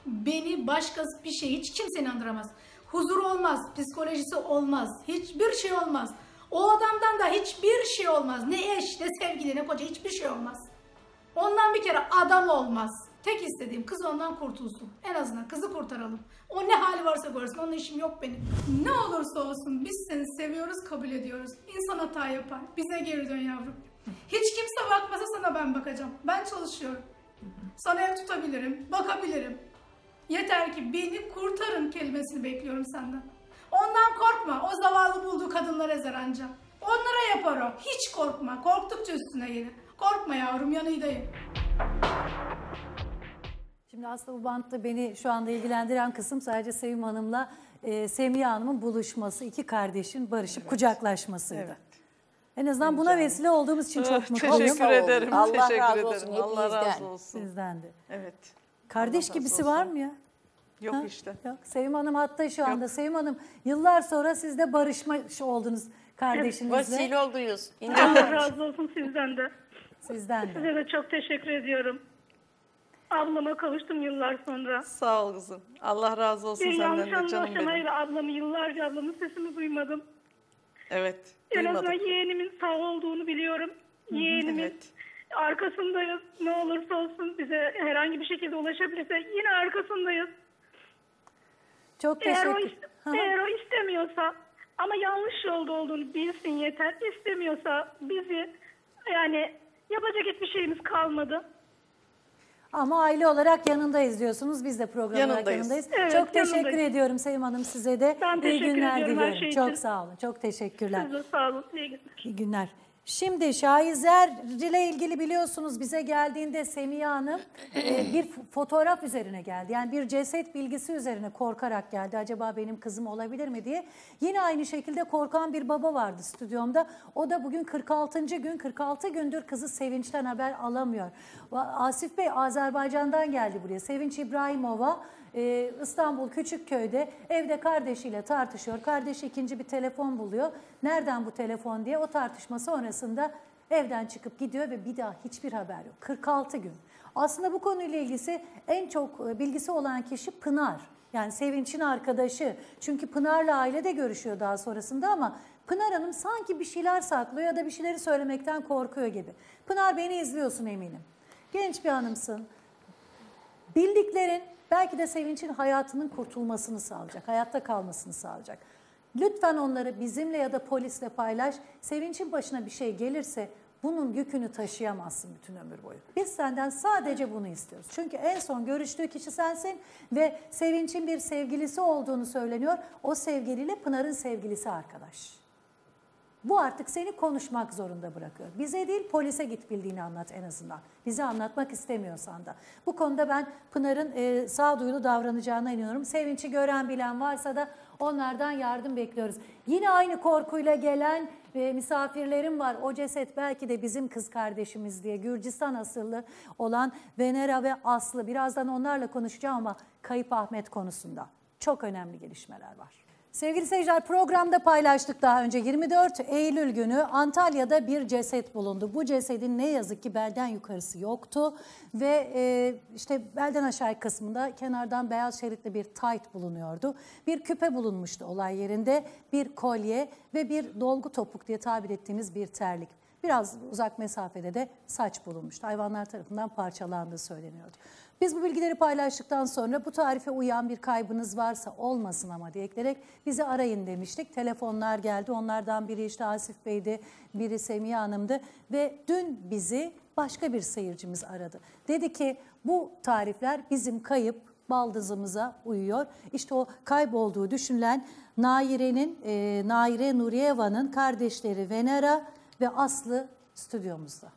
Beni başkası bir şey hiç kimse inandıramaz. Huzur olmaz, psikolojisi olmaz, hiçbir şey olmaz. O adamdan da hiçbir şey olmaz. Ne eş, ne sevgili, ne koca hiçbir şey olmaz. Ondan bir kere adam olmaz. Tek istediğim kız ondan kurtulsun. En azından kızı kurtaralım. O ne hali varsa görsün. Onunla işim yok benim. Ne olursa olsun biz seni seviyoruz, kabul ediyoruz. İnsan hata yapar. Bize geri dön yavrum. Hiç kimse bakmasa sana ben bakacağım. Ben çalışıyorum. Sana ev tutabilirim, bakabilirim. Yeter ki beni kurtarın kelimesini bekliyorum senden. Ondan korkma. O zavallı bulduğu kadınlar ezer anca. Onlara yapar o. Hiç korkma. Korktukça üstüne gelir. Korkma yavrum yanıydayım. Şimdi aslında bu bantta beni şu anda ilgilendiren kısım sadece Sevim Hanım'la e, Semiha Hanım'ın buluşması, iki kardeşin barışıp kucaklaşmasıydı. En azından buna vesile olduğumuz için çok mutluyum. Teşekkür ederim. Allah teşekkür razı ederim. olsun Allah razı olsun. Sizden de. Evet. Kardeş Allah gibisi olsun. var mı ya? Yok Ha? işte. Yok. Sevim Hanım hatta şu anda. Sevim Hanım yıllar sonra siz de barışmış oldunuz kardeşinizle. Vesile olduyuz. Allah razı olsun sizden de. Sizden de. Size de çok teşekkür ediyorum. Ablama kavuştum yıllar sonra. Sağ ol kızım. Allah razı olsun Bir senden de canım benim. anlaşılmayla ablamı yıllarca ablamın sesini duymadım. Evet. En azından yeğenimin sağ olduğunu biliyorum. Yeğenimin evet. arkasındayız. Ne olursa olsun bize herhangi bir şekilde ulaşabilirse yine arkasındayız. Çok Eğer o, teşekkür. eğer o istemiyorsa ama yanlış yolda olduğunu bilsin yeter. İstemiyorsa bizi yani yapacak hiçbir şeyimiz kalmadı. Ama aile olarak yanındayız diyorsunuz. Biz de program olarak Yanındayız. yanındayız. Evet, çok teşekkür yanındayız. ediyorum Sevim Hanım size de. Ben İyi teşekkür günler ediyorum her diliyorum. şey çok sağ olun. Çok teşekkürler. Siz de sağ olun. İyi günler. İyi günler. Şimdi Şahizer ile ilgili biliyorsunuz bize geldiğinde Semiha Hanım e, bir fotoğraf üzerine geldi. Yani bir ceset bilgisi üzerine korkarak geldi. Acaba benim kızım olabilir mi diye. Yine aynı şekilde korkan bir baba vardı stüdyomda. O da bugün 46. gün 46 gündür kızı Sevinç'ten haber alamıyor. Asif Bey Azerbaycan'dan geldi buraya. Sevinç İbrahimova ee, İstanbul Küçükköy'de evde kardeşiyle tartışıyor. Kardeşi ikinci bir telefon buluyor. Nereden bu telefon diye o tartışma sonrasında evden çıkıp gidiyor ve bir daha hiçbir haber yok. 46 gün. Aslında bu konuyla ilgisi en çok e, bilgisi olan kişi Pınar. Yani Sevinç'in arkadaşı. Çünkü Pınar'la ailede görüşüyor daha sonrasında ama Pınar Hanım sanki bir şeyler saklıyor ya da bir şeyleri söylemekten korkuyor gibi. Pınar beni izliyorsun eminim. Genç bir hanımsın. Bildiklerin Belki de Sevinç'in hayatının kurtulmasını sağlayacak, hayatta kalmasını sağlayacak. Lütfen onları bizimle ya da polisle paylaş. Sevinç'in başına bir şey gelirse bunun yükünü taşıyamazsın bütün ömür boyu. Biz senden sadece bunu istiyoruz. Çünkü en son görüştüğü kişi sensin ve Sevinç'in bir sevgilisi olduğunu söyleniyor. O sevgiliyle Pınar'ın sevgilisi arkadaş. Bu artık seni konuşmak zorunda bırakıyor. Bize değil polise git bildiğini anlat en azından. Bize anlatmak istemiyorsan da. Bu konuda ben Pınar'ın e, sağduyulu davranacağına inanıyorum. Sevinç'i gören bilen varsa da onlardan yardım bekliyoruz. Yine aynı korkuyla gelen e, misafirlerim var. O ceset belki de bizim kız kardeşimiz diye Gürcistan asıllı olan Venera ve Aslı. Birazdan onlarla konuşacağım ama Kayıp Ahmet konusunda çok önemli gelişmeler var. Sevgili seyirciler programda paylaştık daha önce 24 Eylül günü Antalya'da bir ceset bulundu. Bu cesedin ne yazık ki belden yukarısı yoktu ve e, işte belden aşağı kısmında kenardan beyaz şeritli bir tayt bulunuyordu. Bir küpe bulunmuştu olay yerinde, bir kolye ve bir dolgu topuk diye tabir ettiğimiz bir terlik. Biraz uzak mesafede de saç bulunmuştu. Hayvanlar tarafından parçalandığı söyleniyordu. Biz bu bilgileri paylaştıktan sonra bu tarife uyan bir kaybınız varsa olmasın ama diye ekleyerek bizi arayın demiştik. Telefonlar geldi. Onlardan biri işte Asif Bey'di, biri Semiha Hanım'dı ve dün bizi başka bir seyircimiz aradı. Dedi ki bu tarifler bizim kayıp baldızımıza uyuyor. İşte o kaybolduğu düşünülen Naire'nin, e, Naire Nuriyeva'nın kardeşleri Venera ve Aslı stüdyomuzda.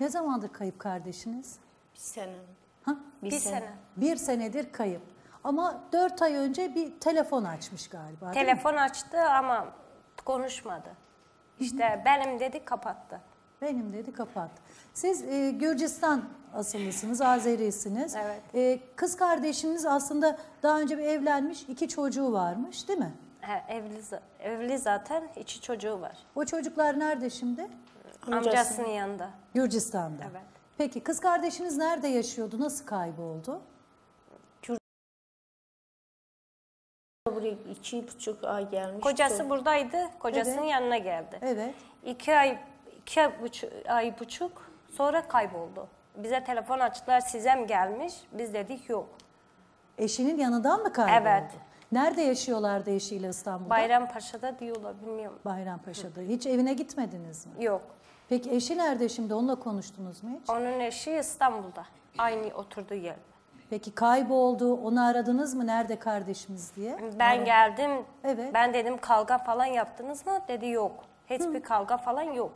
Ne zamandır kayıp kardeşiniz? Bir sene. Ha? Bir, sene. Bir senedir kayıp. Ama dört ay önce bir telefon açmış galiba. Telefon açtı ama konuşmadı. İşte benim dedi kapattı. Benim dedi kapattı. Siz e, Gürcistan asıllısınız, Azerisiniz. Evet. E, kız kardeşiniz aslında daha önce bir evlenmiş, iki çocuğu varmış değil mi? He, evli, evli zaten iki çocuğu var. O çocuklar nerede şimdi? Amcasının yanında. Gürcistan'da. Evet. Peki kız kardeşiniz nerede yaşıyordu? Nasıl kayboldu? Buraya iki buçuk ay gelmiş. Kocası buradaydı. Kocasının Evet. yanına geldi. Evet. İki ay, iki buçuk, ay buçuk sonra kayboldu. Bize telefon açtılar size mi gelmiş? Biz dedik yok. Eşinin yanından mı kayboldu? Evet. Nerede yaşıyorlardı eşiyle İstanbul'da? Bayrampaşa'da diyorlar bilmiyorum. Bayrampaşa'da. Hiç evine gitmediniz mi? Yok. Peki eşi nerede şimdi? Onunla konuştunuz mu hiç? Onun eşi İstanbul'da. Aynı oturduğu yer. Peki kayboldu, onu aradınız mı? Nerede kardeşimiz diye? Ben Ara- geldim. Evet. Ben dedim kavga falan yaptınız mı? Dedi yok. Hiçbir kavga falan yok.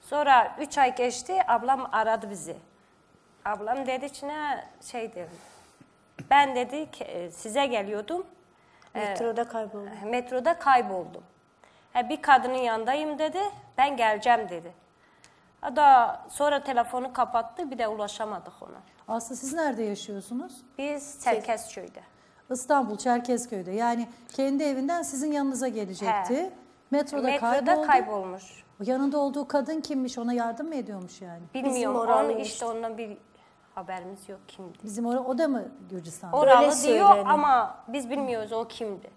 Sonra üç ay geçti. Ablam aradı bizi. Ablam dedi içine şey dedi. Ben dedi ki, e, size geliyordum. Metroda kayboldu. metroda kayboldum. E, bir kadının yanındayım dedi. Ben geleceğim dedi. Da sonra telefonu kapattı. Bir de ulaşamadık ona. Aslı siz nerede yaşıyorsunuz? Biz Çerkezköy'de. İstanbul, Çerkezköy'de. Yani kendi evinden sizin yanınıza gelecekti. He. Metroda, Metroda kayboldu. kaybolmuş. Yanında olduğu kadın kimmiş? Ona yardım mı ediyormuş yani? Bilmiyorum. oralı Onu işte. ondan bir haberimiz yok kimdi. Bizim or o da mı Gürcistan'da? Oralı diyor söyleniyor. ama biz bilmiyoruz o kimdi.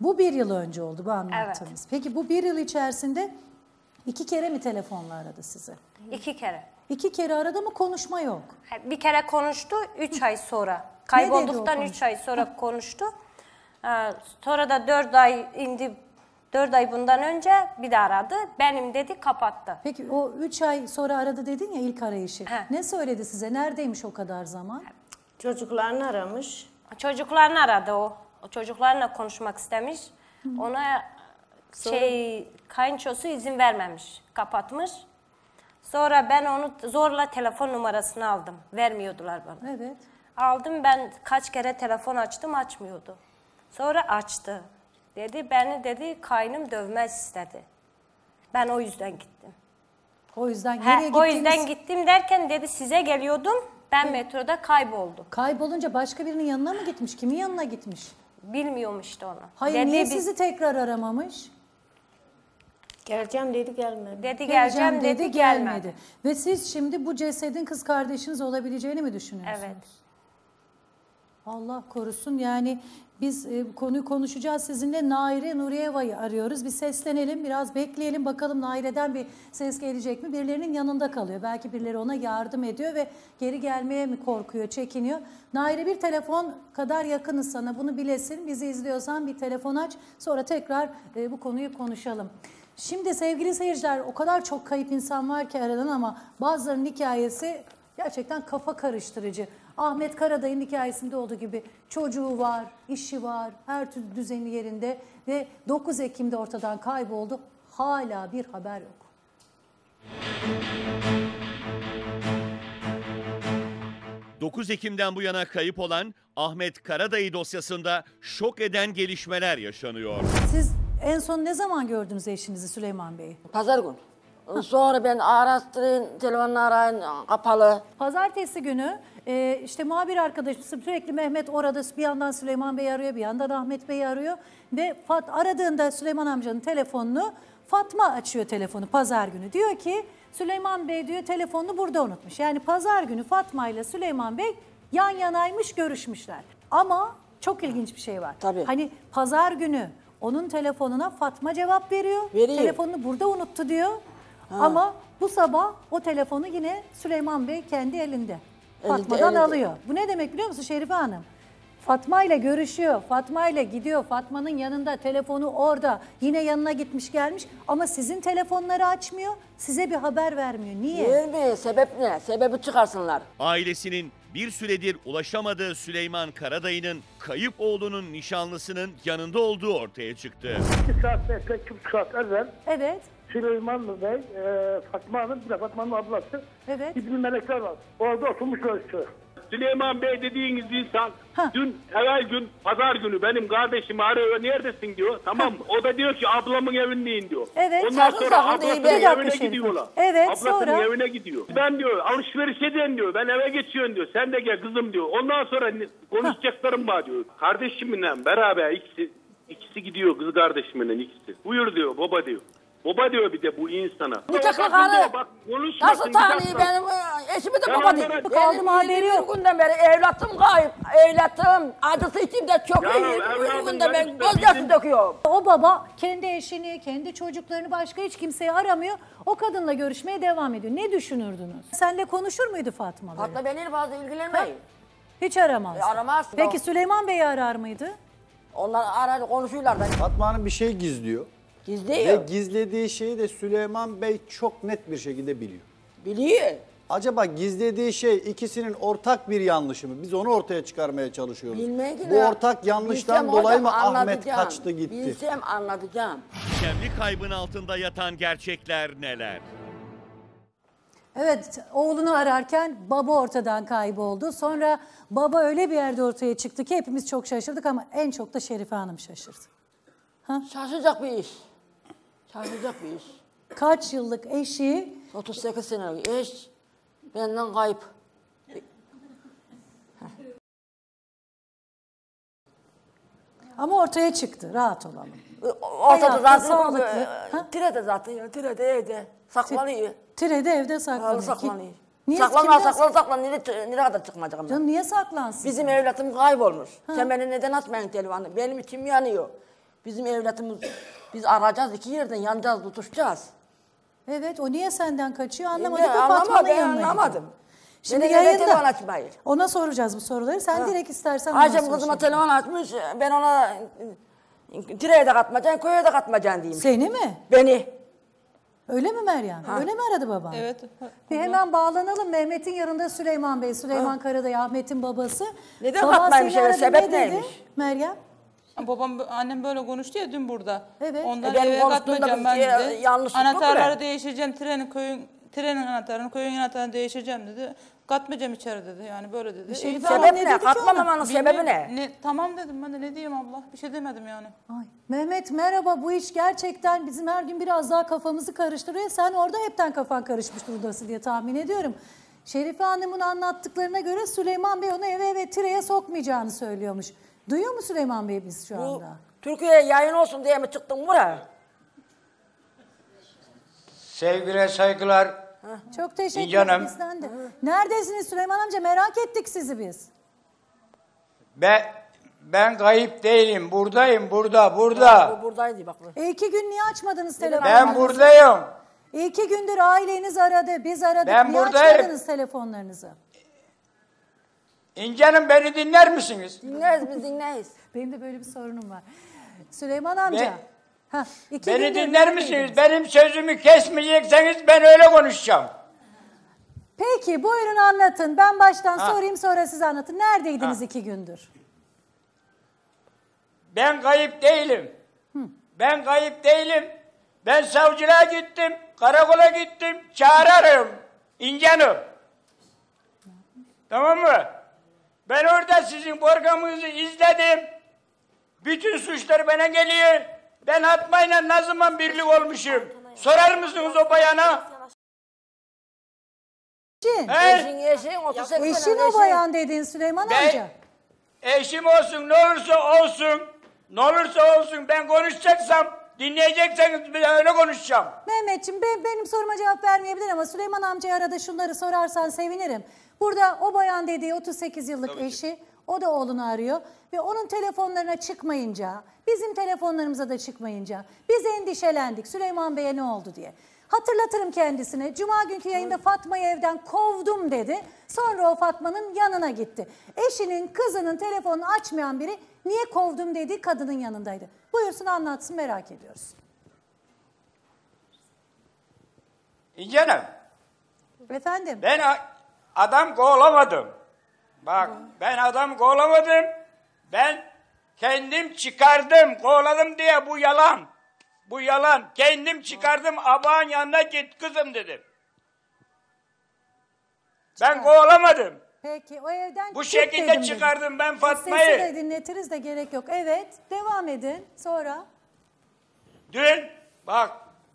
Bu bir yıl önce oldu bu anlattığınız. Peki bu bir yıl içerisinde iki kere mi telefonla aradı sizi? İki kere. İki kere aradı mı konuşma yok. Bir kere konuştu üç ay sonra. Kaybolduktan üç konuşma? ay sonra konuştu. Ee, Sonra da dört ay indi. Dört ay bundan önce bir de aradı. Benim dedi kapattı. Peki o üç ay sonra aradı dedin ya ilk arayışı. He. Ne söyledi size? Neredeymiş o kadar zaman? Çocuklarını aramış. Çocuklarını aradı o. O çocuklarla konuşmak istemiş. Ona şey kayınçosu izin vermemiş. Kapatmış. Sonra ben onu zorla telefon numarasını aldım. Vermiyordular bana. Evet. Aldım ben kaç kere telefon açtım açmıyordu. Sonra açtı. Dedi beni dedi kaynım dövmez istedi. Ben o yüzden gittim. O yüzden nereye o gittiniz? yüzden gittim derken dedi size geliyordum. Ben metroda kayboldum. Kaybolunca başka birinin yanına mı gitmiş? Kimin yanına gitmiş? Bilmiyorum işte onu. Hayır dedi, niye sizi tekrar aramamış? Geleceğim dedi gelmedi. Dedi geleceğim dedi, gelmedi. Ve siz şimdi bu cesedin kız kardeşiniz olabileceğini mi düşünüyorsunuz? Evet. Allah korusun yani biz e, bu konuyu konuşacağız sizinle. Naire Nuriyeva'yı arıyoruz. Bir seslenelim, biraz bekleyelim bakalım Naire'den bir ses gelecek mi? Birilerinin yanında kalıyor. Belki birileri ona yardım ediyor ve geri gelmeye mi korkuyor, çekiniyor? Naire bir telefon kadar yakınız sana bunu bilesin. Bizi izliyorsan bir telefon aç. Sonra tekrar e, bu konuyu konuşalım. Şimdi sevgili seyirciler o kadar çok kayıp insan var ki aradan ama bazılarının hikayesi gerçekten kafa karıştırıcı. Ahmet Karadayı'nın hikayesinde olduğu gibi çocuğu var, işi var, her türlü düzeni yerinde ve 9 Ekim'de ortadan kayboldu. Hala bir haber yok. – 9 Ekim'den bu yana kayıp olan Ahmet Karadayı dosyasında şok eden gelişmeler yaşanıyor. Siz en son ne zaman gördünüz eşinizi Süleyman Bey? Pazar gün. Sonra ben araştırın, telefonla arayın, kapalı. Pazartesi günü e, işte muhabir arkadaşımız sürekli Mehmet orada bir yandan Süleyman Bey arıyor bir yandan Ahmet Bey arıyor ve Fat aradığında Süleyman amcanın telefonunu Fatma açıyor telefonu pazar günü. Diyor ki Süleyman Bey diyor telefonunu burada unutmuş. Yani pazar günü Fatma ile Süleyman Bey yan yanaymış görüşmüşler. Ama çok ilginç bir şey var. Tabii. Hani pazar günü onun telefonuna Fatma cevap veriyor. Veriyor. Telefonunu burada unuttu diyor. Ha. Ama bu sabah o telefonu yine Süleyman Bey kendi elinde. Elinde, Fatma'dan elinde. alıyor. Bu ne demek biliyor musun Şerife Hanım? Fatma ile görüşüyor. Fatma ile gidiyor. Fatma'nın yanında telefonu orada. Yine yanına gitmiş gelmiş ama sizin telefonları açmıyor. Size bir haber vermiyor. Niye? Değil mi? Sebep ne? Sebebi çıkarsınlar. Ailesinin bir süredir ulaşamadığı Süleyman Karadayı'nın kayıp oğlunun nişanlısının yanında olduğu ortaya çıktı. İki saat bekle, iki saat evvel Evet. Süleyman Bey, e, Fatma Hanım, bir de Fatma'nın ablası. Evet. Bir melekler var. Orada oturmuşlar işte. Süleyman Bey dediğiniz insan dün evvel gün pazar günü benim kardeşimi arıyor neredesin diyor tamam mı? O da diyor ki ablamın evindeyim diyor. Evet. Ondan sonra ablasının evine gidiyorlar. Evet, Ablasının sonra? evine gidiyor. Ben diyor alışveriş edeyim diyor ben eve geçiyorum diyor. Sen de gel kızım diyor. Ondan sonra konuşacaklarım var diyor. Kardeşimle beraber ikisi ikisi gidiyor kız kardeşimle ikisi. Buyur diyor baba diyor. Baba diyor bir de bu insana. Diyor, Bak konuşmasın. Nasıl tanıyor benim e, eşimi de Ben baba onlara- Benim haberi yok. günden beri evlatım kayıp. Evlatım acısı içimde çok Ya iyi. günden beri ben göz işte yaşı bizim- döküyorum. O baba kendi eşini, kendi çocuklarını başka hiç kimseyi aramıyor. O kadınla görüşmeye devam ediyor. Ne düşünürdünüz? Senle konuşur muydu Fatma? Fatma beni fazla ilgilenmeyin. Hiç aramaz. E, aramaz. Peki Süleyman Bey'i arar mıydı? Onlar arar konuşuyorlar. Ben. Fatma Hanım bir şey gizliyor. Gizliyor. Ve gizlediği şeyi de Süleyman Bey çok net bir şekilde biliyor. Biliyor. Acaba gizlediği şey ikisinin ortak bir yanlışı mı? Biz onu ortaya çıkarmaya çalışıyoruz. Bilmeyin ki Bu ne? ortak yanlıştan Bilsem dolayı hocam mı Ahmet anlatacağım. kaçtı gitti? Bilsem anlatacağım. Gizemli kaybın altında yatan gerçekler neler? Evet, oğlunu ararken baba ortadan kayboldu. Sonra baba öyle bir yerde ortaya çıktı ki hepimiz çok şaşırdık ama en çok da Şerife Hanım şaşırdı. Şaşacak bir iş. Şaşacak bir iş. Kaç yıllık eşi 38 senelik eş benden kayıp. ama ortaya çıktı. Rahat olalım. Ortada Hayatta zaten sağlıklı. e, Tirede zaten. Tirede evde. Saklanıyor. Tirede evde Halı saklanıyor. saklanıyor. Niye- saklanma kimden- saklan saklan. Nereye, nereye kadar çıkmayacak ama. Canım niye saklansın? Bizim evlatım kaybolmuş. Sen beni neden atmayın telefonu? Benim içim yanıyor. Bizim evlatımız, biz arayacağız iki yerden yanacağız, tutuşacağız. Evet o niye senden kaçıyor anlamadık ve anlama, ben gidiyor. anlamadım. Şimdi Beni yayında telefon açmayın? ona soracağız bu soruları. Sen Ha. direkt istersen Ayşem kızıma şimdi. telefon açmış, ben ona direğe de katmayacaksın, köye de katmayacaksın diyeyim. Seni mi? Beni. Öyle mi Meryem? Öyle mi aradı baban? Evet. Bir hemen bağlanalım. Mehmet'in yanında Süleyman Bey. Süleyman Karadayı Ahmet'in babası. Neden Baban katmaymış Sebep neymiş? Meryem? Babam, annem böyle konuştu ya dün burada. Evet. Ondan E benim eve konuştuğumda katmayacağım bir ben şey- dedi. yanlışlık yok Anahtarları öyle. değişeceğim, trenin köyün trenin anahtarını, köyün anahtarını değişeceğim dedi. Katmayacağım içeri dedi. Yani böyle dedi. Şerife İyi, Sebep ne dedi ki Katmamamanın ona? sebebi ne? Tamam dedim ben de ne diyeyim abla. Bir şey demedim yani. Ay, Mehmet merhaba bu iş gerçekten bizim her gün biraz daha kafamızı karıştırıyor. Sen orada hepten kafan karışmış durumdasın diye tahmin ediyorum. Şerife Hanım'ın anlattıklarına göre Süleyman Bey onu eve ve tireye sokmayacağını söylüyormuş. Duyuyor mu Süleyman Bey biz şu Bu anda? Türkiye'ye yayın olsun diye mi çıktın buraya? Sevgiler, saygılar. Çok teşekkür İyi canım. ederim bizden de. Neredesiniz Süleyman amca merak ettik sizi biz. ben, ben kayıp değilim. Buradayım, burada, burada. Bu buradaydı bak. bu. E iki gün niye açmadınız telefonu? Ben buradayım. İki gündür aileniz aradı, biz aradık. Ben niye buradayım. açmadınız telefonlarınızı? İnce'nin beni dinler misiniz? Dinleyiz biz dinleyiz. Benim de böyle bir sorunum var. Süleyman amca. Ben- Hah, iki Beni dinler misiniz? Benim sözümü kesmeyecekseniz ben öyle konuşacağım. Peki buyurun anlatın. Ben baştan Ha. sorayım sonra siz anlatın. Neredeydiniz Ha. iki gündür? Ben kayıp değilim. Ben kayıp değilim. Ben savcılığa gittim, karakola gittim, çağırırım. İncanım. Tamam mı? Ben orada sizin programınızı izledim. Bütün suçlar bana geliyor. Ben Atmayla ne zaman birlik olmuşum? Sorar mısınız o bayana? Eşin. He? Eşin eşin 38 Eşin o bayan dediğin Süleyman Ben- amca. Eşim olsun, ne olursa olsun. Ne olursa olsun ben konuşacaksam dinleyecekseniz de öyle konuşacağım. Mehmetciğim ben, benim soruma cevap vermeyebilir ama Süleyman amcaya arada şunları sorarsan sevinirim. Burada o bayan dediği 38 yıllık eşi o da oğlunu arıyor ve onun telefonlarına çıkmayınca bizim telefonlarımıza da çıkmayınca biz endişelendik Süleyman Bey'e ne oldu diye. Hatırlatırım kendisine. Cuma günkü yayında Fatma'yı evden kovdum dedi. Sonra o Fatma'nın yanına gitti. Eşinin, kızının telefonunu açmayan biri niye kovdum dediği kadının yanındaydı. Buyursun anlatsın merak ediyoruz. İncanım. Efendim? Ben a- adam kovlamadım. Bak ben adam kovlamadım. Ben kendim çıkardım. Kovladım diye bu yalan. Bu yalan. Kendim çıkardım. Abağın yanına git kızım dedim. Ben kovlamadım. Peki o evden Bu çık şekilde dedim çıkardım ben Sesi Fatma'yı. de dinletiriz de gerek yok. Evet devam edin sonra. Dün bak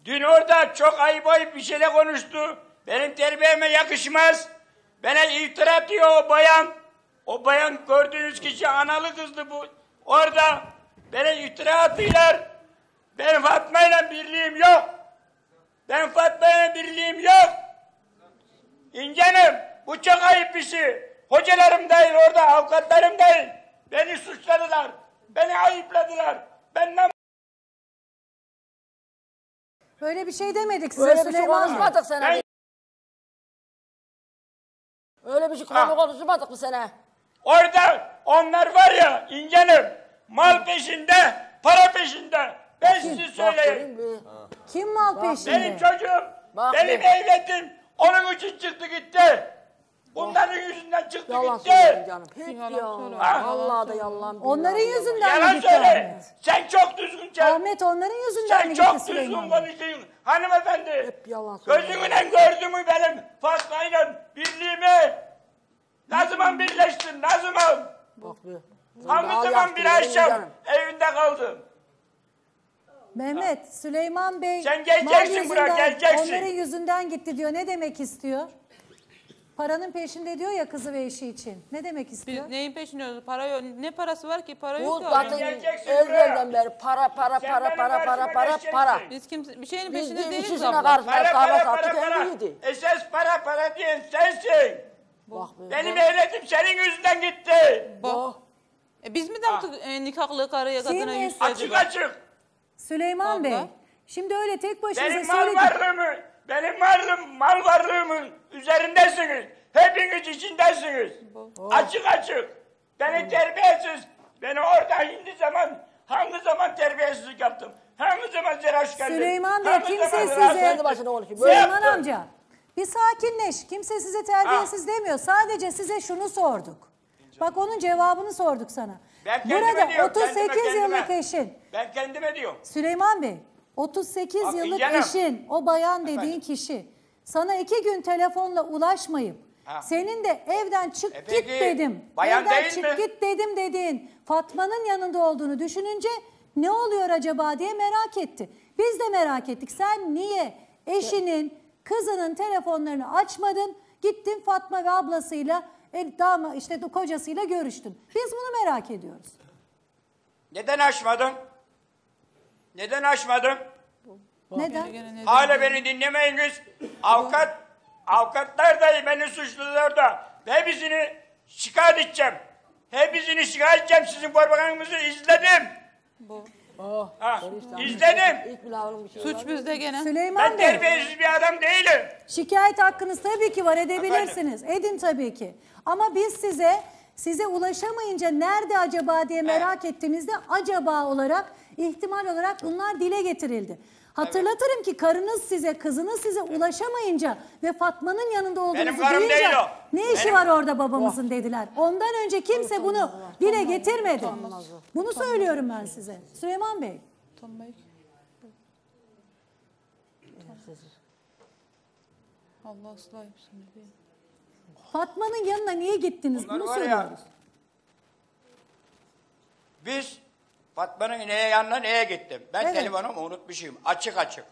dün orada çok ayıp ayıp bir şeyler konuştu. Benim terbiyeme yakışmaz. Bana iftira atıyor o bayan. O bayan gördüğünüz kişi analı kızdı bu. Orada bana iftira atıyorlar. Benim Fatma'yla birliğim yok. Benim Fatma'yla birliğim yok. İncanım bu çok ayıp bir şey. Hocalarım değil orada avukatlarım değil. Beni suçladılar. Beni ayıpladılar. Benden Böyle bir şey demedik size Öyle bir şey Süleyman konuşmadık sana. Öyle bir şey konu konuşmadık mı sana? Orada onlar var ya incanım mal peşinde, para peşinde. Ben size söyleyeyim. Kim mal peşinde? Benim çocuğum, Bak benim bir. evletim onun için çıktı gitti. Bunların yüzünden çıktı Yalan gitti. söylüyorum canım. Hep söyle. ya. Ha. Vallahi da yalan. billahi Onların yalan. yüzünden mi Yalan gitti söyle. Ahmet? Sen çok düzgün çal. Ahmet onların yüzünden Sen mi çok gitti düzgün Süleyman konuşuyorsun. Hanımefendi. Hep yalan söylüyor. Gözümle gördün mü benim Fatma'yla birliğimi? Ne zaman birleştin? Ne zaman? Bak be. Hangi zaman bir akşam evinde kaldın? Mehmet, Süleyman Bey Sen geleceksin mal buraya, geleceksin. Onların yüzünden gitti diyor. Ne demek istiyor? Paranın peşinde diyor ya kızı ve eşi için. Ne demek istiyor? Biz neyin peşinde? Para yok. Ne parası var ki? Para yok Bu zaten Geleceksin evvelden beri para para Sen para benim para para karşıma para geçeceksin. para. Biz kimse bir şeyin Biz peşinde bir değiliz işisine abla. karşı Para tarla para sattık para para. evliydi. Esas para para diyen sensin. Bak be. Benim evletim senin yüzünden gitti. Bak. E biz mi dağıttık e, nikahlı karıya kadına Kim yüz Açık açık. Süleyman Abla. Bey, şimdi öyle tek başınıza Benim mal söyledik. varlığımı, benim varlığım, mal varlığımın üzerindesiniz. Hepiniz içindesiniz. Açık açık. Beni terbiyesiz, beni orada hindi zaman, hangi zaman terbiyesizlik yaptım? Hangi zaman zeraş geldim? Süleyman Bey Hangi kimse zaman size... başına konuşuyor. Ne Süleyman amca bir sakinleş. Kimse size terbiyesiz demiyor. Sadece size şunu sorduk. Bak onun cevabını sorduk sana. Ben kendime Burada diyorum, 38 kendime, kendime. yıllık eşin. Ben kendime diyorum. Süleyman Bey 38 Bak, yıllık canım. eşin o bayan dediğin kişi sana iki gün telefonla ulaşmayıp Ha. senin de evden çık E git peki, dedim. bayan evden değil çık mi? git dedim dediğin Fatma'nın yanında olduğunu düşününce ne oluyor acaba diye merak etti. Biz de merak ettik. Sen niye eşinin, kızının telefonlarını açmadın? Gittin Fatma ve ablasıyla, e, dama işte kocasıyla görüştün. Biz bunu merak ediyoruz. Neden açmadın? Neden açmadın? Neden? Hala beni dinlemeyiniz. Avukat, avukatlar da beni suçlular da. Hepsini şikayet edeceğim. Hepsini şikayet edeceğim sizin propagandanızı izledim. Bu. Ha, izledim. Suç bizde gene. Süleyman Ben Bey. terbiyesiz bir adam değilim. Şikayet hakkınız tabii ki var edebilirsiniz. Edin tabii ki. Ama biz size size ulaşamayınca nerede acaba diye merak ettiğimizde acaba olarak ihtimal olarak bunlar dile getirildi. Hatırlatırım ki karınız size, kızınız size ulaşamayınca ve Fatma'nın yanında olduğunuzu Benim karım duyunca değil o. ne işi Benim- var orada babamızın dediler. Ondan önce kimse bunu dile getirmedi. Bunu söylüyorum ben size. Süleyman Bey. Allah ıslah etsin. Fatma'nın yanına niye gittiniz? Bunlar Bunu ya. söylüyoruz. Biz Fatma'nın neye yanına neye gittim? Ben Evet. telefonumu unutmuşum. Açık açık.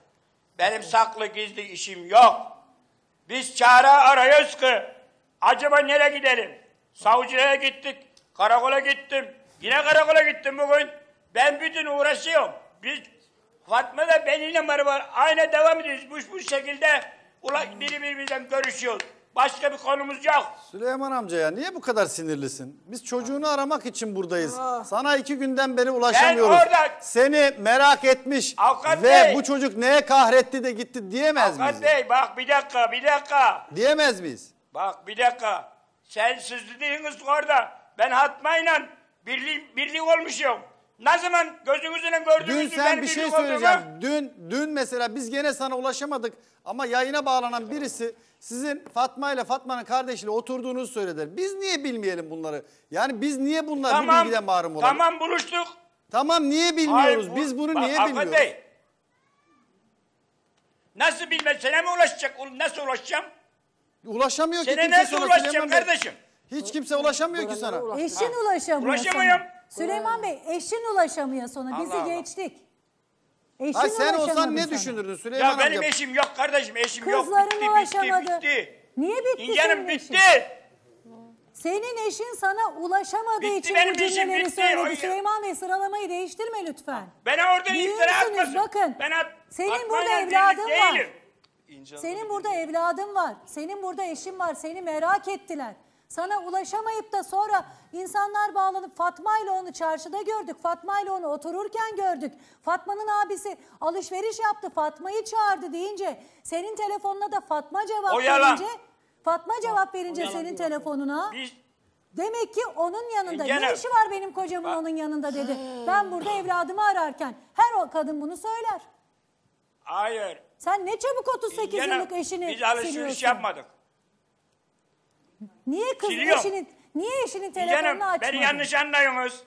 Benim saklı gizli işim yok. Biz çare arıyoruz ki acaba nereye gidelim? Savcılığa gittik, karakola gittim. Yine karakola gittim bugün. Ben bütün uğraşıyorum. Biz Fatma da benimle beraber aynı devam ediyoruz. Bu, bu şekilde ula, birbirimizden görüşüyoruz. Başka bir konumuz yok. Süleyman amca ya niye bu kadar sinirlisin? Biz çocuğunu aramak için buradayız. Sana iki günden beri ulaşamıyoruz. Ben orada- Seni merak etmiş Avukat ve Bey. bu çocuk neye kahretti de gitti diyemez miyiz? Avukat Bey bak bir dakika bir dakika. Diyemez miyiz? Bak bir dakika. Sen sızlıdığınız orada. Ben Hatmayla birlik, birlik olmuşum. Ne zaman gözünüzle gördüğünüz Dün gibi sen bir şey söyleyeceğim. Dün dün mesela biz gene sana ulaşamadık ama yayına bağlanan birisi sizin Fatma ile Fatma'nın kardeşiyle oturduğunuzu söylediler. Biz niye bilmeyelim bunları? Yani biz niye bunlar bu Tamam, bilgiden mahrum olalım? Tamam buluştuk. Tamam niye bilmiyoruz? Hayır, bu- biz bunu bak, niye Avukat bilmiyoruz? Bey, Nasıl bilmez? Sana mı ulaşacak? Oğlum Nasıl ulaşacağım? Ulaşamıyor ki Sana kimse nasıl sana ulaşacağım Süleyman Bey. kardeşim? Hiç kimse ulaşamıyor ki sana. Eşin ulaşamıyor Ulaşamıyorum. Süleyman Bey eşin ulaşamıyor sana. Bizi Allah Allah. geçtik. Eşin Ha sen olsan ne sana. düşünürdün Süleyman Ya benim amca? eşim yok kardeşim, eşim yok. Kızların Bitti, bitti, ulaşamadı. bitti. Niye bitti İnce Hanım senin bitti. eşin? Senin eşin sana ulaşamadığı Bitti, için benim bu işim cümleleri bitti. söyledi. Süleyman Bey sıralamayı değiştirme lütfen. Bana orada iftira Büyüksünüz, atmasın. bakın. Ben at, Senin burada birlik evladın var. Senin burada evladın var. Senin burada eşin var. Seni merak ettiler. Sana ulaşamayıp da sonra insanlar bağlanıp Fatma ile onu çarşıda gördük. Fatma ile onu otururken gördük. Fatma'nın abisi alışveriş yaptı. Fatma'yı çağırdı deyince senin telefonuna da Fatma cevap O yalan. verince Fatma cevap verince senin telefonuna Biz Demek ki onun yanında Gene- ne işi var benim kocamın onun yanında dedi. Ben burada evladımı ararken her o kadın bunu söyler. Hayır. Sen ne çabuk 38 Gene yıllık eşini Biz alışveriş siliyorsun. yapmadık. Niye kız Siliyorum. eşinin niye eşinin telefonunu Canım açmadın? beni yanlış anlıyorsunuz.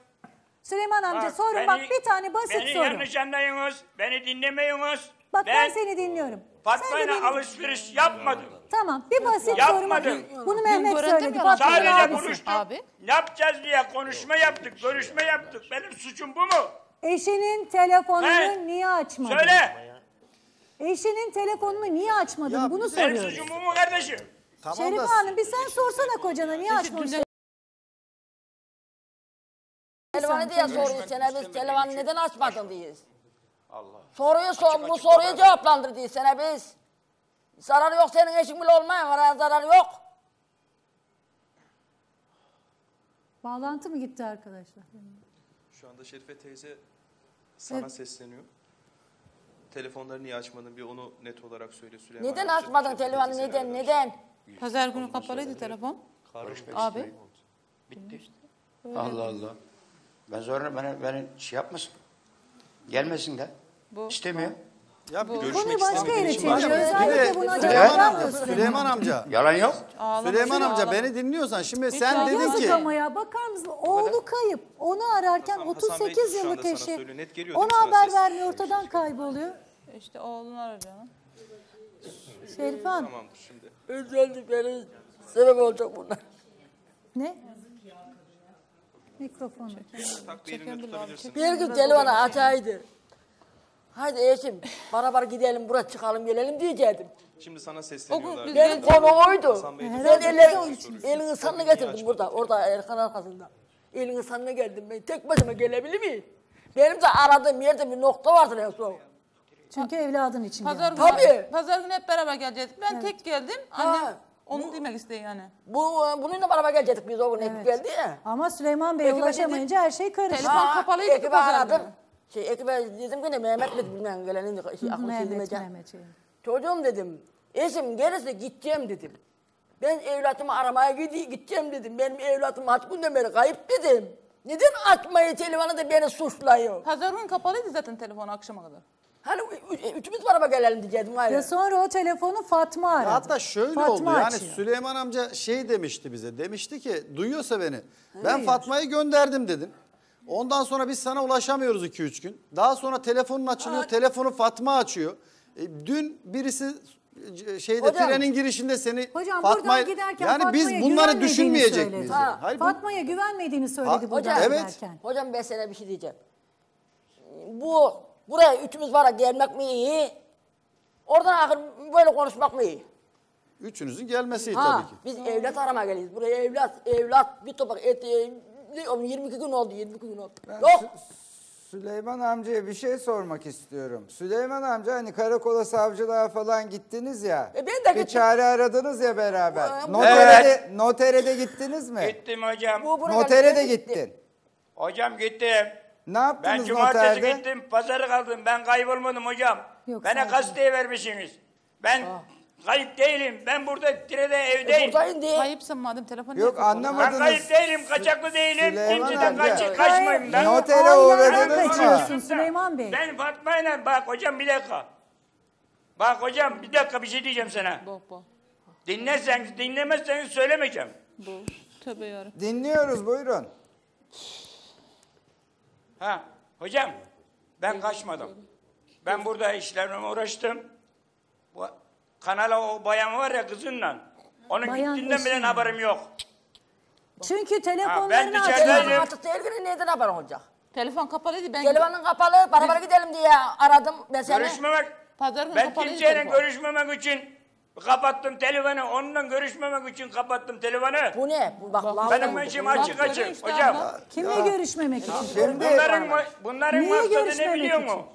Süleyman amca Bak, sorun beni- bak bir tane basit Beni soru. yanlış anlıyorsunuz. Beni dinlemiyorsunuz. Bak ben, ben seni dinliyorum. Sen de Fatma'yla beni- alışveriş yapmadım. Tamam bir basit Yapmadım. soru. Bunu Mehmet görüntü söyledi. yalan Sadece abisi. buluştuk. Abi. Ne yapacağız diye konuşma yaptık, görüşme yaptık. Benim suçum bu mu? Eşinin telefonunu Ben- niye açmadın? Söyle. Eşinin telefonunu niye açmadın? Ya Bunu benim Benim suçum bu mu kardeşim? Tamam Şerife da Hanım bir sen sorsana kocana niye açmamışsın? Telefonu diye soruyor sana biz telefonu neden açmadın diyiz. Allah. Soruyu sor, bu soruyu cevaplandır diye sana biz. Zararı yok senin eşin bile olmaya var zararı yok. Bağlantı mı gitti arkadaşlar? Şu anda Şerife teyze sana Evet. sesleniyor. Telefonları niye açmadın bir onu net olarak söyle Süleyman. Neden amca. açmadın Şerife telefonu teyze neden beraber. neden? Pazar günü kapalıydı telefon. Abi. Bitti. Allah Allah. Ben sonra beni, beni şey yapmasın. Gelmesin de. Bu. İstemiyor. ya bir Görüşmek Konuyu başka yere çeviriyor. Özellikle bunu Süleyman amca. Süleyman amca. Yalan yok. Ağlama, Süleyman amca beni dinliyorsan şimdi Hiç sen dedin Yazık ki ama ya bakar mısın? Oğlu kayıp. Onu ararken Hasan- Hasan Bey 38 şu anda yıllık eşi. Ona haber vermiyor ortadan kayboluyor. İşte oğlunu ara canım. Şerife Hanım. Tamamdır şimdi. Özellikleri sebep olacak bunlar. Ne? Mikrofonu. Tak bir elinde tutabilirsin. Bir gün telefonu açaydı. Haydi eşim beraber gidelim buraya çıkalım gelelim diyecektim. Şimdi sana sesleniyorlar. biz- Benim konu oydu. Ben onun elinin sanını getirdim burada, orada Erkan arkasında. Elinin sanına geldim ben. Tek başıma gelebilir miyim? Benim de aradığım yerde bir nokta vardır en son. Çünkü evladın için. Pazar geldi. günü, Tabii. pazar günü hep beraber geleceğiz. Ben tek geldim. Annem Ha. Onu demek istiyor yani. Bu bununla beraber gelecektik biz o gün ekip geldi ya. Ama Süleyman Bey'e Ekibe ulaşamayınca her şey karıştı. Ha, Ekibe aradım. Şey, ekibe dedim ki ne Mehmet mi bilmem gelenin şey, aklı Mehmet. Mehmet şey. Çocuğum dedim. Eşim gelirse gideceğim dedim. Ben evlatımı aramaya gidi- gideceğim dedim. Benim evlatım aç günden beri kayıp dedim. Neden açmayı telefonu da beni suçluyor? Pazar günü kapalıydı zaten telefonu akşama kadar. Hani üçümüz beraber gelelim diyecektim gayrı. Ya sonra o telefonu Fatma aradı. Hatta şöyle Fatma oldu yani açıyor. Süleyman amca şey demişti bize. Demişti ki duyuyorsa beni. Ben Duyuyor. Fatma'yı gönderdim dedim. Ondan sonra biz sana ulaşamıyoruz 2-3 gün. Daha sonra telefonun açılıyor. Telefonu Fatma açıyor. E, dün birisi şeyde Hocam- trenin girişinde seni Hocam buradan giderken yani biz bunları düşünmeyecek miyiz? Yani? Hayır, bu- Fatma'ya güvenmediğini söyledi Ha, buradan Hocam, giderken. hocam ben sana bir şey diyeceğim. Bu buraya üçümüz var gelmek mi iyi? Oradan ahır böyle konuşmak mı iyi? Üçünüzün gelmesi iyi Ha, tabii ki. biz evlat aramaya geliyoruz. Buraya evlat, evlat bir topak et, e, ne oldu, 22 gün oldu, 22 gün oldu. Yok. Süleyman amcaya bir şey sormak istiyorum. Süleyman amca hani karakola savcılığa falan gittiniz ya. E ben de Bir gittim. çare aradınız ya beraber. Evet. Notere, de, notere de gittiniz mi? Gittim hocam. Notere de gittin. Hocam gittim. Ne yaptınız Ben cumartesi noterde? gittim, pazarı kaldım. Ben kaybolmadım hocam. Yok, Bana gazeteye vermişsiniz. Ben kayıp değilim. Ben burada tirede evdeyim. Kayıpsın madem telefonu Yok, Ben anlamadınız. kayıp değilim, kaçaklı değilim. Süleyman Kimseden amca. kaç, kaçmayayım ben. Notere Ben uğradınız mı? kaçıyorsun Süleyman Bey. Ben Fatma'yla bak hocam bir dakika. Bak hocam bir dakika bir şey diyeceğim sana. Bak bak. Dinlerseniz dinlemezseniz söylemeyeceğim. Bu. Tövbe yarabbim. Dinliyoruz buyurun. Ha hocam ben kaçmadım. Ben burada işlerime uğraştım. Bu kanala o bayan var ya kızınla. Onun Bayan gittiğinden bile haberim yok. Çünkü ben telefonlarını dışarıdaydım. açıyor. Artık ilgili neden haberin olacak? Telefon kapalıydı ben. Telefonun kapalı, beraber gidelim diye aradım ben seni. Görüşmemek. Pazar günü Ben kapalıydı kimseyle telefon. görüşmemek için kapattım telefonu. Onunla görüşmemek için kapattım telefonu. Bu ne? Bu bak laf- Benim işim açık Bak, açık işte hocam. abla. Kimle görüşmemek için? Bunların, ma- bunların Niye maksadı ne görüşmemek biliyor için? musun?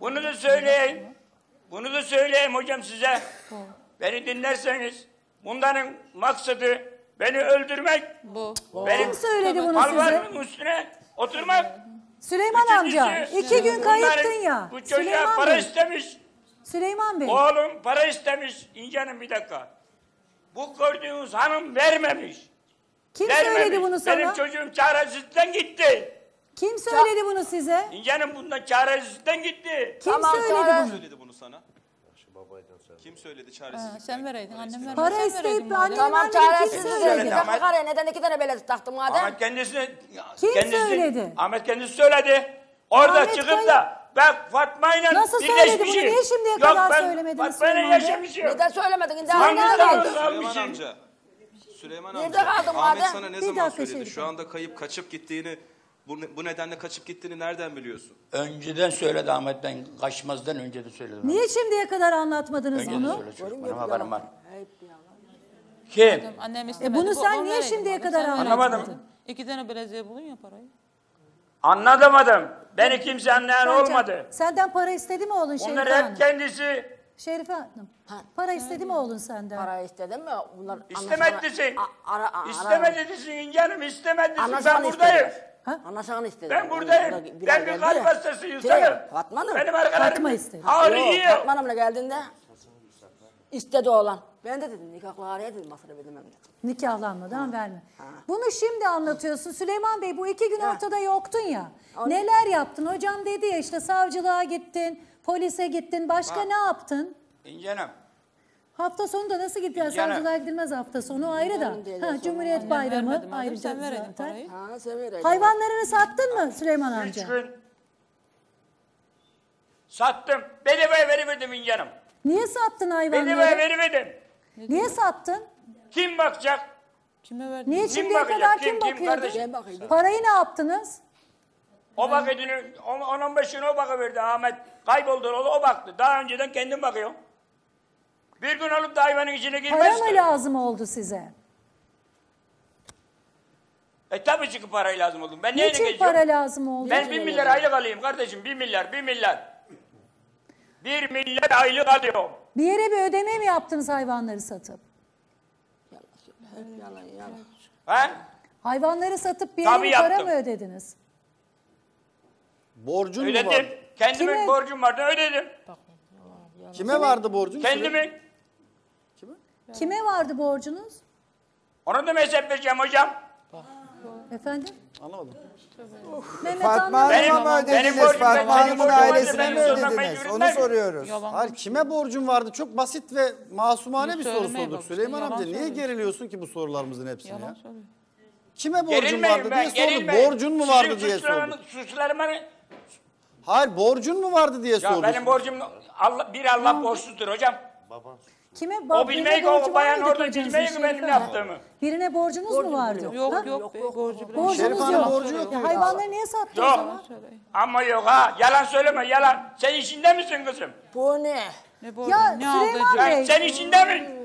Bunu da söyleyeyim. Bunu da söyleyeyim hocam size. Beni dinlerseniz bunların maksadı beni öldürmek. Bu. Benim Kim söyledi bunu palvarımın üstüne oturmak. Süleyman amca Üçüncüsü, iki gün kayıptın bunların- ya. Bu çocuğa Süleyman para Bey. istemiş. Süleyman Bey. Oğlum para istemiş. İnce Hanım bir dakika. Bu gördüğünüz hanım vermemiş. Kim vermemiş. söyledi bunu sana? Benim çocuğum çaresizlikten gitti. Kim söyledi bunu size? İnce Hanım bundan çaresizlikten gitti. Kim söyledi bunu? söyledi bunu sana? Kim söyledi çaresiz? Ha, sen vereydin annem vermedi. Para sen isteyip vereydin annem madem. Tamam vermedi, kim çaresiz söyledi? söyledi. Ahmet- karaya neden iki tane belediye taktım madem? Ahmet kendisi Kim kendisi, söyledi? Ahmet kendisi söyledi. Orada Ahmet çıkıp Kaya- da ben Fatma'yla Nasıl söyledi bunu? Niye şimdiye Yok, kadar ben söylemediniz Fatma'yla Süleyman Bey? yaşamışım. Neden söylemedin? Neden Hangi Nerede zaman kaldın? Süleyman kalmışım? amca. Süleyman Nerede amca. kaldın Ahmet madem? sana ne Bir zaman dakika söyledi? şey Şu anda kayıp kaçıp gittiğini bu, ne- bu nedenle kaçıp gittiğini nereden biliyorsun? Önceden söyledi Ahmet ben kaçmazdan önce de söyledi. Niye şimdiye kadar anlatmadınız Önce de bunu? söyledi çocuk. Benim haberim var. Kim? Annem E istemedi. bunu sen niye şimdiye kadar sen. Anlamadım. İki tane bileziğe bulun ya parayı. Anlatamadım. Beni kimse anlayan Sence- olmadı. Senden para istedi mi oğlun Şerife Hanım? hep kendisi Şerife Hanım. Para istedi mi oğlun senden? Para istedim mi? Bunlar a- ara- İstemedisin İnce Hanım istemedisin. Anlaşanı Ben buradayım. istedi. Anlaşanı istedi. Ben buradayım. Ben bir kalp hastasıyım canım. Fatma Hanım. Benim arkalarım Fatma istedi. ağrıyor. Yok, Fatma Hanım'la geldiğinde istedi oğlan. Ben de dedim nikahlı araya dedim masada bilmem ne. Nikahlanmadan verme. Bunu şimdi anlatıyorsun. Süleyman Bey bu iki gün ortada yoktun ya. Neler yaptın? Hocam dedi ya işte savcılığa gittin, polise gittin. Başka Ha. ne yaptın? İnce Hanım. Hafta sonu da nasıl gidiyor? Canım. Savcılığa gidilmez hafta sonu ayrı da. Ha, sonra. Cumhuriyet Annem Bayramı vermedi madem, ayrıca sen vereydin zaten. parayı. Ha sen vereydin. Hayvanlarını sattın mı Süleyman Üç amca? gün sattım. Bedavaya veriverdim İnce Hanım. Niye sattın Bedavaya hayvanları? veriverdim. Niye sattın? Kim bakacak? Kime verdin? Niye Kim şimdiye bakacak? kadar Kim, kim, kim bakıyordu? kardeşim? Ben bakayım. Parayı ne yaptınız? O bakıcını 10-15 gün o bakıverdi Ahmet. Kayboldu o, o baktı. Daha önceden kendim bakıyorum. Bir gün olup da hayvanın içine Para girmez mı ki. lazım oldu size? E tabii ki parayı lazım oldu. Ben neyle Niçin geziyorum? para lazım oldu? Ben bir milyar aylık alayım kardeşim. Bir milyar, bir milyar. Bir milyar aylık alıyorum. Bir yere bir ödeme mi yaptınız hayvanları satıp? Yalan yalan. Ha? Hayvanları satıp bir yere Tabii mi para yaptım. mı ödediniz? Borcun mu Ödedim. vardı? Kendimin Kime? borcum vardı ödedim. Kime vardı borcun? Kendimin. Kime vardı borcunuz? Onu da mı hesaplayacağım hocam? Efendim? Anlamadım. Mehmet Fatma. Benim- Hanım'a mı benim ödediniz? borcum- Fatma benim Hanım'ın borcum vardı, ailesine benim mi ödediniz? Onu soruyoruz. Hayır kime borcun vardı? Çok basit ve masumane Bunu bir soru söylemeye sorduk bak Süleyman yalan amca. Niye söylüyorsun. geriliyorsun ki bu sorularımızın hepsini Yalan ya? söylüyor. Kime borcun Gerilmeyin vardı ben, diye sorduk. gerilmeyin. Borcun mu Sizin vardı diye suçlarımı- sorduk. Suçlarıma ne? Hayır borcun mu vardı diye Ya sorduk. benim borcum Allah, bir Allah borçludur hocam. Kime O bilmeyi o bayan orada bilmeyi benim yaptığımı. Birine borcunuz mu vardı? Yok Ha? yok be, borcu bile. Borcunuz Şerife Hanım yok. borcu yok Ya hayvanları niye sattı o Yok. zaman? Ama yok ha. Yalan söyleme yalan. Sen işinde misin kızım? Bu ne? Ne borcu? Ya ne Süleyman aldı? Bey. Sen, sen işinde mi?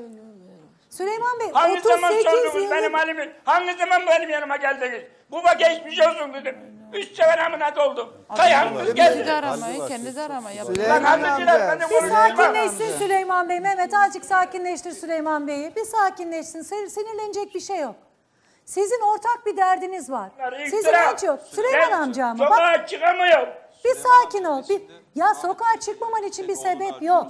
Süleyman Bey Hangi zaman 38 sordunuz benim halimi? Hangi zaman benim yanıma geldiniz? Bu bak geçmiş olsun dedim. Üç sefer ameliyat oldum. Kayağımız Kendi de geldi. aramayı, kendi de aramayı. Lan Süleyman amca. beni Bir sakinleşsin Süleyman Bey. Mehmet azıcık sakinleştir Süleyman Bey'i. Bir sakinleşsin. Sin- Sinirlenecek bir şey yok. Sizin ortak bir derdiniz var. Sizin İftira. hiç yok. Süleyman Ben amca ama bak Sokağa çıkamıyorum. bir sakin ol. Bir, ya sokağa çıkmaman için bir sebep yok.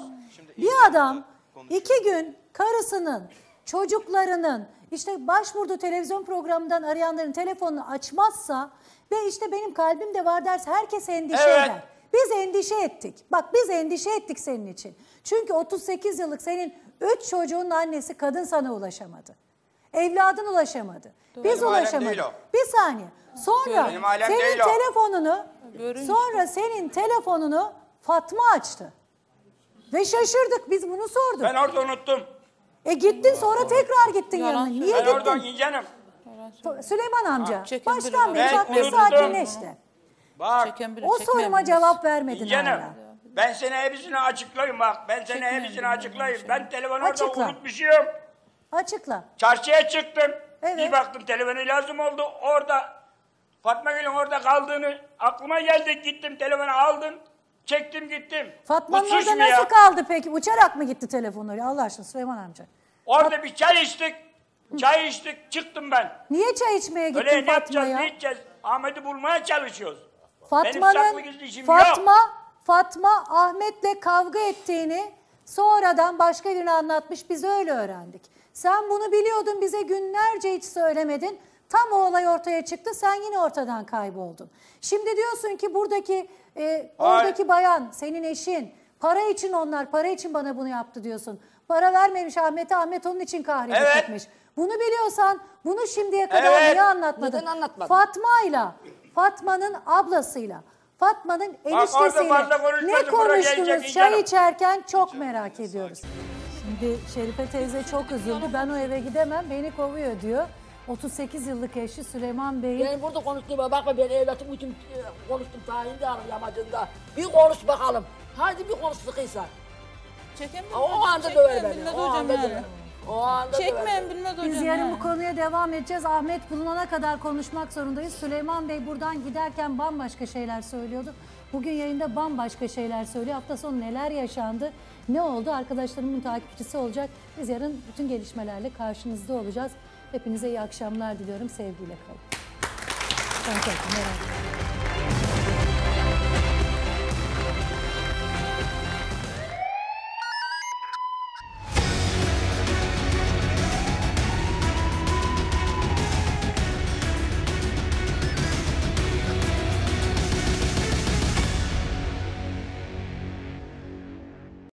Bir adam iki gün karısının, çocuklarının, işte başvurduğu televizyon programından arayanların telefonunu açmazsa ve işte benim kalbim de var derse herkes endişe Evet. eder. Biz endişe ettik. Bak biz endişe ettik senin için. Çünkü 38 yıllık senin 3 çocuğun annesi kadın sana ulaşamadı. Evladın ulaşamadı. Biz Benim ulaşamadık. Bir saniye. Sonra senin telefonunu Görün sonra senin telefonunu Fatma açtı. Ve şaşırdık biz bunu sorduk. Ben orada unuttum. E gittin sonra tekrar gittin Yalan yanına. Niye Ben oradan gittin? yiyeceğim. Süleyman amca çeken baştan biri bak Ben bir unuttum. sakinleşti. Bak Çeken O çekmeyen soruma cevap vermedin canım. hala. Ben sana hepsini açıklayayım bak. Ben sana Çekmeyin hepsini açıklayayım. şey. Ben telefonu Açıkla. orada unutmuşum. Açıkla. Çarşıya çıktım. Evet. Bir baktım telefonu lazım oldu. Orada Fatma Gül'ün orada kaldığını aklıma geldi. Gittim telefonu aldım. Çektim gittim. Fatma'nın orada mu ya? nasıl kaldı peki? Uçarak mı gitti telefonları? Allah aşkına Süleyman amca. Orada bir çay içtik. Çay içtik çıktım ben. Niye çay içmeye gittin Öyle ne yapacağız Fatma'ya? ne içeceğiz? Ahmet'i bulmaya çalışıyoruz. Fatma'nın işim yok. Fatma Fatma Ahmet'le kavga ettiğini sonradan başka birine anlatmış biz öyle öğrendik. Sen bunu biliyordun bize günlerce hiç söylemedin. Tam o olay ortaya çıktı sen yine ortadan kayboldun. Şimdi diyorsun ki buradaki e, oradaki bayan senin eşin para için onlar para için bana bunu yaptı diyorsun. Para vermemiş Ahmet'e Ahmet onun için kahretmiş Evet. gitmiş. Bunu biliyorsan bunu şimdiye kadar Evet. niye anlatmadın? Neden anlatmadın? Fatma'yla, Fatma'nın ablasıyla, Fatma'nın eniştesiyle fazla konuşmasın, ne buraya konuştunuz çay canım. içerken çok merak ediyoruz. Şimdi Şerife teyze çok üzüldü. Ben o eve gidemem beni kovuyor diyor. 38 yıllık eşi Süleyman Bey'in Ben burada konuştuğuma bakma ben evlatım bütün e, konuştum tayinde hanım yamacında. Bir konuş bakalım. Hadi bir konuş sıkıysa. Biri. O anda döver beni. bilmez O hocam anda yani. döver. O anda beni. bilmez hocam Biz yarın yani. bu konuya devam edeceğiz. Ahmet bulunana kadar konuşmak zorundayız. Süleyman Bey buradan giderken bambaşka şeyler söylüyordu. Bugün yayında bambaşka şeyler söylüyor. Hafta sonu neler yaşandı, ne oldu arkadaşlarımın takipçisi olacak. Biz yarın bütün gelişmelerle karşınızda olacağız. Hepinize iyi akşamlar diliyorum. Sevgiyle kalın. Merak ediyorum.